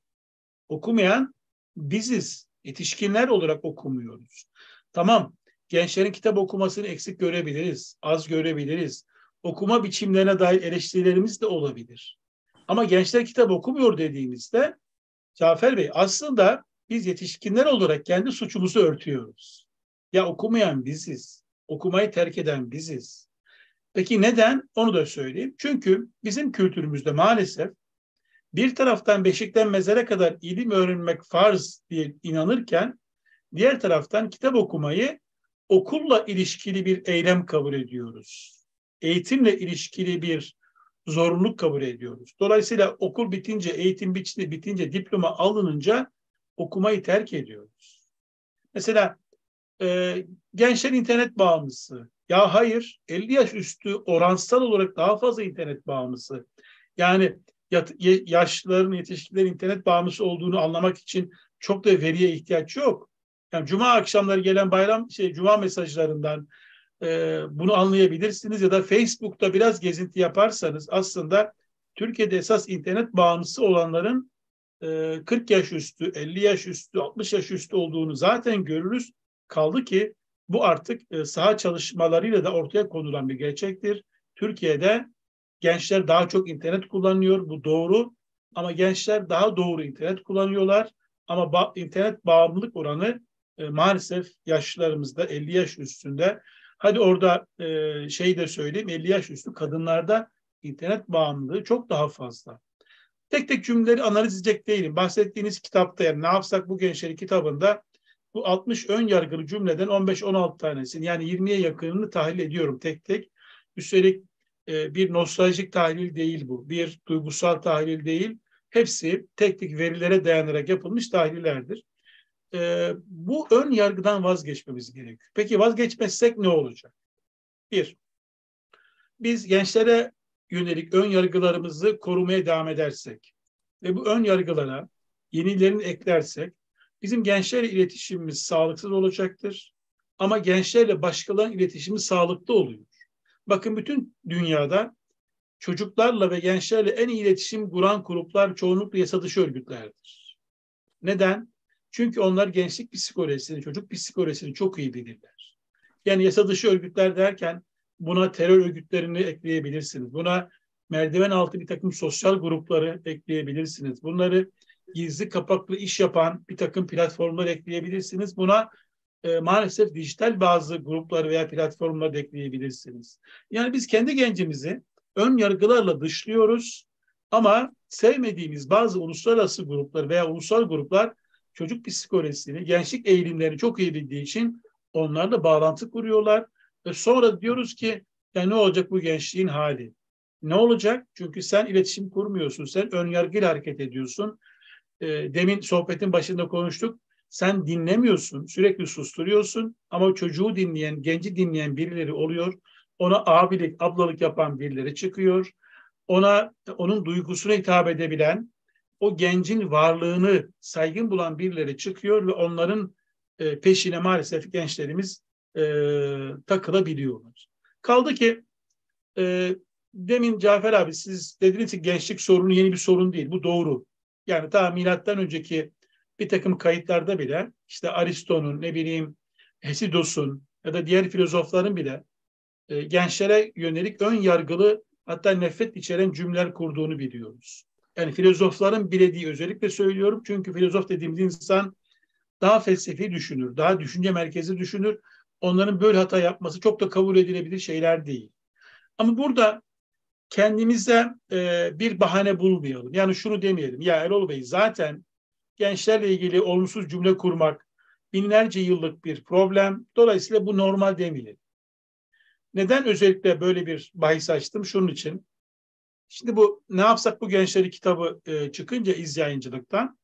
Okumayan biziz. Yetişkinler olarak okumuyoruz. Tamam gençlerin kitap okumasını eksik görebiliriz, az görebiliriz. Okuma biçimlerine dair eleştirilerimiz de olabilir. Ama gençler kitap okumuyor dediğimizde Cafer Bey aslında biz yetişkinler olarak kendi suçumuzu örtüyoruz. Ya okumayan biziz. Okumayı terk eden biziz. Peki neden? Onu da söyleyeyim. Çünkü bizim kültürümüzde maalesef bir taraftan beşikten mezara kadar ilim öğrenmek farz diye inanırken diğer taraftan kitap okumayı okulla ilişkili bir eylem kabul ediyoruz. Eğitimle ilişkili bir zorunluluk kabul ediyoruz. Dolayısıyla okul bitince, eğitim bitince, bitince diploma alınınca okumayı terk ediyoruz. Mesela e, gençler internet bağımlısı. Ya hayır, 50 yaş üstü oransal olarak daha fazla internet bağımlısı. Yani yaşlıların, yetişkinlerin internet bağımlısı olduğunu anlamak için çok da veriye ihtiyaç yok. Yani cuma akşamları gelen bayram şey cuma mesajlarından e, bunu anlayabilirsiniz ya da Facebook'ta biraz gezinti yaparsanız aslında Türkiye'de esas internet bağımlısı olanların e, 40 yaş üstü, 50 yaş üstü, 60 yaş üstü olduğunu zaten görürüz. Kaldı ki bu artık e, saha çalışmalarıyla da ortaya konulan bir gerçektir. Türkiye'de gençler daha çok internet kullanıyor. Bu doğru. Ama gençler daha doğru internet kullanıyorlar. Ama ba- internet bağımlılık oranı e, maalesef yaşlılarımızda 50 yaş üstünde. Hadi orada e, şey de söyleyeyim 50 yaş üstü kadınlarda internet bağımlılığı çok daha fazla. Tek tek cümleleri analiz edecek değilim. Bahsettiğiniz kitapta yani ne yapsak bu gençleri kitabında bu 60 ön yargılı cümleden 15-16 tanesini yani 20'ye yakınını tahlil ediyorum tek tek. Üstelik e, bir nostaljik tahlil değil bu. Bir duygusal tahlil değil. Hepsi tek tek verilere dayanarak yapılmış tahlillerdir. E, bu ön yargıdan vazgeçmemiz gerekiyor. Peki vazgeçmezsek ne olacak? Bir, biz gençlere yönelik ön yargılarımızı korumaya devam edersek ve bu ön yargılara yenilerini eklersek bizim gençlerle iletişimimiz sağlıksız olacaktır. Ama gençlerle başkalarının iletişimi sağlıklı oluyor. Bakın bütün dünyada çocuklarla ve gençlerle en iyi iletişim kuran gruplar çoğunlukla yasa dışı örgütlerdir. Neden? Çünkü onlar gençlik psikolojisini, çocuk psikolojisini çok iyi bilirler. Yani yasa dışı örgütler derken buna terör örgütlerini ekleyebilirsiniz. Buna merdiven altı bir takım sosyal grupları ekleyebilirsiniz. Bunları gizli kapaklı iş yapan bir takım platformlar ekleyebilirsiniz. Buna e, maalesef dijital bazı gruplar veya platformlar ekleyebilirsiniz. Yani biz kendi gencimizi ön yargılarla dışlıyoruz ama sevmediğimiz bazı uluslararası gruplar veya ulusal gruplar çocuk psikolojisini, gençlik eğilimlerini çok iyi bildiği için onlarla bağlantı kuruyorlar. Ve sonra diyoruz ki ya ne olacak bu gençliğin hali? Ne olacak? Çünkü sen iletişim kurmuyorsun, sen ön yargıyla hareket ediyorsun. E, demin sohbetin başında konuştuk. sen dinlemiyorsun, sürekli susturuyorsun ama çocuğu dinleyen, genci dinleyen birileri oluyor. Ona abilik, ablalık yapan birileri çıkıyor. Ona onun duygusuna hitap edebilen, o gencin varlığını saygın bulan birileri çıkıyor ve onların e, peşine maalesef gençlerimiz e, takılabiliyorlar. Kaldı ki e, demin Cafer abi siz dediniz ki gençlik sorunu yeni bir sorun değil. Bu doğru. Yani ta milattan önceki bir takım kayıtlarda bile işte Aristo'nun ne bileyim Hesidos'un ya da diğer filozofların bile e, gençlere yönelik ön yargılı hatta nefret içeren cümleler kurduğunu biliyoruz. Yani filozofların bilediği özellikle söylüyorum çünkü filozof dediğimiz insan daha felsefi düşünür, daha düşünce merkezi düşünür. Onların böyle hata yapması çok da kabul edilebilir şeyler değil. Ama burada kendimize e, bir bahane bulmayalım. Yani şunu demeyelim. Ya Erol Bey zaten gençlerle ilgili olumsuz cümle kurmak binlerce yıllık bir problem. Dolayısıyla bu normal demeyelim. Neden özellikle böyle bir bahis açtım? Şunun için. Şimdi bu ne yapsak bu gençleri kitabı e, çıkınca iz yayıncılıktan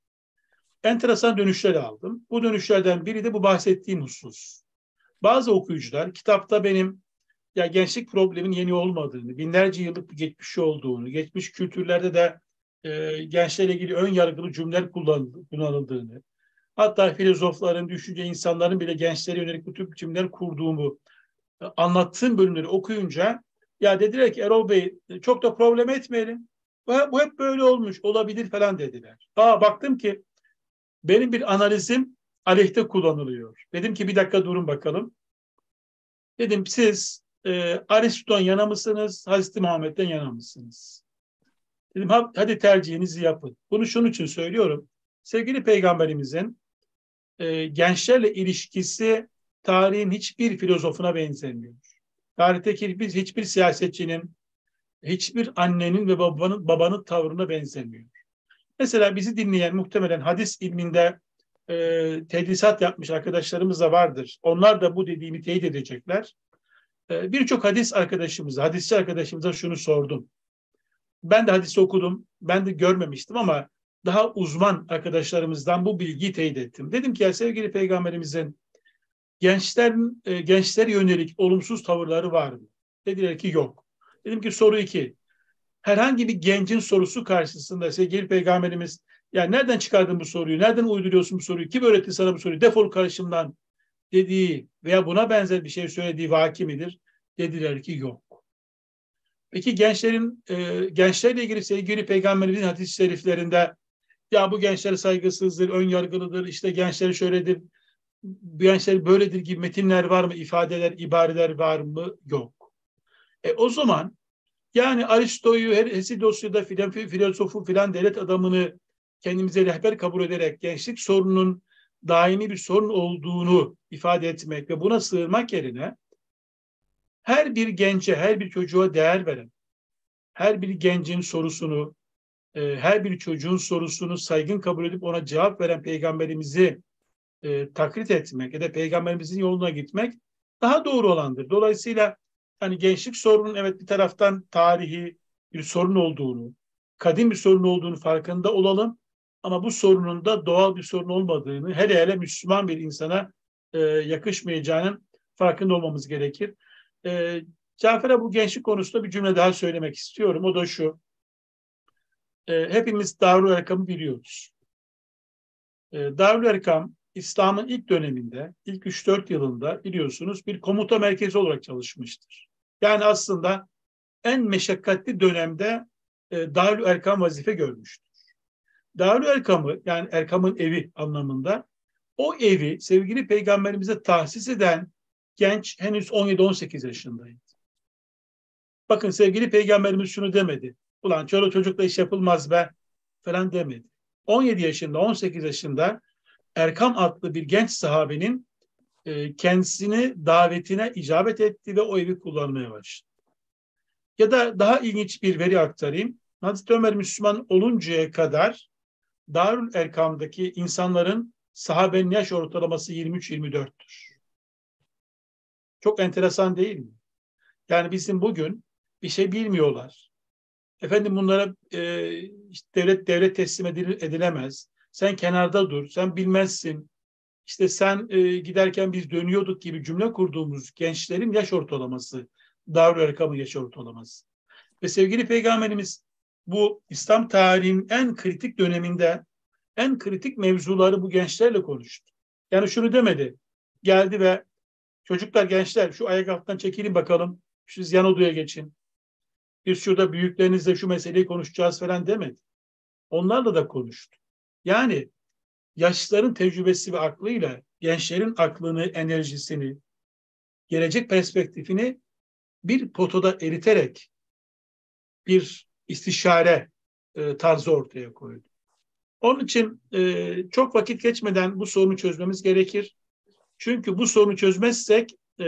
enteresan dönüşler aldım. Bu dönüşlerden biri de bu bahsettiğim husus. Bazı okuyucular kitapta benim ya gençlik problemin yeni olmadığını, binlerce yıllık bir geçmişi olduğunu, geçmiş kültürlerde de e, gençlerle ilgili ön yargılı cümleler kullanıldığını, hatta filozofların, düşünce insanların bile gençlere yönelik bu tür cümleler kurduğumu e, anlattığım bölümleri okuyunca ya dediler ki Erol Bey çok da problem etmeyelim. Bu, bu hep böyle olmuş, olabilir falan dediler. Aa baktım ki benim bir analizim aleyhte kullanılıyor. Dedim ki bir dakika durun bakalım. Dedim siz e, Aristo'dan yana mısınız, Hazreti Muhammed'den yana mısınız? Dedim hadi tercihinizi yapın. Bunu şunun için söylüyorum. Sevgili peygamberimizin e, gençlerle ilişkisi tarihin hiçbir filozofuna benzemiyor. Tarihteki hiçbir, hiçbir siyasetçinin, hiçbir annenin ve babanın, babanın tavrına benzemiyor. Mesela bizi dinleyen muhtemelen hadis ilminde e, tedrisat yapmış arkadaşlarımız da vardır. Onlar da bu dediğimi teyit edecekler. E, Birçok hadis arkadaşımıza, hadisçi arkadaşımıza şunu sordum. Ben de hadisi okudum, ben de görmemiştim ama daha uzman arkadaşlarımızdan bu bilgiyi teyit ettim. Dedim ki ya sevgili peygamberimizin gençlerin e, gençlere yönelik olumsuz tavırları var mı? Dediler ki yok. Dedim ki soru iki herhangi bir gencin sorusu karşısında sevgili peygamberimiz ya nereden çıkardın bu soruyu? Nereden uyduruyorsun bu soruyu? Kim öğretti sana bu soruyu? Defol karşımdan dediği veya buna benzer bir şey söylediği vaki midir? Dediler ki yok. Peki gençlerin e, gençlerle ilgili sevgili peygamberimizin hadis-i şeriflerinde ya bu gençler saygısızdır, ön yargılıdır, işte gençler şöyledir, bu gençler böyledir gibi metinler var mı, ifadeler, ibareler var mı? Yok. E o zaman yani Aristo'yu, Hesidos'u da filan filozofu filan devlet adamını kendimize rehber kabul ederek gençlik sorununun daimi bir sorun olduğunu ifade etmek ve buna sığırmak yerine her bir gence, her bir çocuğa değer veren, her bir gencin sorusunu, e, her bir çocuğun sorusunu saygın kabul edip ona cevap veren peygamberimizi e, taklit etmek ya da peygamberimizin yoluna gitmek daha doğru olandır. Dolayısıyla hani gençlik sorunun evet bir taraftan tarihi bir sorun olduğunu, kadim bir sorun olduğunu farkında olalım. Ama bu sorunun da doğal bir sorun olmadığını, hele hele Müslüman bir insana e, yakışmayacağının farkında olmamız gerekir. E, Cafer'e bu gençlik konusunda bir cümle daha söylemek istiyorum. O da şu. E, hepimiz Darül Erkam'ı biliyoruz. E, Darül Erkam İslam'ın ilk döneminde, ilk 3-4 yılında biliyorsunuz bir komuta merkezi olarak çalışmıştır. Yani aslında en meşakkatli dönemde e, Darül Erkam vazife görmüştür. Darül Erkam'ı yani Erkam'ın evi anlamında o evi sevgili peygamberimize tahsis eden genç henüz 17-18 yaşındaydı. Bakın sevgili peygamberimiz şunu demedi. Ulan çoluk çocukla iş yapılmaz be falan demedi. 17 yaşında, 18 yaşında Erkam adlı bir genç sahabenin e, kendisini davetine icabet etti ve o evi kullanmaya başladı. Ya da daha ilginç bir veri aktarayım. Hazreti Ömer Müslüman oluncaya kadar Darül Erkam'daki insanların sahabenin yaş ortalaması 23-24'tür. Çok enteresan değil mi? Yani bizim bugün bir şey bilmiyorlar. Efendim bunlara e, işte devlet devlet teslim edilemez. Sen kenarda dur, sen bilmezsin işte sen e, giderken biz dönüyorduk gibi cümle kurduğumuz gençlerin yaş ortalaması, Darül Erkam'ın yaş ortalaması. Ve sevgili Peygamberimiz bu İslam tarihinin en kritik döneminde en kritik mevzuları bu gençlerle konuştu. Yani şunu demedi. Geldi ve çocuklar, gençler şu ayak altından çekilin bakalım. Siz yan odaya geçin. Biz şurada büyüklerinizle şu meseleyi konuşacağız falan demedi. Onlarla da konuştu. Yani yaşlıların tecrübesi ve aklıyla gençlerin aklını, enerjisini, gelecek perspektifini bir potoda eriterek bir istişare e, tarzı ortaya koydu. Onun için e, çok vakit geçmeden bu sorunu çözmemiz gerekir. Çünkü bu sorunu çözmezsek e,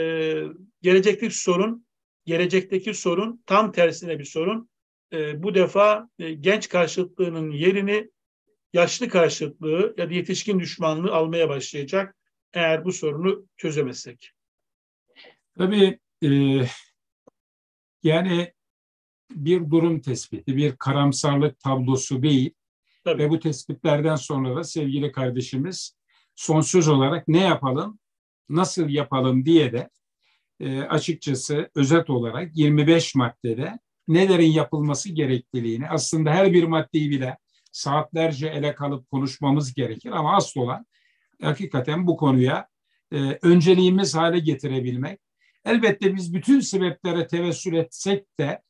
gelecekteki sorun, gelecekteki sorun tam tersine bir sorun. E, bu defa genç karşıtlığının yerini yaşlı karşıtlığı ya da yetişkin düşmanlığı almaya başlayacak eğer bu sorunu çözemezsek. Tabii e, yani bir durum tespiti, bir karamsarlık tablosu değil. Tabii. Ve bu tespitlerden sonra da sevgili kardeşimiz son söz olarak ne yapalım, nasıl yapalım diye de e, açıkçası özet olarak 25 maddede nelerin yapılması gerekliliğini aslında her bir maddeyi bile saatlerce ele kalıp konuşmamız gerekir ama asıl olan hakikaten bu konuya e, önceliğimiz hale getirebilmek. Elbette biz bütün sebeplere tevessül etsek de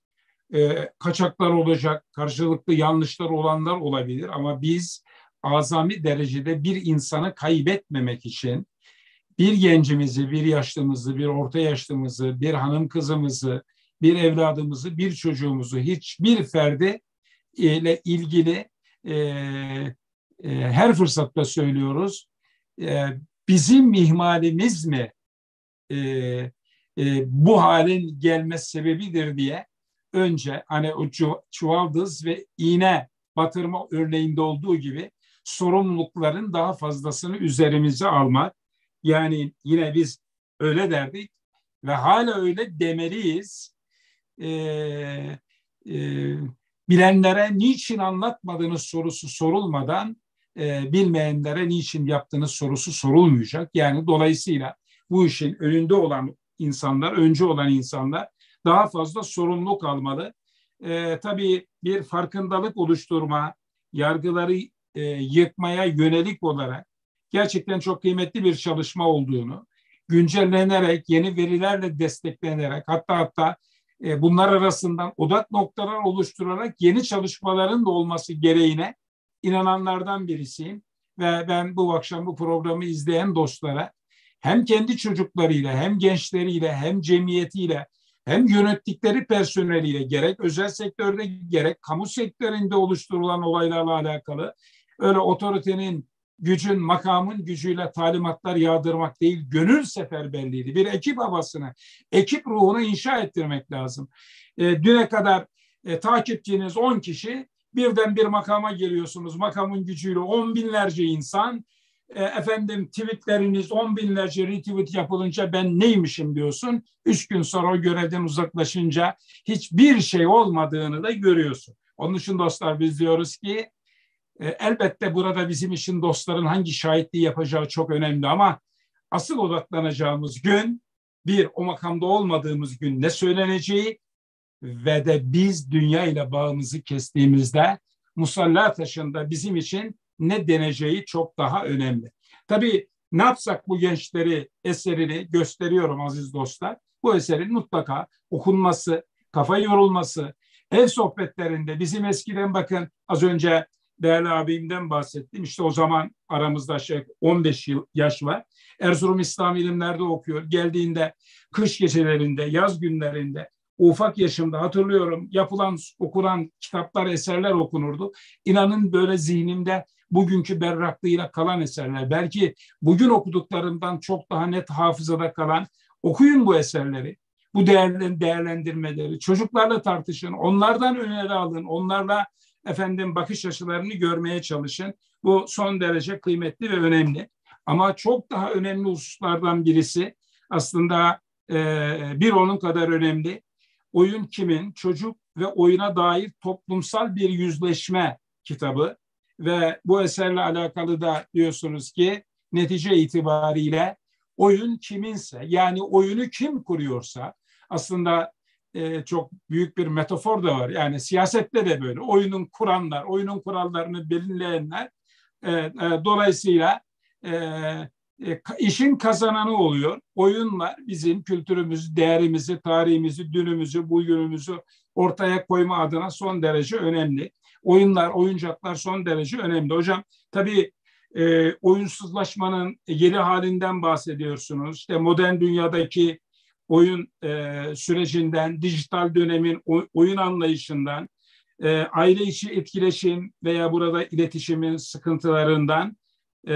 e, kaçaklar olacak, karşılıklı yanlışlar olanlar olabilir ama biz azami derecede bir insanı kaybetmemek için bir gencimizi, bir yaşlımızı, bir orta yaşlımızı, bir hanım kızımızı, bir evladımızı, bir çocuğumuzu, hiçbir ferdi ile ilgili e, e, her fırsatta söylüyoruz. E, bizim ihmalimiz mi e, e, bu halin gelme sebebidir diye önce hani o çuvaldız ve iğne batırma örneğinde olduğu gibi sorumlulukların daha fazlasını üzerimize almak. Yani yine biz öyle derdik ve hala öyle demeliyiz. Ee, e, bilenlere niçin anlatmadığınız sorusu sorulmadan e, bilmeyenlere niçin yaptığınız sorusu sorulmayacak. Yani dolayısıyla bu işin önünde olan insanlar, önce olan insanlar daha fazla sorumluluk almalı. E, tabii bir farkındalık oluşturma, yargıları e, yıkmaya yönelik olarak gerçekten çok kıymetli bir çalışma olduğunu, güncellenerek, yeni verilerle desteklenerek hatta hatta e, bunlar arasından odak noktalar oluşturarak yeni çalışmaların da olması gereğine inananlardan birisiyim. Ve ben bu akşam bu programı izleyen dostlara hem kendi çocuklarıyla hem gençleriyle hem cemiyetiyle hem yönettikleri personeliyle gerek özel sektörde gerek kamu sektöründe oluşturulan olaylarla alakalı öyle otoritenin gücün, makamın gücüyle talimatlar yağdırmak değil, gönül seferberliği, bir ekip havasını, ekip ruhunu inşa ettirmek lazım. E, düne kadar e, takipçiniz 10 kişi, birden bir makama geliyorsunuz. Makamın gücüyle on binlerce insan, e, efendim tweetleriniz on binlerce retweet yapılınca ben neymişim diyorsun. Üç gün sonra o görevden uzaklaşınca hiçbir şey olmadığını da görüyorsun. Onun için dostlar biz diyoruz ki e, elbette burada bizim için dostların hangi şahitliği yapacağı çok önemli ama asıl odaklanacağımız gün bir o makamda olmadığımız gün ne söyleneceği ve de biz dünya ile bağımızı kestiğimizde musalla taşında bizim için ne deneceği çok daha önemli. Tabii ne yapsak bu gençleri eserini gösteriyorum aziz dostlar. Bu eserin mutlaka okunması, kafa yorulması, ev sohbetlerinde bizim eskiden bakın az önce değerli abimden bahsettim. İşte o zaman aramızda şey 15 yıl yaş var. Erzurum İslam ilimlerde okuyor. Geldiğinde kış gecelerinde, yaz günlerinde ufak yaşımda hatırlıyorum yapılan, okunan kitaplar, eserler okunurdu. İnanın böyle zihnimde bugünkü berraklığıyla kalan eserler. Belki bugün okuduklarımdan çok daha net hafızada kalan okuyun bu eserleri. Bu değerlendirmeleri çocuklarla tartışın, onlardan öneri alın, onlarla efendim bakış açılarını görmeye çalışın. Bu son derece kıymetli ve önemli. Ama çok daha önemli hususlardan birisi aslında e, bir onun kadar önemli. Oyun kimin? Çocuk ve oyuna dair toplumsal bir yüzleşme kitabı ve bu eserle alakalı da diyorsunuz ki netice itibariyle oyun kiminse yani oyunu kim kuruyorsa aslında e, çok büyük bir metafor da var. Yani siyasette de böyle oyunun kuranlar, oyunun kurallarını belirleyenler e, e, dolayısıyla e, e, işin kazananı oluyor. Oyunlar bizim kültürümüzü, değerimizi, tarihimizi, dünümüzü, bugünümüzü ortaya koyma adına son derece önemli. Oyunlar, oyuncaklar son derece önemli. Hocam tabii e, oyunsuzlaşmanın yeni halinden bahsediyorsunuz. İşte modern dünyadaki oyun e, sürecinden, dijital dönemin oyun anlayışından, e, aile içi etkileşim veya burada iletişimin sıkıntılarından e,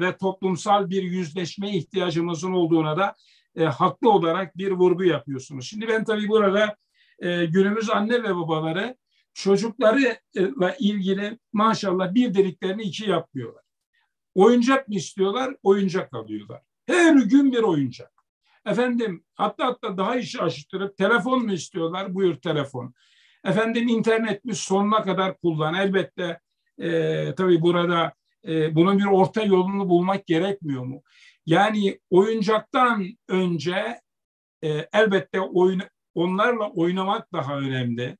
ve toplumsal bir yüzleşme ihtiyacımızın olduğuna da e, haklı olarak bir vurgu yapıyorsunuz. Şimdi ben tabii burada e, günümüz anne ve babaları çocuklarıyla ilgili maşallah bir dediklerini iki yapmıyorlar. Oyuncak mı istiyorlar? Oyuncak alıyorlar. Her gün bir oyuncak. Efendim hatta hatta daha işi aşıttırıp telefon mu istiyorlar? Buyur telefon. Efendim internet mi sonuna kadar kullan. Elbette e, tabii burada e, bunun bir orta yolunu bulmak gerekmiyor mu? Yani oyuncaktan önce e, elbette oyun, onlarla oynamak daha önemli.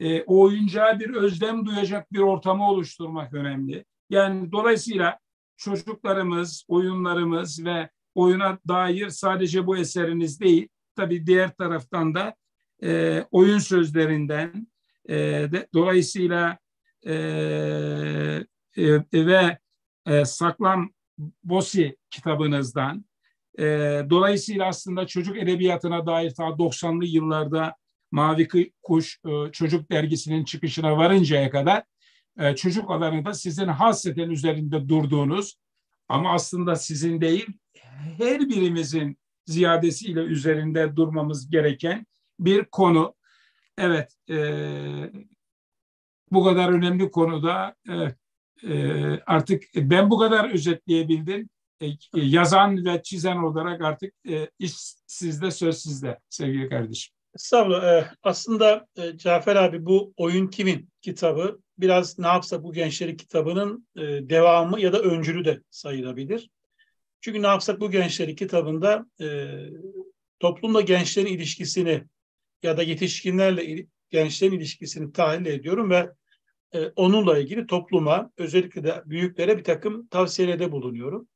E, o oyuncağa bir özlem duyacak bir ortamı oluşturmak önemli. Yani dolayısıyla çocuklarımız, oyunlarımız ve oyuna dair sadece bu eseriniz değil, tabii diğer taraftan da e, oyun sözlerinden e, de, dolayısıyla e, e, ve e, Saklam Bosi kitabınızdan e, dolayısıyla aslında çocuk edebiyatına dair ta 90'lı yıllarda Mavi Kuş e, Çocuk Dergisi'nin çıkışına varıncaya kadar e, çocuk alanında sizin hasreten üzerinde durduğunuz ama aslında sizin değil her birimizin ziyadesiyle üzerinde durmamız gereken bir konu. Evet, e, bu kadar önemli konuda artık ben bu kadar özetleyebildim. Yazan ve çizen olarak artık iş sizde, söz sizde sevgili kardeşim. Estağfurullah. Ee, aslında e, Cafer abi bu Oyun Kimin kitabı biraz ne yapsa bu gençleri kitabının e, devamı ya da öncülü de sayılabilir. Çünkü ne yapsak bu gençleri kitabında e, toplumla gençlerin ilişkisini ya da yetişkinlerle gençlerin ilişkisini tahlil ediyorum ve onunla ilgili topluma özellikle de büyüklere bir takım tavsiyelerde bulunuyorum.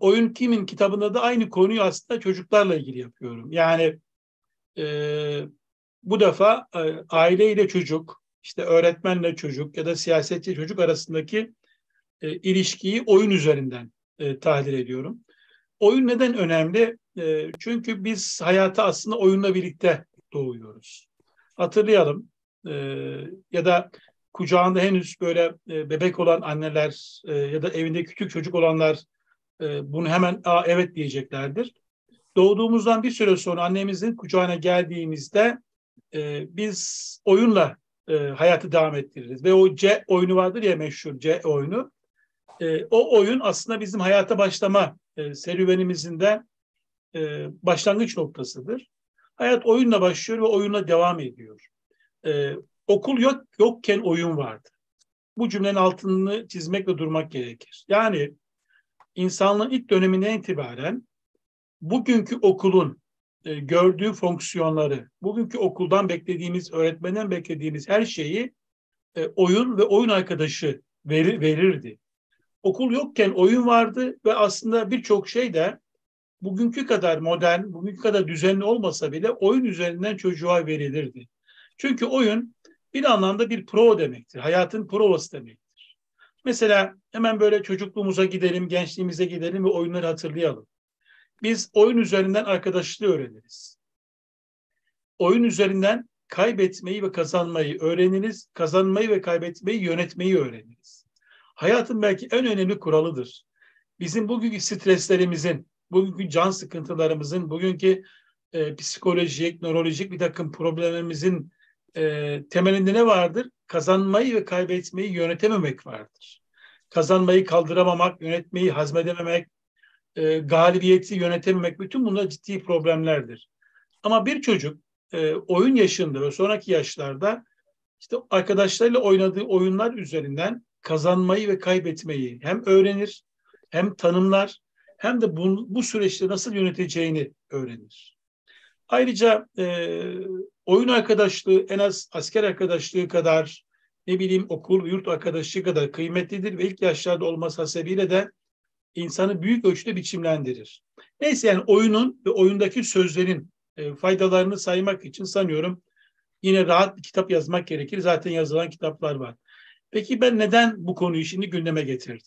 Oyun Kimin kitabında da aynı konuyu aslında çocuklarla ilgili yapıyorum. Yani e, bu defa e, aileyle çocuk, işte öğretmenle çocuk ya da siyasetçi çocuk arasındaki e, ilişkiyi oyun üzerinden e, tahlil ediyorum. Oyun neden önemli? E, çünkü biz hayata aslında oyunla birlikte doğuyoruz. Hatırlayalım e, ya da kucağında henüz böyle e, bebek olan anneler e, ya da evinde küçük çocuk olanlar e, bunu hemen Aa, evet diyeceklerdir. Doğduğumuzdan bir süre sonra annemizin kucağına geldiğimizde e, biz oyunla e, hayatı devam ettiririz. Ve o C oyunu vardır ya meşhur C oyunu. E, o oyun aslında bizim hayata başlama e, serüvenimizin de e, başlangıç noktasıdır. Hayat oyunla başlıyor ve oyunla devam ediyor. E, okul yok yokken oyun vardı. Bu cümlenin altını çizmekle durmak gerekir. Yani insanlığın ilk döneminden itibaren bugünkü okulun e, gördüğü fonksiyonları, bugünkü okuldan beklediğimiz, öğretmenden beklediğimiz her şeyi e, oyun ve oyun arkadaşı verir, verirdi. Okul yokken oyun vardı ve aslında birçok şey de bugünkü kadar modern, bugünkü kadar düzenli olmasa bile oyun üzerinden çocuğa verilirdi. Çünkü oyun bir anlamda bir prova demektir. Hayatın provası demektir. Mesela hemen böyle çocukluğumuza gidelim, gençliğimize gidelim ve oyunları hatırlayalım. Biz oyun üzerinden arkadaşlığı öğreniriz. Oyun üzerinden kaybetmeyi ve kazanmayı öğreniriz. Kazanmayı ve kaybetmeyi yönetmeyi öğreniriz. Hayatın belki en önemli kuralıdır. Bizim bugünkü streslerimizin, bugünkü can sıkıntılarımızın, bugünkü e, psikolojik, nörolojik bir takım problemlerimizin e, temelinde ne vardır? Kazanmayı ve kaybetmeyi yönetememek vardır. Kazanmayı kaldıramamak, yönetmeyi hazmedememek, e, galibiyeti yönetememek bütün bunlar ciddi problemlerdir. Ama bir çocuk e, oyun yaşında ve sonraki yaşlarda işte arkadaşlarıyla oynadığı oyunlar üzerinden kazanmayı ve kaybetmeyi hem öğrenir hem tanımlar hem de bu, bu süreçte nasıl yöneteceğini öğrenir. Ayrıca e, oyun arkadaşlığı en az asker arkadaşlığı kadar ne bileyim okul, yurt arkadaşlığı kadar kıymetlidir ve ilk yaşlarda olması hasebiyle de insanı büyük ölçüde biçimlendirir. Neyse yani oyunun ve oyundaki sözlerin e, faydalarını saymak için sanıyorum yine rahat bir kitap yazmak gerekir. Zaten yazılan kitaplar var. Peki ben neden bu konuyu şimdi gündeme getirdim?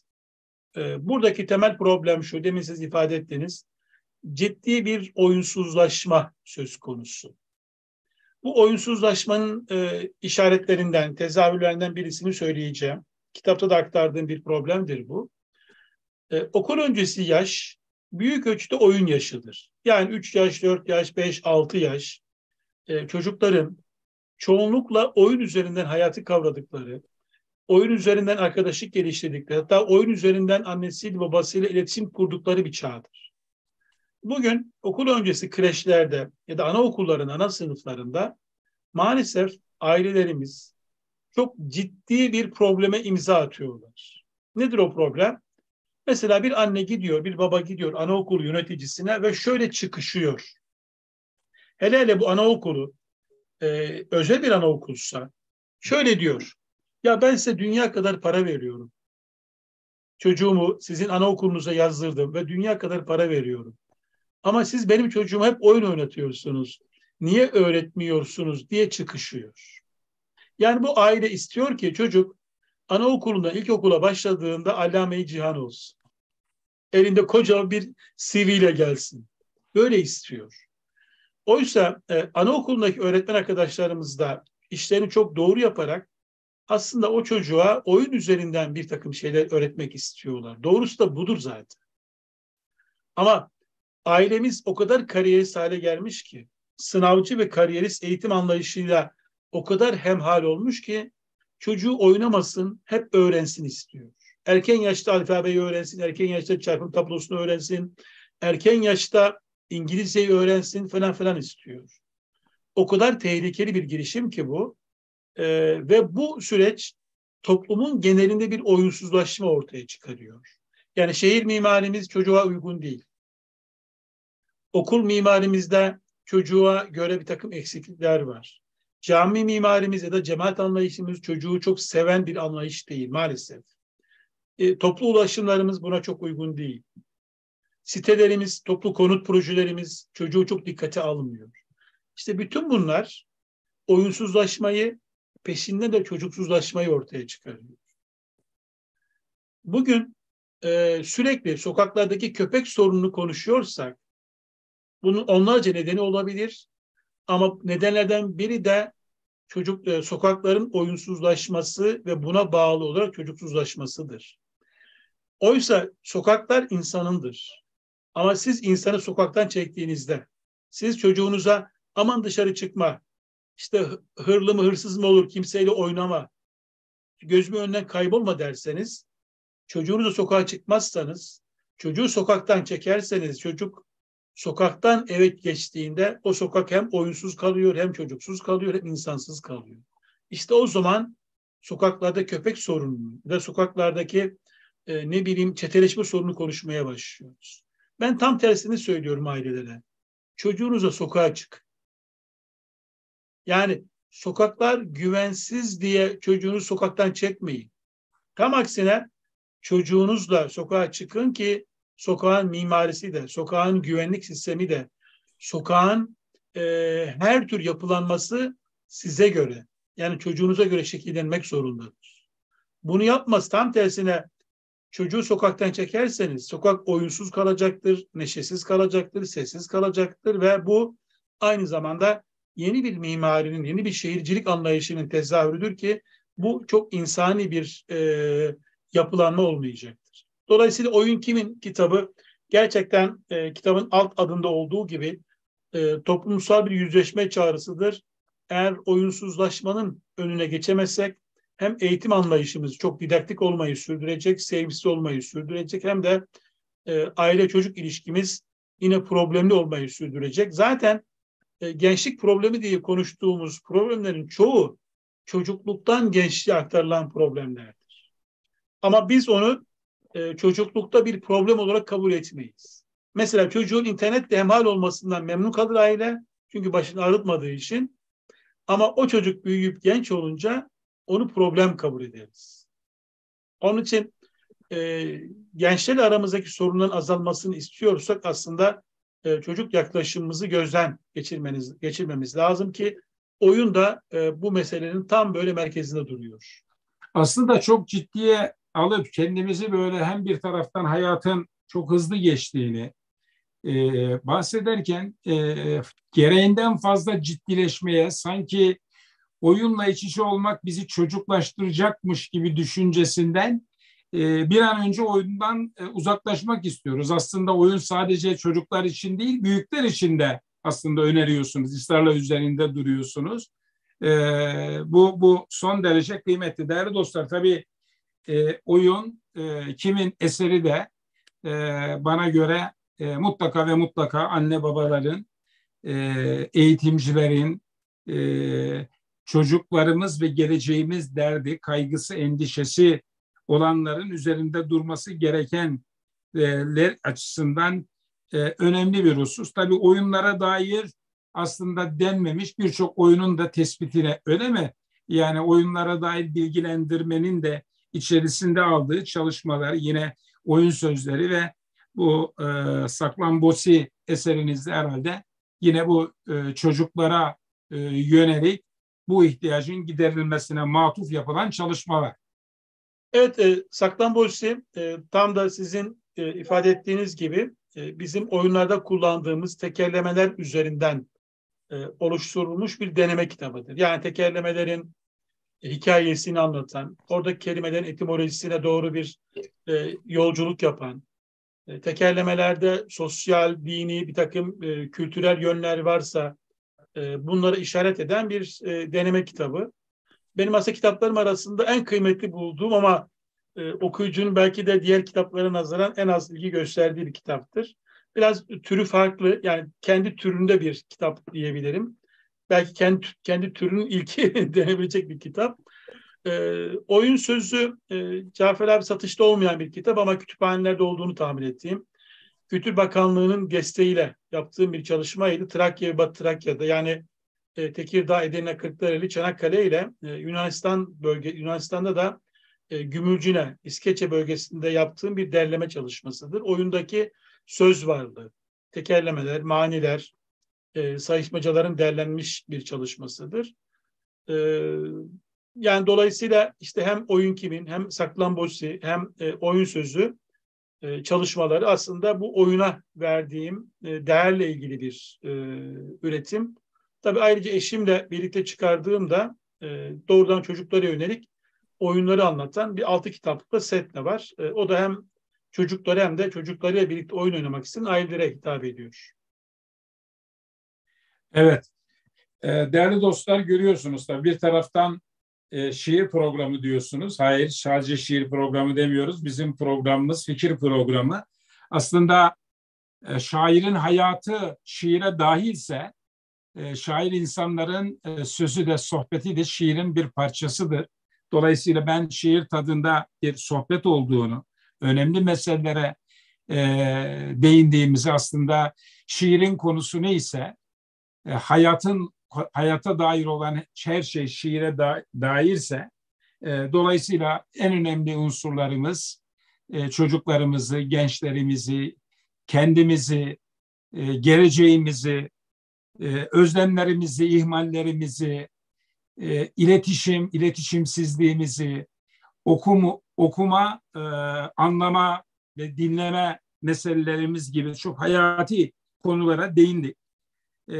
E, buradaki temel problem şu, demin siz ifade ettiniz. Ciddi bir oyunsuzlaşma söz konusu. Bu oyunsuzlaşmanın e, işaretlerinden, tezahürlerinden birisini söyleyeceğim. Kitapta da aktardığım bir problemdir bu. E, okul öncesi yaş büyük ölçüde oyun yaşıdır. Yani 3 yaş, 4 yaş, 5, 6 yaş e, çocukların çoğunlukla oyun üzerinden hayatı kavradıkları, oyun üzerinden arkadaşlık geliştirdikleri, hatta oyun üzerinden annesiyle babasıyla iletişim kurdukları bir çağdır. Bugün okul öncesi kreşlerde ya da anaokulların ana sınıflarında maalesef ailelerimiz çok ciddi bir probleme imza atıyorlar. Nedir o problem? Mesela bir anne gidiyor, bir baba gidiyor anaokulu yöneticisine ve şöyle çıkışıyor. Hele hele bu anaokulu e, özel bir anaokulsa şöyle diyor. Ya ben size dünya kadar para veriyorum. Çocuğumu sizin anaokulunuza yazdırdım ve dünya kadar para veriyorum. Ama siz benim çocuğuma hep oyun oynatıyorsunuz. Niye öğretmiyorsunuz diye çıkışıyor. Yani bu aile istiyor ki çocuk anaokulunda ilkokula başladığında allame cihan olsun. Elinde kocaman bir CV ile gelsin. Böyle istiyor. Oysa e, anaokulundaki öğretmen arkadaşlarımız da işlerini çok doğru yaparak aslında o çocuğa oyun üzerinden bir takım şeyler öğretmek istiyorlar. Doğrusu da budur zaten. Ama ailemiz o kadar kariyerist hale gelmiş ki, sınavcı ve kariyerist eğitim anlayışıyla o kadar hemhal olmuş ki çocuğu oynamasın, hep öğrensin istiyor. Erken yaşta alfabeyi öğrensin, erken yaşta çarpım tablosunu öğrensin, erken yaşta İngilizceyi öğrensin falan falan istiyor. O kadar tehlikeli bir girişim ki bu. Ee, ve bu süreç toplumun genelinde bir oyunsuzlaşma ortaya çıkarıyor. Yani şehir mimarimiz çocuğa uygun değil. Okul mimarimizde çocuğa göre bir takım eksiklikler var. Cami mimarimiz ya da cemaat anlayışımız çocuğu çok seven bir anlayış değil maalesef. E, toplu ulaşımlarımız buna çok uygun değil. Sitelerimiz, toplu konut projelerimiz çocuğu çok dikkate almıyor. İşte bütün bunlar oyunsuzlaşmayı, peşinde de çocuksuzlaşmayı ortaya çıkarıyor. Bugün e, sürekli sokaklardaki köpek sorununu konuşuyorsak, bunun onlarca nedeni olabilir. Ama nedenlerden biri de çocuk e, sokakların oyunsuzlaşması ve buna bağlı olarak çocuksuzlaşmasıdır. Oysa sokaklar insanındır. Ama siz insanı sokaktan çektiğinizde, siz çocuğunuza aman dışarı çıkma, işte hırlı mı hırsız mı olur kimseyle oynama, gözümü önünden kaybolma derseniz, çocuğunuza sokağa çıkmazsanız, çocuğu sokaktan çekerseniz, çocuk sokaktan eve geçtiğinde o sokak hem oyunsuz kalıyor, hem çocuksuz kalıyor, hem insansız kalıyor. İşte o zaman sokaklarda köpek sorunu ve sokaklardaki e, ne bileyim çeteleşme sorunu konuşmaya başlıyoruz. Ben tam tersini söylüyorum ailelere. Çocuğunuza sokağa çık. Yani sokaklar güvensiz diye çocuğunuzu sokaktan çekmeyin. Tam aksine çocuğunuzla sokağa çıkın ki sokağın mimarisi de, sokağın güvenlik sistemi de, sokağın e, her tür yapılanması size göre, yani çocuğunuza göre şekillenmek zorundadır. Bunu yapmaz. Tam tersine çocuğu sokaktan çekerseniz sokak oyunsuz kalacaktır, neşesiz kalacaktır, sessiz kalacaktır ve bu aynı zamanda yeni bir mimarinin, yeni bir şehircilik anlayışının tezahürüdür ki bu çok insani bir e, yapılanma olmayacaktır. Dolayısıyla Oyun Kimin kitabı gerçekten e, kitabın alt adında olduğu gibi e, toplumsal bir yüzleşme çağrısıdır. Eğer oyunsuzlaşmanın önüne geçemezsek hem eğitim anlayışımız çok didaktik olmayı sürdürecek, sevgisiz olmayı sürdürecek hem de e, aile çocuk ilişkimiz yine problemli olmayı sürdürecek. Zaten e, gençlik problemi diye konuştuğumuz problemlerin çoğu çocukluktan gençliğe aktarılan problemlerdir. Ama biz onu e, çocuklukta bir problem olarak kabul etmeyiz. Mesela çocuğun internetle hemhal olmasından memnun kalır aile. Çünkü başını ağrıtmadığı için. Ama o çocuk büyüyüp genç olunca onu problem kabul ederiz. Onun için e, gençlerle aramızdaki sorunların azalmasını istiyorsak aslında e, çocuk yaklaşımımızı gözden geçirmeniz, geçirmemiz lazım ki oyun da e, bu meselenin tam böyle merkezinde duruyor. Aslında çok ciddiye alıp kendimizi böyle hem bir taraftan hayatın çok hızlı geçtiğini e, bahsederken e, gereğinden fazla ciddileşmeye sanki oyunla iç içe olmak bizi çocuklaştıracakmış gibi düşüncesinden e, bir an önce oyundan e, uzaklaşmak istiyoruz. Aslında oyun sadece çocuklar için değil, büyükler için de aslında öneriyorsunuz. İsrarla üzerinde duruyorsunuz. E, bu, bu son derece kıymetli. Değerli dostlar tabii e, oyun e, kimin eseri de e, bana göre e, mutlaka ve mutlaka anne babaların, e, eğitimcilerin, e, çocuklarımız ve geleceğimiz derdi, kaygısı, endişesi olanların üzerinde durması gerekenler açısından e, önemli bir husus. Tabii oyunlara dair aslında denmemiş birçok oyunun da tespitine öyle mi? Yani oyunlara dair bilgilendirmenin de içerisinde aldığı çalışmalar yine oyun sözleri ve bu e, Saklambosi eserinizde herhalde yine bu e, çocuklara e, yönelik bu ihtiyacın giderilmesine matuf yapılan çalışmalar. Evet, e, Saklambosi e, tam da sizin e, ifade ettiğiniz gibi e, bizim oyunlarda kullandığımız tekerlemeler üzerinden e, oluşturulmuş bir deneme kitabıdır. Yani tekerlemelerin hikayesini anlatan, oradaki kelimelerin etimolojisine doğru bir e, yolculuk yapan, e, tekerlemelerde sosyal, dini bir takım e, kültürel yönler varsa e, bunları işaret eden bir e, deneme kitabı. Benim aslında kitaplarım arasında en kıymetli bulduğum ama e, okuyucunun belki de diğer kitaplara nazaran en az ilgi gösterdiği bir kitaptır. Biraz türü farklı yani kendi türünde bir kitap diyebilirim. Belki kendi, kendi türünün ilki denebilecek bir kitap. E, oyun sözü e, Cafer abi satışta olmayan bir kitap ama kütüphanelerde olduğunu tahmin ettiğim. Kültür Bakanlığı'nın desteğiyle yaptığım bir çalışmaydı. Trakya ve Batı Trakya'da yani e, Tekirdağ, Edirne, Kırklareli, Çanakkale ile e, Yunanistan bölge Yunanistan'da da e, Gümülcine, İskeçe bölgesinde yaptığım bir derleme çalışmasıdır. Oyundaki söz vardı, tekerlemeler, maniler, e, sayışmacaların derlenmiş bir çalışmasıdır. E, yani dolayısıyla işte hem oyun kimin, hem saklambosi, hem e, oyun sözü e, çalışmaları aslında bu oyuna verdiğim e, değerle ilgili bir e, üretim. Tabii ayrıca eşimle birlikte çıkardığımda e, doğrudan çocuklara yönelik oyunları anlatan bir altı kitaplık da setle var. E, o da hem çocuklara hem de çocuklarıyla birlikte oyun oynamak isteyen ailelere hitap ediyor. Evet. E, değerli dostlar görüyorsunuz da bir taraftan e, şiir programı diyorsunuz. Hayır sadece şiir programı demiyoruz. Bizim programımız fikir programı. Aslında e, şairin hayatı şiire dahilse e, şair insanların sözü de sohbeti de şiirin bir parçasıdır. Dolayısıyla ben şiir tadında bir sohbet olduğunu, önemli meselelere değindiğimizi aslında şiirin konusu neyse e, hayatın hayata dair olan her şey şiire da, dairse e, dolayısıyla en önemli unsurlarımız e, çocuklarımızı, gençlerimizi, kendimizi, e, geleceğimizi, e, özlemlerimizi, ihmallerimizi, e, iletişim, iletişimsizliğimizi, okumu, okuma, e, anlama ve dinleme meselelerimiz gibi çok hayati konulara değindik. E,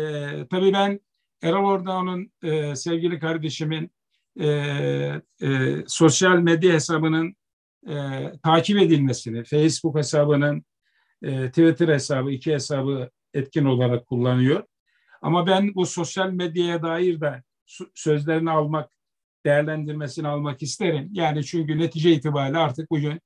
tabii ben Erol Ordağ'ın e, sevgili kardeşimin e, e, sosyal medya hesabının e, takip edilmesini, Facebook hesabının, e, Twitter hesabı, iki hesabı etkin olarak kullanıyor. Ama ben bu sosyal medyaya dair de sözlerini almak, değerlendirmesini almak isterim. Yani çünkü netice itibariyle artık bugün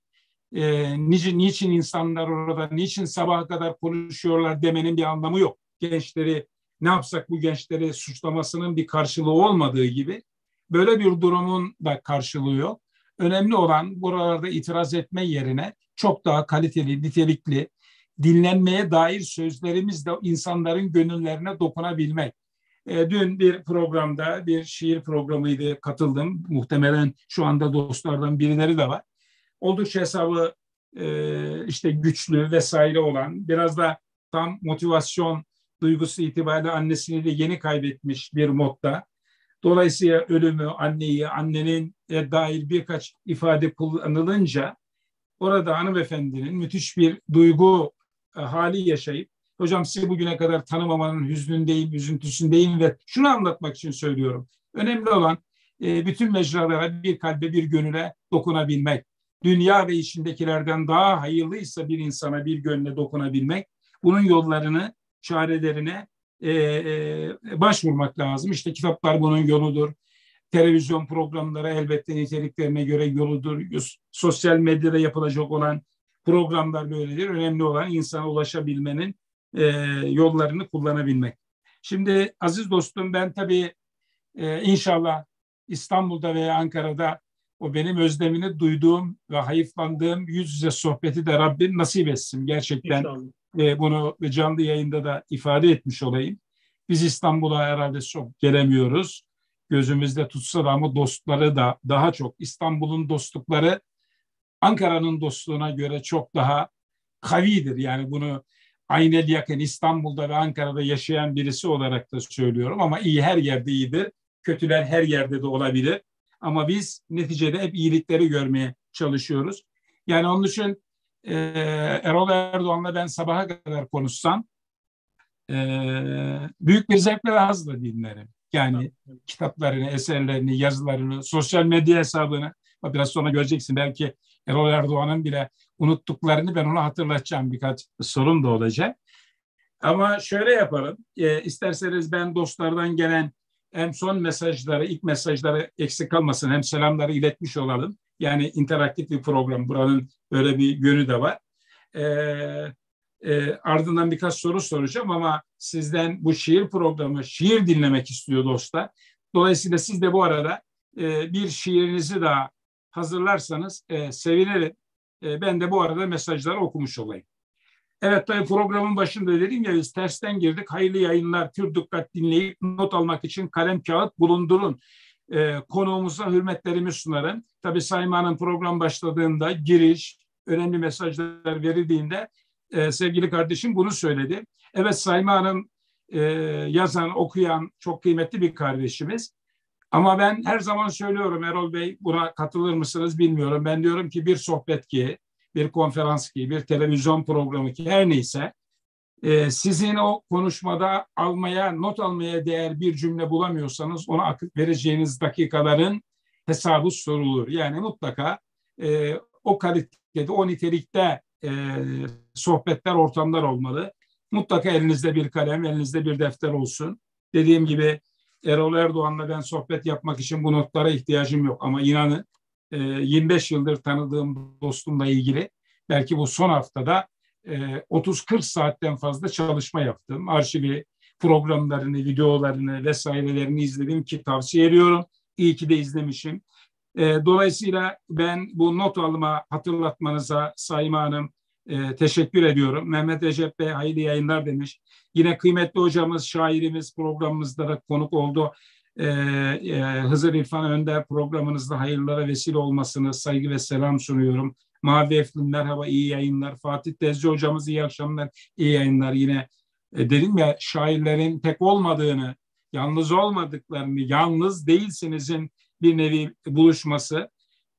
e, niçin, niçin insanlar orada, niçin sabaha kadar konuşuyorlar demenin bir anlamı yok. Gençleri ne yapsak bu gençleri suçlamasının bir karşılığı olmadığı gibi böyle bir durumun da karşılığı yok. Önemli olan buralarda itiraz etme yerine çok daha kaliteli, nitelikli, dinlenmeye dair sözlerimizle insanların gönüllerine dokunabilmek. E, dün bir programda, bir şiir programıydı, katıldım. Muhtemelen şu anda dostlardan birileri de var. Oldukça hesabı e, işte güçlü vesaire olan, biraz da tam motivasyon duygusu itibariyle annesini de yeni kaybetmiş bir modda. Dolayısıyla ölümü, anneyi, annenin dair birkaç ifade kullanılınca orada hanımefendinin müthiş bir duygu e, hali yaşayıp hocam sizi bugüne kadar tanımamanın hüznündeyim, üzüntüsündeyim ve şunu anlatmak için söylüyorum. Önemli olan e, bütün mecralara bir kalbe bir gönüle dokunabilmek. Dünya ve içindekilerden daha hayırlıysa bir insana bir gönle dokunabilmek. Bunun yollarını, çarelerine e, e, başvurmak lazım. İşte kitaplar bunun yoludur. Televizyon programları elbette niteliklerine göre yoludur. Sosyal medyada yapılacak olan programlar böyledir. Önemli olan insana ulaşabilmenin e, yollarını kullanabilmek. Şimdi aziz dostum ben tabii e, inşallah İstanbul'da veya Ankara'da o benim özlemini duyduğum ve hayıflandığım yüz yüze sohbeti de Rabbim nasip etsin. Gerçekten e, bunu canlı yayında da ifade etmiş olayım. Biz İstanbul'a herhalde çok gelemiyoruz. Gözümüzde tutsa da ama dostları da daha çok. İstanbul'un dostlukları Ankara'nın dostluğuna göre çok daha kavidir. Yani bunu aynel yakın İstanbul'da ve Ankara'da yaşayan birisi olarak da söylüyorum ama iyi her yerde iyidir. Kötüler her yerde de olabilir. Ama biz neticede hep iyilikleri görmeye çalışıyoruz. Yani onun için e, Erol Erdoğan'la ben sabaha kadar konuşsam e, büyük bir zevkle ve hazla dinlerim. Yani kitaplarını, eserlerini, yazılarını, sosyal medya hesabını biraz sonra göreceksin belki Erol Erdoğan'ın bile unuttuklarını ben ona hatırlatacağım birkaç sorun da olacak. Ama şöyle yapalım. E, isterseniz ben dostlardan gelen hem son mesajları, ilk mesajları eksik kalmasın hem selamları iletmiş olalım. Yani interaktif bir program. Buranın böyle bir yönü de var. E, e, ardından birkaç soru soracağım ama sizden bu şiir programı, şiir dinlemek istiyor dostlar. Dolayısıyla siz de bu arada e, bir şiirinizi daha hazırlarsanız e, sevinirim. E, ben de bu arada mesajları okumuş olayım. Evet tabii programın başında dedim ya biz tersten girdik. Hayırlı yayınlar, tür dikkat dinleyip not almak için kalem kağıt bulundurun. E, konuğumuza hürmetlerimi sunarım. Tabii Sayman'ın program başladığında giriş, önemli mesajlar verildiğinde e, sevgili kardeşim bunu söyledi. Evet Sayma Hanım e, yazan, okuyan çok kıymetli bir kardeşimiz. Ama ben her zaman söylüyorum Erol Bey buna katılır mısınız bilmiyorum. Ben diyorum ki bir sohbet ki, bir konferans ki, bir televizyon programı ki her neyse e, sizin o konuşmada almaya, not almaya değer bir cümle bulamıyorsanız ona akıp vereceğiniz dakikaların hesabı sorulur. Yani mutlaka e, o kalitede, o nitelikte e, sohbetler, ortamlar olmalı. Mutlaka elinizde bir kalem, elinizde bir defter olsun. Dediğim gibi Erol Erdoğan'la ben sohbet yapmak için bu notlara ihtiyacım yok. Ama inanın 25 e, yıldır tanıdığım dostumla ilgili belki bu son haftada 30-40 e, saatten fazla çalışma yaptım. Arşivi programlarını, videolarını vesairelerini izledim ki tavsiye ediyorum. İyi ki de izlemişim. E, dolayısıyla ben bu not alma hatırlatmanıza Sayın Hanım e, teşekkür ediyorum. Mehmet Recep Bey hayırlı yayınlar demiş. Yine kıymetli hocamız, şairimiz programımızda da konuk oldu. E, e, Hızır İrfan Önder programınızda hayırlara vesile olmasını saygı ve selam sunuyorum. Mavi Eflin merhaba iyi yayınlar. Fatih Tezci hocamız iyi akşamlar, iyi yayınlar. Yine e, dedim ya şairlerin tek olmadığını, yalnız olmadıklarını, yalnız değilsinizin bir nevi buluşması.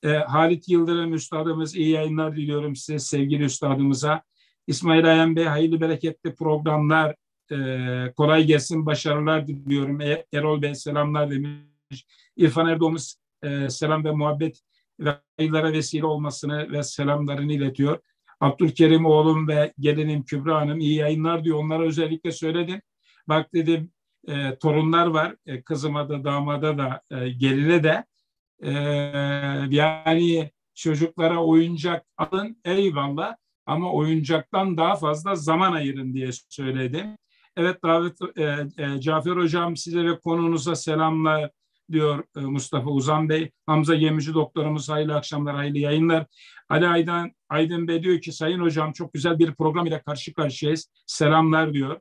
E, Halit Yıldırım Üstadımız iyi yayınlar diliyorum size sevgili üstadımıza. İsmail Ayan Bey hayırlı bereketli programlar e, kolay gelsin başarılar diliyorum. E, Erol Bey selamlar demiş. İrfan Erdoğan'ımız e, selam ve muhabbet hayırlara vesile olmasını ve selamlarını iletiyor. Abdülkerim oğlum ve gelinim Kübra Hanım iyi yayınlar diyor. Onlara özellikle söyledim. Bak dedim e, torunlar var. E, kızıma da damada da e, geline de e, yani çocuklara oyuncak alın eyvallah ama oyuncaktan daha fazla zaman ayırın diye söyledim. Evet davet e, e, Cafer Hocam size ve konunuza selamlar. Diyor e, Mustafa Uzan Bey. Hamza Yemici doktorumuz hayırlı akşamlar, hayırlı yayınlar. Ali Aydın, Aydın Bey diyor ki Sayın Hocam çok güzel bir program ile karşı karşıyayız. Selamlar diyor.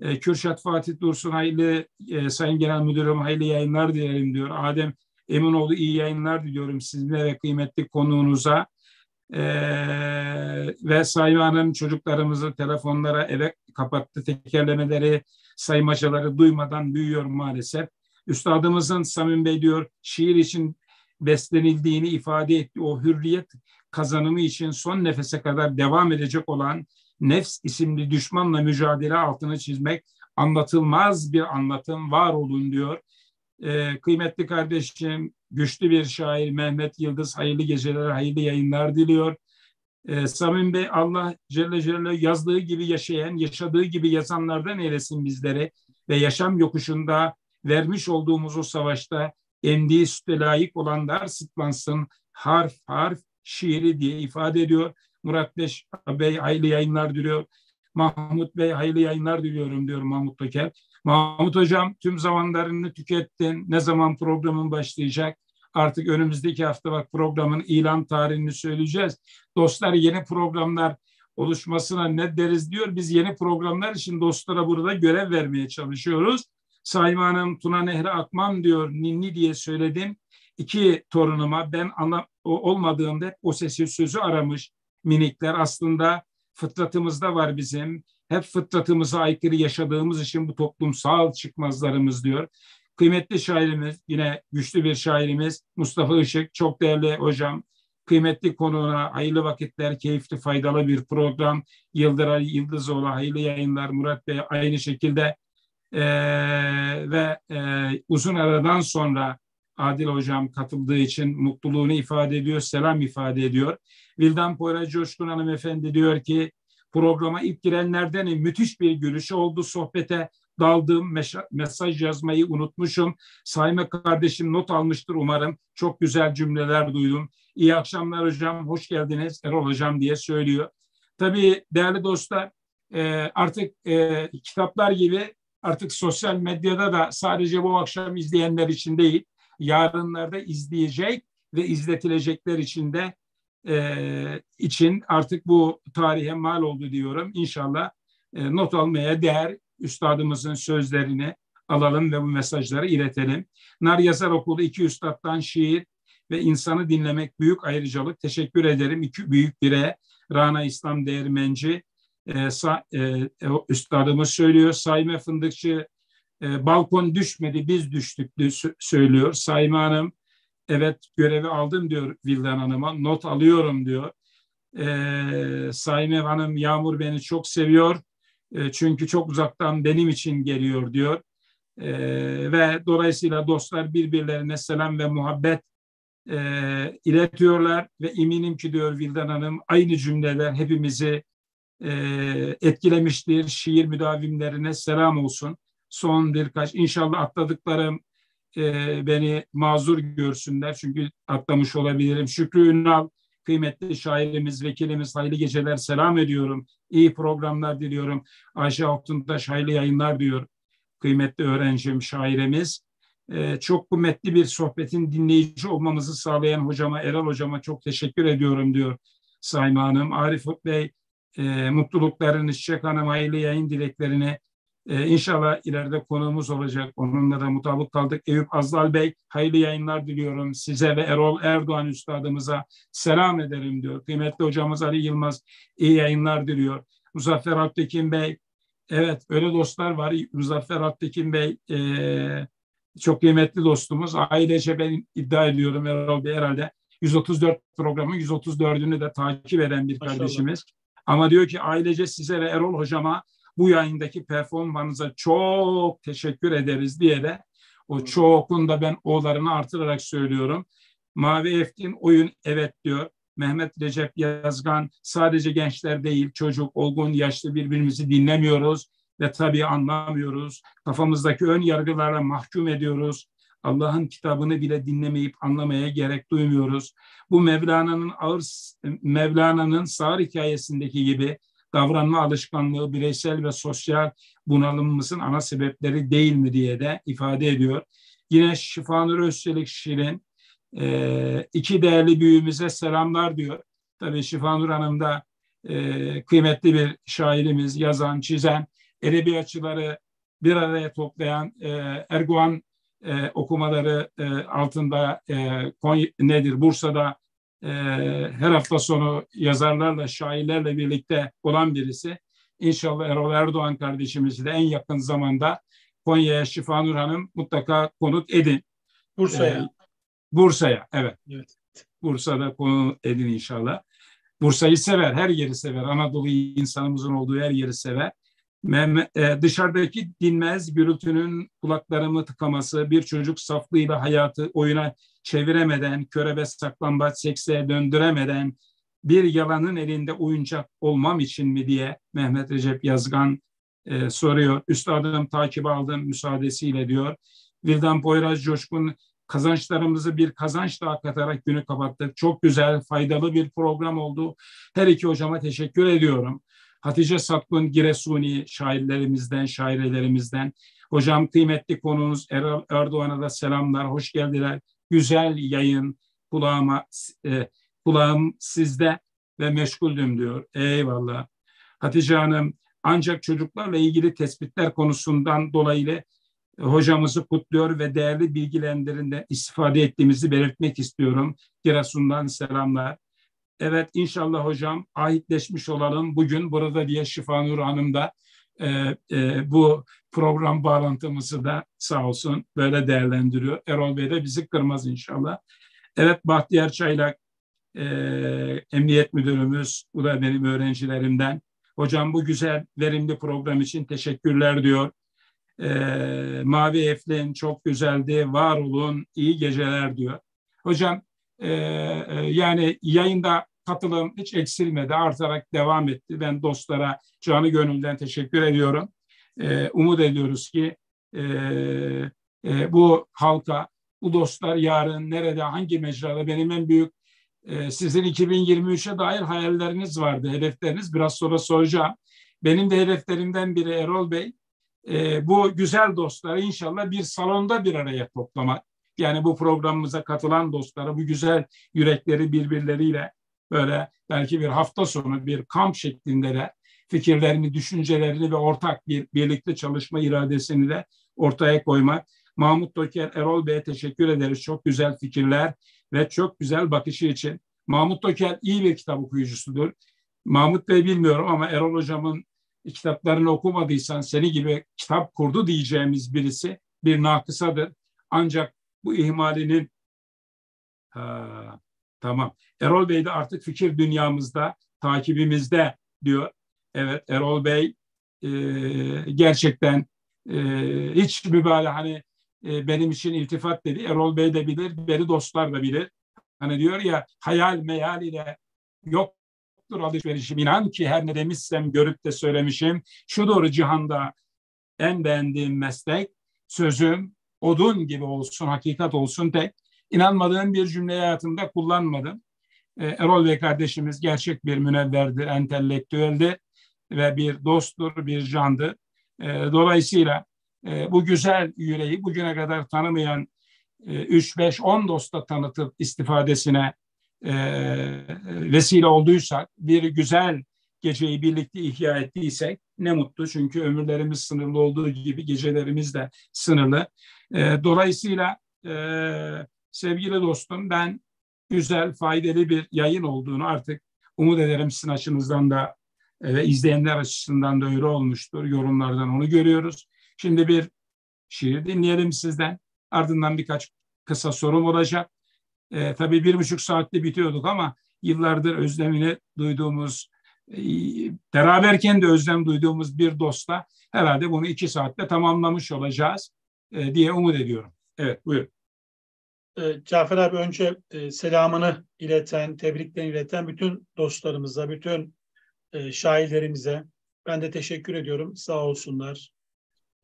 E, Kürşat Fatih Dursun hayırlı e, Sayın Genel Müdürüm hayırlı yayınlar dilerim diyor. Adem Eminoğlu iyi yayınlar diliyorum sizinle ve kıymetli konuğunuza. Ee, ve Sayın Hanım çocuklarımızı telefonlara eve kapattı. Tekerlemeleri, saymacaları duymadan büyüyor maalesef. Üstadımızın Samim Bey diyor şiir için beslenildiğini ifade etti. O hürriyet kazanımı için son nefese kadar devam edecek olan nefs isimli düşmanla mücadele altını çizmek anlatılmaz bir anlatım var olun diyor. Ee, kıymetli kardeşim, güçlü bir şair Mehmet Yıldız hayırlı geceler, hayırlı yayınlar diliyor. Ee, Samim Bey Allah Celle Celle yazdığı gibi yaşayan, yaşadığı gibi yazanlardan eylesin bizleri ve yaşam yokuşunda vermiş olduğumuz o savaşta emdiği sütte layık olanlar sıtlansın harf harf şiiri diye ifade ediyor. Murat Beş Bey hayırlı yayınlar diliyor. Mahmut Bey hayırlı yayınlar diliyorum diyor Mahmut Toker. Mahmut Hocam tüm zamanlarını tükettin. Ne zaman programın başlayacak? Artık önümüzdeki hafta bak programın ilan tarihini söyleyeceğiz. Dostlar yeni programlar oluşmasına ne deriz diyor. Biz yeni programlar için dostlara burada görev vermeye çalışıyoruz. Saime Hanım Tuna Nehri akmam diyor ninni diye söyledim. İki torunuma ben ana, olmadığımda o sesi sözü aramış minikler aslında fıtratımızda var bizim. Hep fıtratımıza aykırı yaşadığımız için bu toplumsal çıkmazlarımız diyor. Kıymetli şairimiz, yine güçlü bir şairimiz Mustafa Işık, çok değerli hocam. Kıymetli konuğuna hayırlı vakitler, keyifli, faydalı bir program. Yıldıray Yıldızoğlu hayırlı yayınlar. Murat Bey aynı şekilde ee, ve e, uzun aradan sonra Adil Hocam katıldığı için mutluluğunu ifade ediyor, selam ifade ediyor. Vildan Poyra Coşkun Hanımefendi diyor ki programa ilk girenlerdenim. Müthiş bir gülüşü oldu sohbete daldığım mesaj yazmayı unutmuşum. Sayme kardeşim not almıştır umarım. Çok güzel cümleler duydum. İyi akşamlar hocam, hoş geldiniz Erol hocam diye söylüyor. Tabii değerli dostlar e, artık e, kitaplar gibi artık sosyal medyada da sadece bu akşam izleyenler için değil, yarınlarda izleyecek ve izletilecekler için de e, için artık bu tarihe mal oldu diyorum. İnşallah e, not almaya değer üstadımızın sözlerini alalım ve bu mesajları iletelim. Nar Yazar Okulu iki üstaddan şiir ve insanı dinlemek büyük ayrıcalık. Teşekkür ederim. İki büyük bire Rana İslam Değirmenci e, sa, e, üstadımız söylüyor. Saime Fındıkçı e, balkon düşmedi biz düştük söylüyor. Saime Hanım evet görevi aldım diyor Vildan Hanım'a. Not alıyorum diyor. E, Saime Hanım Yağmur beni çok seviyor. E, çünkü çok uzaktan benim için geliyor diyor. E, ve dolayısıyla dostlar birbirlerine selam ve muhabbet e, iletiyorlar ve eminim ki diyor Vildan Hanım aynı cümleler hepimizi e, etkilemiştir. Şiir müdavimlerine selam olsun. Son birkaç inşallah atladıklarım e, beni mazur görsünler çünkü atlamış olabilirim. Şükrü Ünal kıymetli şairimiz, vekilimiz hayırlı geceler selam ediyorum. İyi programlar diliyorum. Ayşe Altuntaş hayırlı yayınlar diyor kıymetli öğrencim, şairimiz. Ee, çok kıymetli bir sohbetin dinleyici olmamızı sağlayan hocama, Erol hocama çok teşekkür ediyorum diyor Sayma Hanım. Arif Bey e, mutluluklarını, Çiçek Hanım hayırlı yayın dileklerini ee, inşallah ileride konuğumuz olacak. Onunla da mutabık kaldık. Eyüp Azlal Bey hayırlı yayınlar diliyorum. Size ve Erol Erdoğan üstadımıza selam ederim diyor. Kıymetli hocamız Ali Yılmaz iyi yayınlar diliyor. Muzaffer Alptekin Bey evet öyle dostlar var. Muzaffer Alptekin Bey e, çok kıymetli dostumuz. Ailece ben iddia ediyorum Erol Bey herhalde 134 programın 134'ünü de takip eden bir Maşallah. kardeşimiz. Ama diyor ki ailece size ve Erol hocama bu yayındaki performansa çok teşekkür ederiz diye de o çoğun da ben oğlarını artırarak söylüyorum. Mavi Efkin oyun evet diyor. Mehmet Recep Yazgan sadece gençler değil çocuk, olgun, yaşlı birbirimizi dinlemiyoruz ve tabii anlamıyoruz. Kafamızdaki ön yargılara mahkum ediyoruz. Allah'ın kitabını bile dinlemeyip anlamaya gerek duymuyoruz. Bu Mevlana'nın ağır Mevlana'nın sağır hikayesindeki gibi davranma alışkanlığı bireysel ve sosyal bunalımımızın ana sebepleri değil mi diye de ifade ediyor. Yine Şifanur Özçelik Şirin e, iki değerli büyüğümüze selamlar diyor. Tabii Şifanur Hanım da e, kıymetli bir şairimiz, yazan, çizen, edebiyatçıları bir araya toplayan e, Erguvan e, okumaları e, altında e, Konya, nedir Bursa'da e, her hafta sonu yazarlarla, şairlerle birlikte olan birisi. İnşallah Erol Erdoğan kardeşimizi de en yakın zamanda Konya'ya Şifanur Hanım mutlaka konuk edin. Bursa'ya. Ee, Bursa'ya, evet. evet. Bursa'da konuk edin inşallah. Bursa'yı sever, her yeri sever. Anadolu insanımızın olduğu her yeri sever. E, dışarıdaki dinmez gürültünün kulaklarımı tıkaması, bir çocuk saflığıyla hayatı oyuna çeviremeden, körebe saklambaç sekse döndüremeden bir yalanın elinde oyuncak olmam için mi diye Mehmet Recep Yazgan e, soruyor. Üstadım takip aldım müsaadesiyle diyor. Vildan Poyraz Coşkun kazançlarımızı bir kazanç daha katarak günü kapattık. Çok güzel, faydalı bir program oldu. Her iki hocama teşekkür ediyorum. Hatice Sakbın Giresuni şairlerimizden, şairelerimizden. Hocam kıymetli konumuz Erol Erdoğan'a da selamlar, hoş geldiler. Güzel yayın, kulağıma, e, kulağım sizde ve meşguldüm diyor. Eyvallah. Hatice Hanım, ancak çocuklarla ilgili tespitler konusundan dolayı hocamızı kutluyor ve değerli bilgilendirinde istifade ettiğimizi belirtmek istiyorum. Giresun'dan selamlar. Evet inşallah hocam ahitleşmiş olalım bugün burada diye Şifanur Hanım da e, e, bu program bağlantımızı da sağ olsun böyle değerlendiriyor. Erol Bey de bizi kırmaz inşallah. Evet Bahtiyar Çaylak e, Emniyet Müdürümüz, bu da benim öğrencilerimden. Hocam bu güzel verimli program için teşekkürler diyor. E, Mavi Eflin çok güzeldi, var olun, iyi geceler diyor. Hocam e, e, yani yayında katılım hiç eksilmedi, artarak devam etti. Ben dostlara canı gönülden teşekkür ediyorum. E, umut ediyoruz ki e, e, bu halka, bu dostlar yarın nerede, hangi mecrada benim en büyük sizin 2023'e dair hayalleriniz vardı, hedefleriniz. Biraz sonra soracağım. Benim de hedeflerimden biri Erol Bey, e, bu güzel dostları inşallah bir salonda bir araya toplamak. Yani bu programımıza katılan dostlara bu güzel yürekleri birbirleriyle böyle belki bir hafta sonu bir kamp şeklinde de fikirlerini, düşüncelerini ve ortak bir birlikte çalışma iradesini de ortaya koymak. Mahmut Toker, Erol Bey'e teşekkür ederiz. Çok güzel fikirler ve çok güzel bakışı için. Mahmut Toker iyi bir kitap okuyucusudur. Mahmut Bey bilmiyorum ama Erol Hocam'ın kitaplarını okumadıysan seni gibi kitap kurdu diyeceğimiz birisi bir nakısadır. Ancak bu ihmalinin ha, tamam. Erol Bey de artık fikir dünyamızda, takibimizde diyor. Evet Erol Bey e, gerçekten e, hiç mübalağa hani e, benim için iltifat dedi. Erol Bey de bilir, beni dostlar da bilir. Hani diyor ya hayal meyal ile yoktur alışverişim. İnan ki her ne demişsem görüp de söylemişim. Şu doğru cihanda en beğendiğim meslek sözüm odun gibi olsun, hakikat olsun tek. İnanmadığım bir cümleyi hayatımda kullanmadım. E, Erol Bey kardeşimiz gerçek bir münevverdir, entelektüeldir ve bir dosttur, bir candır. E, dolayısıyla e, bu güzel yüreği bugüne kadar tanımayan e, 3, 5, 10 dosta tanıtıp istifadesine e, vesile olduysak, bir güzel geceyi birlikte ihya ettiysek ne mutlu. Çünkü ömürlerimiz sınırlı olduğu gibi gecelerimiz de sınırlı. E, dolayısıyla e, sevgili dostum ben güzel, faydalı bir yayın olduğunu artık umut ederim sizin açınızdan da e, ve izleyenler açısından da öyle olmuştur. Yorumlardan onu görüyoruz. Şimdi bir şiir dinleyelim sizden. Ardından birkaç kısa sorum olacak. E, tabii bir buçuk saatte bitiyorduk ama yıllardır özlemini duyduğumuz, e, beraberken de özlem duyduğumuz bir dostla herhalde bunu iki saatte tamamlamış olacağız e, diye umut ediyorum. Evet, buyurun. E, Cafer abi önce e, selamını ileten, tebriklerini ileten bütün dostlarımıza, bütün e, şairlerimize ben de teşekkür ediyorum. Sağ olsunlar,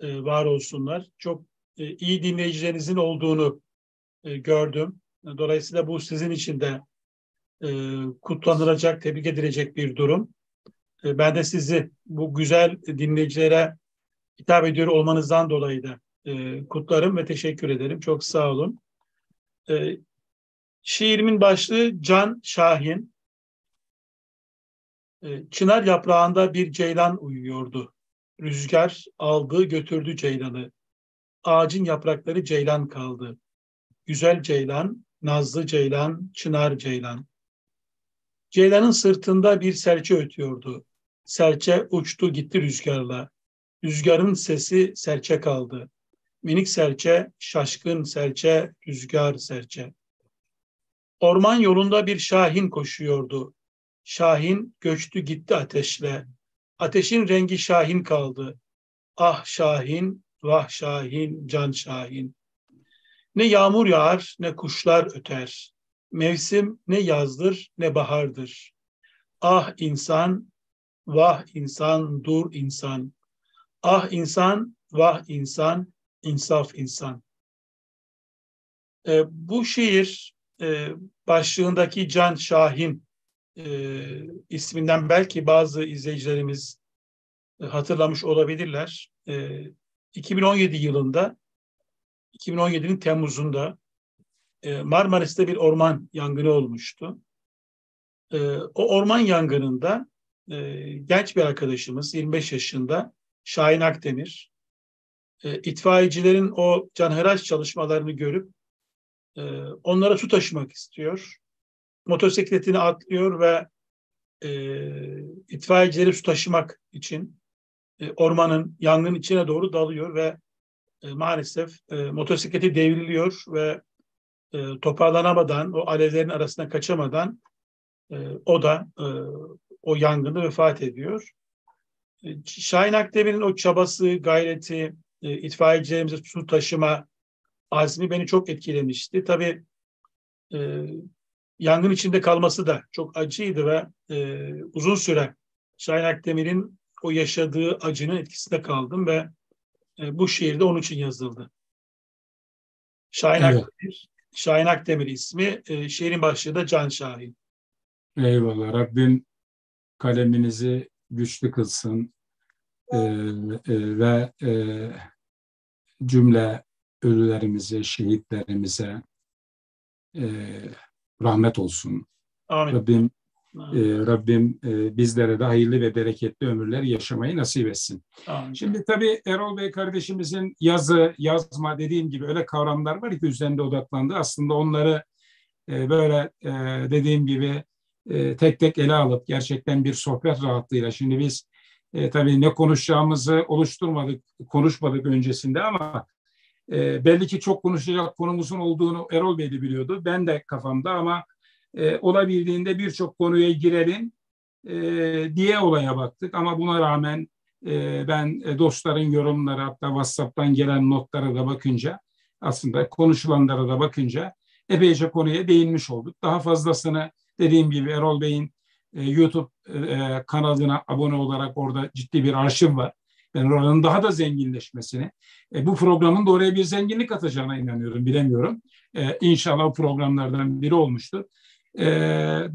e, var olsunlar. Çok iyi dinleyicilerinizin olduğunu gördüm. Dolayısıyla bu sizin için de kutlanılacak, tebrik edilecek bir durum. Ben de sizi bu güzel dinleyicilere hitap ediyor olmanızdan dolayı da e, kutlarım ve teşekkür ederim. Çok sağ olun. E, şiirimin başlığı Can Şahin. E, çınar yaprağında bir ceylan uyuyordu. Rüzgar aldı götürdü ceylanı. Ağacın yaprakları ceylan kaldı. Güzel ceylan, nazlı ceylan, çınar ceylan. Ceylanın sırtında bir serçe ötüyordu. Serçe uçtu gitti rüzgarla. Rüzgarın sesi serçe kaldı. Minik serçe, şaşkın serçe, rüzgar serçe. Orman yolunda bir şahin koşuyordu. Şahin göçtü gitti ateşle. Ateşin rengi şahin kaldı. Ah şahin, vah şahin, can şahin. Ne yağmur yağar, ne kuşlar öter. Mevsim ne yazdır, ne bahardır. Ah insan, vah insan, dur insan. Ah insan, vah insan, insaf insan. E, bu şiir e, başlığındaki Can Şahin e, isminden belki bazı izleyicilerimiz e, hatırlamış olabilirler. E, 2017 yılında 2017'nin Temmuz'unda e, Marmaris'te bir orman yangını olmuştu. E, o orman yangınında e, genç bir arkadaşımız 25 yaşında Şahin Akdemir e, itfaiyecilerin o canhıraş çalışmalarını görüp e, onlara su taşımak istiyor. Motosikletini atlıyor ve e, itfaiyecileri su taşımak için e, ormanın yangın içine doğru dalıyor ve e, maalesef e, motosikleti devriliyor ve toparlanamadan, o alevlerin arasına kaçamadan o da o yangını vefat ediyor. Şahin Akdemir'in o çabası, gayreti, e, itfaiyecilerimize su taşıma azmi beni çok etkilemişti. Tabii e, yangın içinde kalması da çok acıydı ve e, uzun süre Şahin Akdemir'in o yaşadığı acının etkisinde kaldım ve e, bu şiir de onun için yazıldı. Şahin evet. Akdemir, Şahin Akdemir ismi, e, şiirin başlığı da Can Şahin. Eyvallah. Rabbim kaleminizi güçlü kılsın e, e, ve e, cümle ölülerimize, şehitlerimize e, rahmet olsun. Amin. Rabbim e, Rabbim e, bizlere de hayırlı ve bereketli ömürler yaşamayı nasip etsin. Amin. Şimdi tabii Erol Bey kardeşimizin yazı, yazma dediğim gibi öyle kavramlar var ki üzerinde odaklandı. Aslında onları e, böyle e, dediğim gibi e, tek tek ele alıp gerçekten bir sohbet rahatlığıyla şimdi biz e, tabii ne konuşacağımızı oluşturmadık, konuşmadık öncesinde ama e, belli ki çok konuşacak konumuzun olduğunu Erol Bey de biliyordu. Ben de kafamda ama e, olabildiğinde birçok konuya girelim e, diye olaya baktık. Ama buna rağmen e, ben dostların yorumları hatta WhatsApp'tan gelen notlara da bakınca aslında konuşulanlara da bakınca epeyce konuya değinmiş olduk. Daha fazlasını dediğim gibi Erol Bey'in e, YouTube e, kanalına abone olarak orada ciddi bir arşiv var. Ben oranın daha da zenginleşmesini, e, bu programın da oraya bir zenginlik katacağına inanıyorum, bilemiyorum. E, inşallah o programlardan biri olmuştur. E,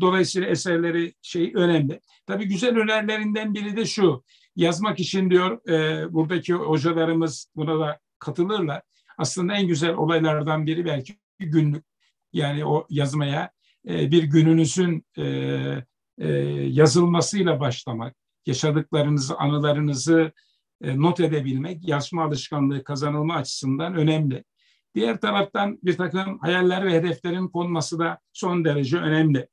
dolayısıyla eserleri şey önemli. Tabii güzel önerlerinden biri de şu. Yazmak için diyor e, buradaki hocalarımız buna da katılırlar. Aslında en güzel olaylardan biri belki günlük. Yani o yazmaya e, bir gününüzün e, e, yazılmasıyla başlamak, yaşadıklarınızı, anılarınızı e, not edebilmek, yazma alışkanlığı kazanılma açısından önemli. Diğer taraftan bir takım hayaller ve hedeflerin konması da son derece önemli.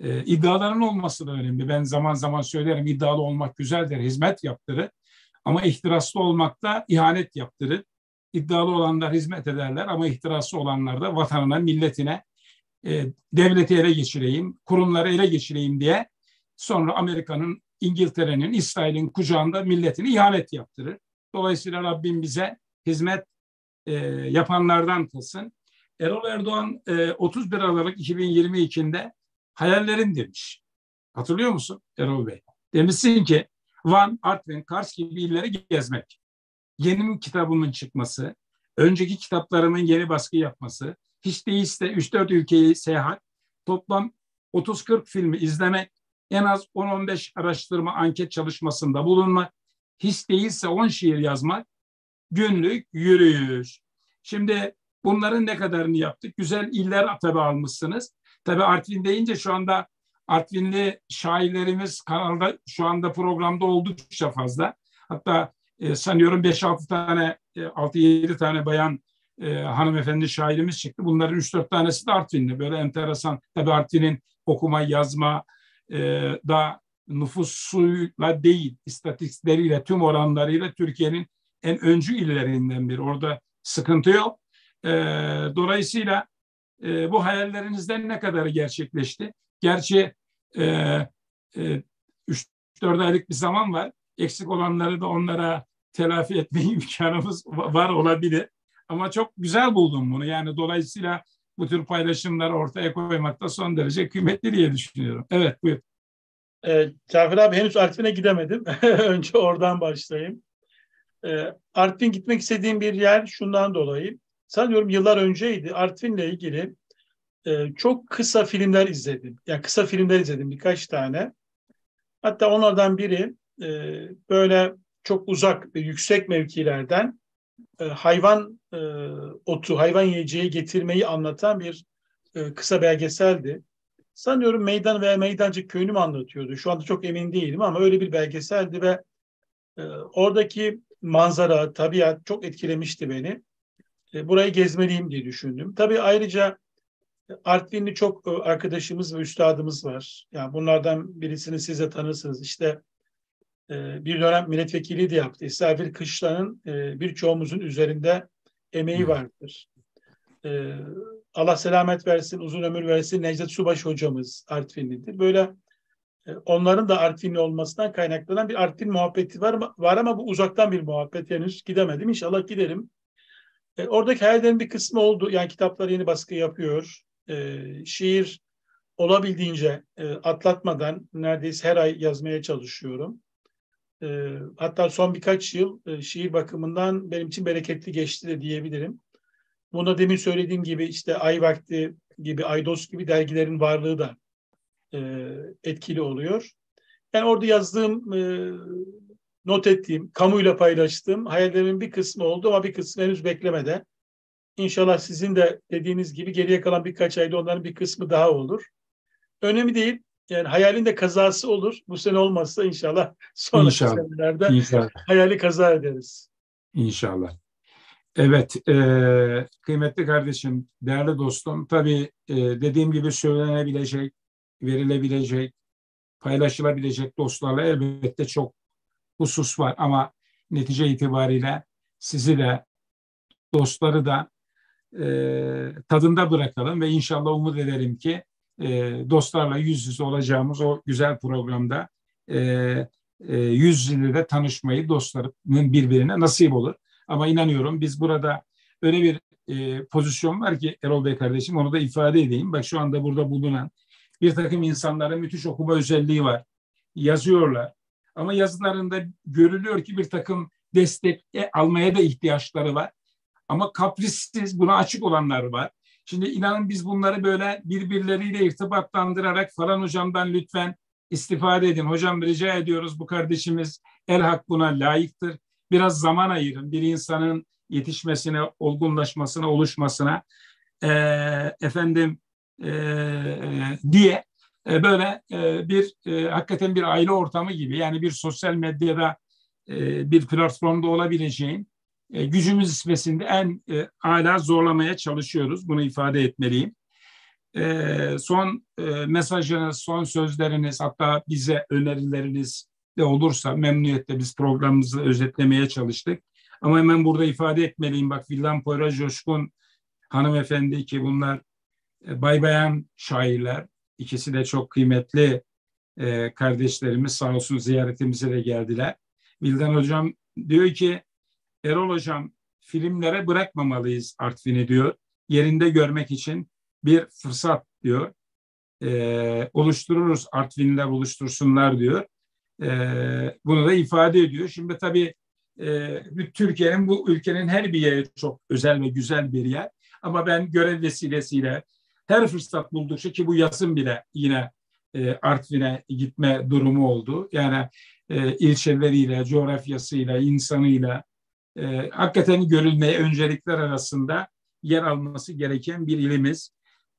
E, iddiaların olması da önemli. Ben zaman zaman söylerim iddialı olmak güzeldir, hizmet yaptırır. Ama ihtiraslı olmak da ihanet yaptırır. İddialı olanlar hizmet ederler ama ihtiraslı olanlar da vatanına, milletine, e, devleti ele geçireyim, kurumları ele geçireyim diye sonra Amerika'nın, İngiltere'nin, İsrail'in kucağında milletini ihanet yaptırır. Dolayısıyla Rabbim bize hizmet e, yapanlardan kılsın. Erol Erdoğan e, 31 Aralık 2022'de hayallerim demiş. Hatırlıyor musun Erol Bey? Demişsin ki Van, Artvin, Kars gibi illeri gezmek. Yeni kitabımın çıkması, önceki kitaplarımın yeni baskı yapması, hiç değilse 3-4 ülkeyi seyahat, toplam 30-40 filmi izlemek, en az 10-15 araştırma, anket çalışmasında bulunmak, hiç değilse 10 şiir yazmak günlük yürüyüş. Şimdi bunların ne kadarını yaptık? Güzel iller tabi almışsınız. Tabi Artvin deyince şu anda Artvinli şairlerimiz kanalda şu anda programda oldukça fazla. Hatta e, sanıyorum 5-6 tane, e, 6-7 tane bayan e, hanımefendi şairimiz çıktı. Bunların 3-4 tanesi de Artvinli. Böyle enteresan. Tabii Artvin'in okuma, yazma e, da nüfusuyla değil, istatistikleriyle, tüm oranlarıyla Türkiye'nin en öncü illerinden biri. Orada sıkıntı yok. E, dolayısıyla e, bu hayallerinizden ne kadarı gerçekleşti? Gerçi e, e, 3-4 aylık bir zaman var. Eksik olanları da onlara telafi etme imkanımız var olabilir. Ama çok güzel buldum bunu. Yani dolayısıyla bu tür paylaşımları ortaya koymakta son derece kıymetli diye düşünüyorum. Evet buyur. E, Cafer abi henüz Artvin'e gidemedim. Önce oradan başlayayım. E, Artvin gitmek istediğim bir yer şundan dolayı. Sanıyorum yıllar önceydi. Artvin'le ilgili e, çok kısa filmler izledim. Yani kısa filmler izledim birkaç tane. Hatta onlardan biri e, böyle çok uzak yüksek mevkilerden e, hayvan e, otu, hayvan yiyeceği getirmeyi anlatan bir e, kısa belgeseldi. Sanıyorum Meydan veya Meydancık köyünü mü anlatıyordu? Şu anda çok emin değilim ama öyle bir belgeseldi ve e, oradaki manzara, tabiat çok etkilemişti beni. E, burayı gezmeliyim diye düşündüm. Tabii ayrıca Artvinli çok e, arkadaşımız ve üstadımız var. Yani bunlardan birisini siz de tanırsınız. İşte e, bir dönem milletvekili de yaptı. İsrafil Kışla'nın e, birçoğumuzun üzerinde emeği vardır. Allah selamet versin, uzun ömür versin. Necdet Subaş hocamız Artvinlidir. Böyle onların da Artvinli olmasından kaynaklanan bir Artvin muhabbeti var, var ama bu uzaktan bir muhabbet henüz gidemedim. İnşallah giderim. oradaki hayallerin bir kısmı oldu. Yani kitapları yeni baskı yapıyor e, şiir olabildiğince e, atlatmadan neredeyse her ay yazmaya çalışıyorum. E, hatta son birkaç yıl e, şiir bakımından benim için bereketli geçti de diyebilirim. Buna demin söylediğim gibi işte Ay Vakti gibi, Aydos gibi dergilerin varlığı da e, etkili oluyor. Yani orada yazdığım, e, not ettiğim, kamuyla paylaştığım hayallerimin bir kısmı oldu ama bir kısmı henüz beklemede. İnşallah sizin de dediğiniz gibi geriye kalan birkaç ayda onların bir kısmı daha olur. Önemli değil. Yani hayalin de kazası olur. Bu sene olmazsa inşallah sonraki inşallah. senelerde inşallah. hayali kaza ederiz. İnşallah. Evet, e, kıymetli kardeşim, değerli dostum, tabii e, dediğim gibi söylenebilecek, verilebilecek, paylaşılabilecek dostlarla elbette çok husus var ama netice itibariyle sizi de dostları da e, tadında bırakalım ve inşallah umut ederim ki e, dostlarla yüz yüze olacağımız o güzel programda e, e, yüz yüze de tanışmayı dostların birbirine nasip olur. Ama inanıyorum biz burada öyle bir e, pozisyon var ki Erol Bey kardeşim onu da ifade edeyim. Bak şu anda burada bulunan bir takım insanların müthiş okuma özelliği var. Yazıyorlar. Ama yazılarında görülüyor ki bir takım destek almaya da ihtiyaçları var. Ama kaprissiz, buna açık olanlar var. Şimdi inanın biz bunları böyle birbirleriyle irtibatlandırarak falan hocamdan lütfen istifade edin. Hocam rica ediyoruz bu kardeşimiz el hak buna layıktır. Biraz zaman ayırın bir insanın yetişmesine, olgunlaşmasına, oluşmasına e, efendim e, diye e, böyle e, bir e, hakikaten bir aile ortamı gibi yani bir sosyal medyada e, bir platformda olabileceğin e, gücümüz nispesinde en e, hala zorlamaya çalışıyoruz. Bunu ifade etmeliyim. E, son e, mesajınız, son sözleriniz hatta bize önerileriniz de olursa memnuniyetle biz programımızı özetlemeye çalıştık. Ama hemen burada ifade etmeliyim. Bak Villan Poyra Coşkun hanımefendi ki bunlar e, bay bayan şairler. İkisi de çok kıymetli e, kardeşlerimiz sağ olsun ziyaretimize de geldiler. Vildan Hocam diyor ki Erol Hocam filmlere bırakmamalıyız Artvin'i diyor. Yerinde görmek için bir fırsat diyor. E, oluştururuz Artvinliler oluştursunlar diyor. E, bunu da ifade ediyor. Şimdi tabii e, Türkiye'nin bu ülkenin her bir yeri çok özel ve güzel bir yer. Ama ben görev vesilesiyle her fırsat buldukça ki bu yazın bile yine e, Artvin'e gitme durumu oldu. Yani e, ilçeleriyle, coğrafyasıyla, insanıyla, e, hakikaten görülmeye öncelikler arasında yer alması gereken bir ilimiz.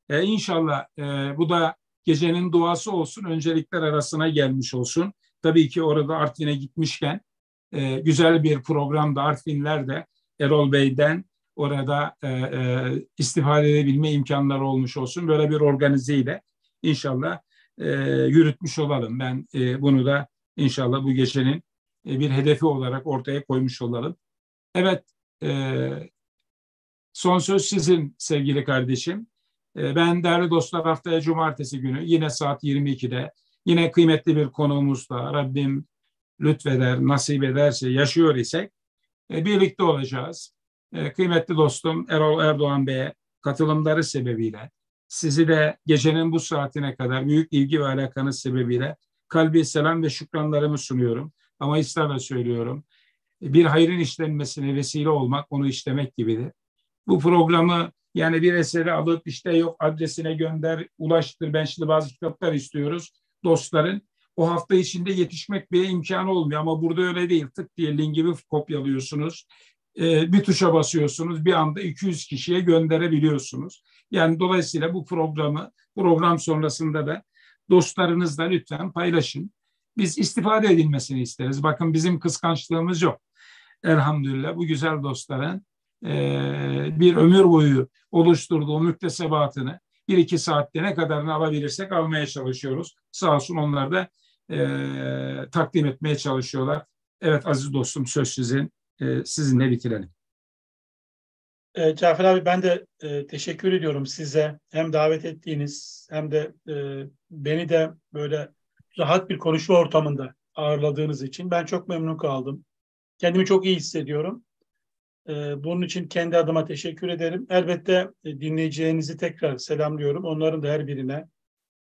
E, inşallah e, bu da gecenin duası olsun, öncelikler arasına gelmiş olsun. Tabii ki orada Artvin'e gitmişken e, güzel bir programda Artvinler de Erol Bey'den orada e, e, istifade edebilme imkanları olmuş olsun. Böyle bir organizeyle inşallah e, yürütmüş olalım. Ben e, bunu da inşallah bu gecenin e, bir hedefi olarak ortaya koymuş olalım. Evet, e, son söz sizin sevgili kardeşim. E, ben değerli dostlar haftaya cumartesi günü yine saat 22'de yine kıymetli bir konuğumuzla Rabbim lütfeder, nasip ederse yaşıyor isek e, birlikte olacağız. E, kıymetli dostum Erol Erdoğan Bey'e katılımları sebebiyle sizi de gecenin bu saatine kadar büyük ilgi ve alakanız sebebiyle kalbi selam ve şükranlarımı sunuyorum. Ama ısrarla söylüyorum. Bir hayrın işlenmesine vesile olmak onu işlemek gibidir. Bu programı yani bir eseri alıp işte yok adresine gönder, ulaştır. Ben şimdi bazı kitaplar istiyoruz dostların. O hafta içinde yetişmek bir imkanı olmuyor ama burada öyle değil. Tık diye link gibi kopyalıyorsunuz. Ee, bir tuşa basıyorsunuz. Bir anda 200 kişiye gönderebiliyorsunuz. Yani dolayısıyla bu programı program sonrasında da dostlarınızla lütfen paylaşın. Biz istifade edilmesini isteriz. Bakın bizim kıskançlığımız yok. Elhamdülillah bu güzel dostların e, bir ömür boyu oluşturduğu müktesebatını bir iki saatte ne kadarını alabilirsek almaya çalışıyoruz. Sağ olsun onlar da e, takdim etmeye çalışıyorlar. Evet aziz dostum söz sizin. E, sizinle bitirelim. E, Cafer abi ben de e, teşekkür ediyorum size. Hem davet ettiğiniz hem de e, beni de böyle rahat bir konuşma ortamında ağırladığınız için ben çok memnun kaldım. Kendimi çok iyi hissediyorum. E, bunun için kendi adıma teşekkür ederim. Elbette e, dinleyeceğinizi tekrar selamlıyorum. Onların da her birine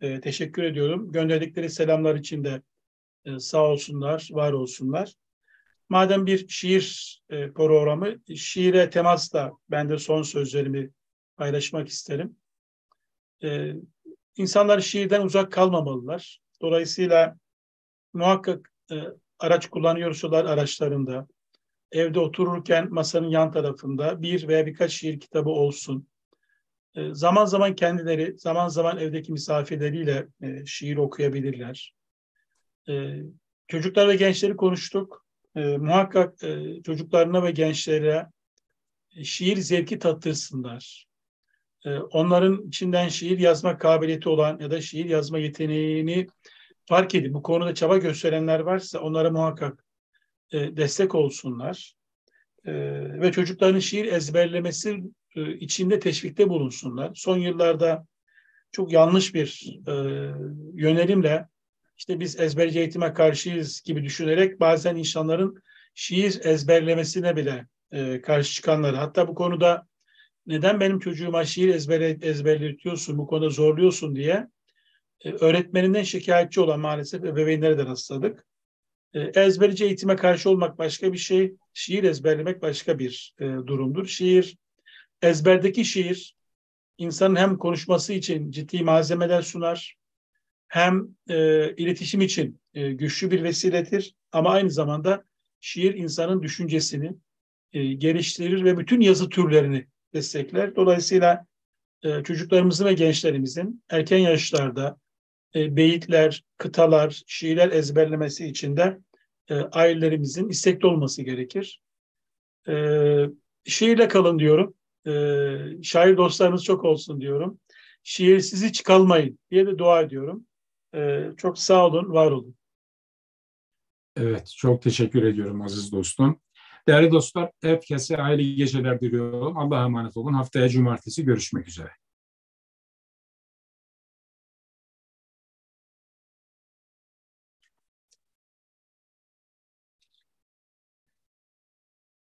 e, teşekkür ediyorum. Gönderdikleri selamlar için de e, sağ olsunlar, var olsunlar. Madem bir şiir programı, şiire temasla ben de son sözlerimi paylaşmak isterim. İnsanlar şiirden uzak kalmamalılar. Dolayısıyla muhakkak araç kullanıyorsalar araçlarında, evde otururken masanın yan tarafında bir veya birkaç şiir kitabı olsun. E, zaman zaman kendileri, zaman zaman evdeki misafirleriyle e, şiir okuyabilirler. E, çocuklar ve gençleri konuştuk. E, muhakkak e, çocuklarına ve gençlere şiir zevki tattırsınlar. E, onların içinden şiir yazma kabiliyeti olan ya da şiir yazma yeteneğini fark edip bu konuda çaba gösterenler varsa onlara muhakkak e, destek olsunlar. E, ve çocukların şiir ezberlemesi e, içinde teşvikte bulunsunlar. Son yıllarda çok yanlış bir e, yönelimle işte biz ezberci eğitime karşıyız gibi düşünerek bazen insanların şiir ezberlemesine bile e, karşı çıkanları. Hatta bu konuda neden benim çocuğuma şiir ezber ezberletiyorsun, bu konuda zorluyorsun diye öğretmeninden şikayetçi olan maalesef ebeveynlere de rastladık. E, ezberci eğitime karşı olmak başka bir şey, şiir ezberlemek başka bir e, durumdur. Şiir, ezberdeki şiir insanın hem konuşması için ciddi malzemeler sunar, hem e, iletişim için e, güçlü bir vesiledir ama aynı zamanda şiir insanın düşüncesini e, geliştirir ve bütün yazı türlerini destekler. Dolayısıyla e, çocuklarımızın ve gençlerimizin erken yaşlarda e, beyitler, kıtalar, şiirler ezberlemesi için de e, ailelerimizin istekli olması gerekir. E, şiirle kalın diyorum. E, şair dostlarınız çok olsun diyorum. Şiirsiz hiç kalmayın diye de dua ediyorum. E, çok sağ olun, var olun. Evet, çok teşekkür ediyorum aziz dostum. Değerli dostlar, herkese hayırlı geceler diliyorum. Allah'a emanet olun. Haftaya cumartesi görüşmek üzere.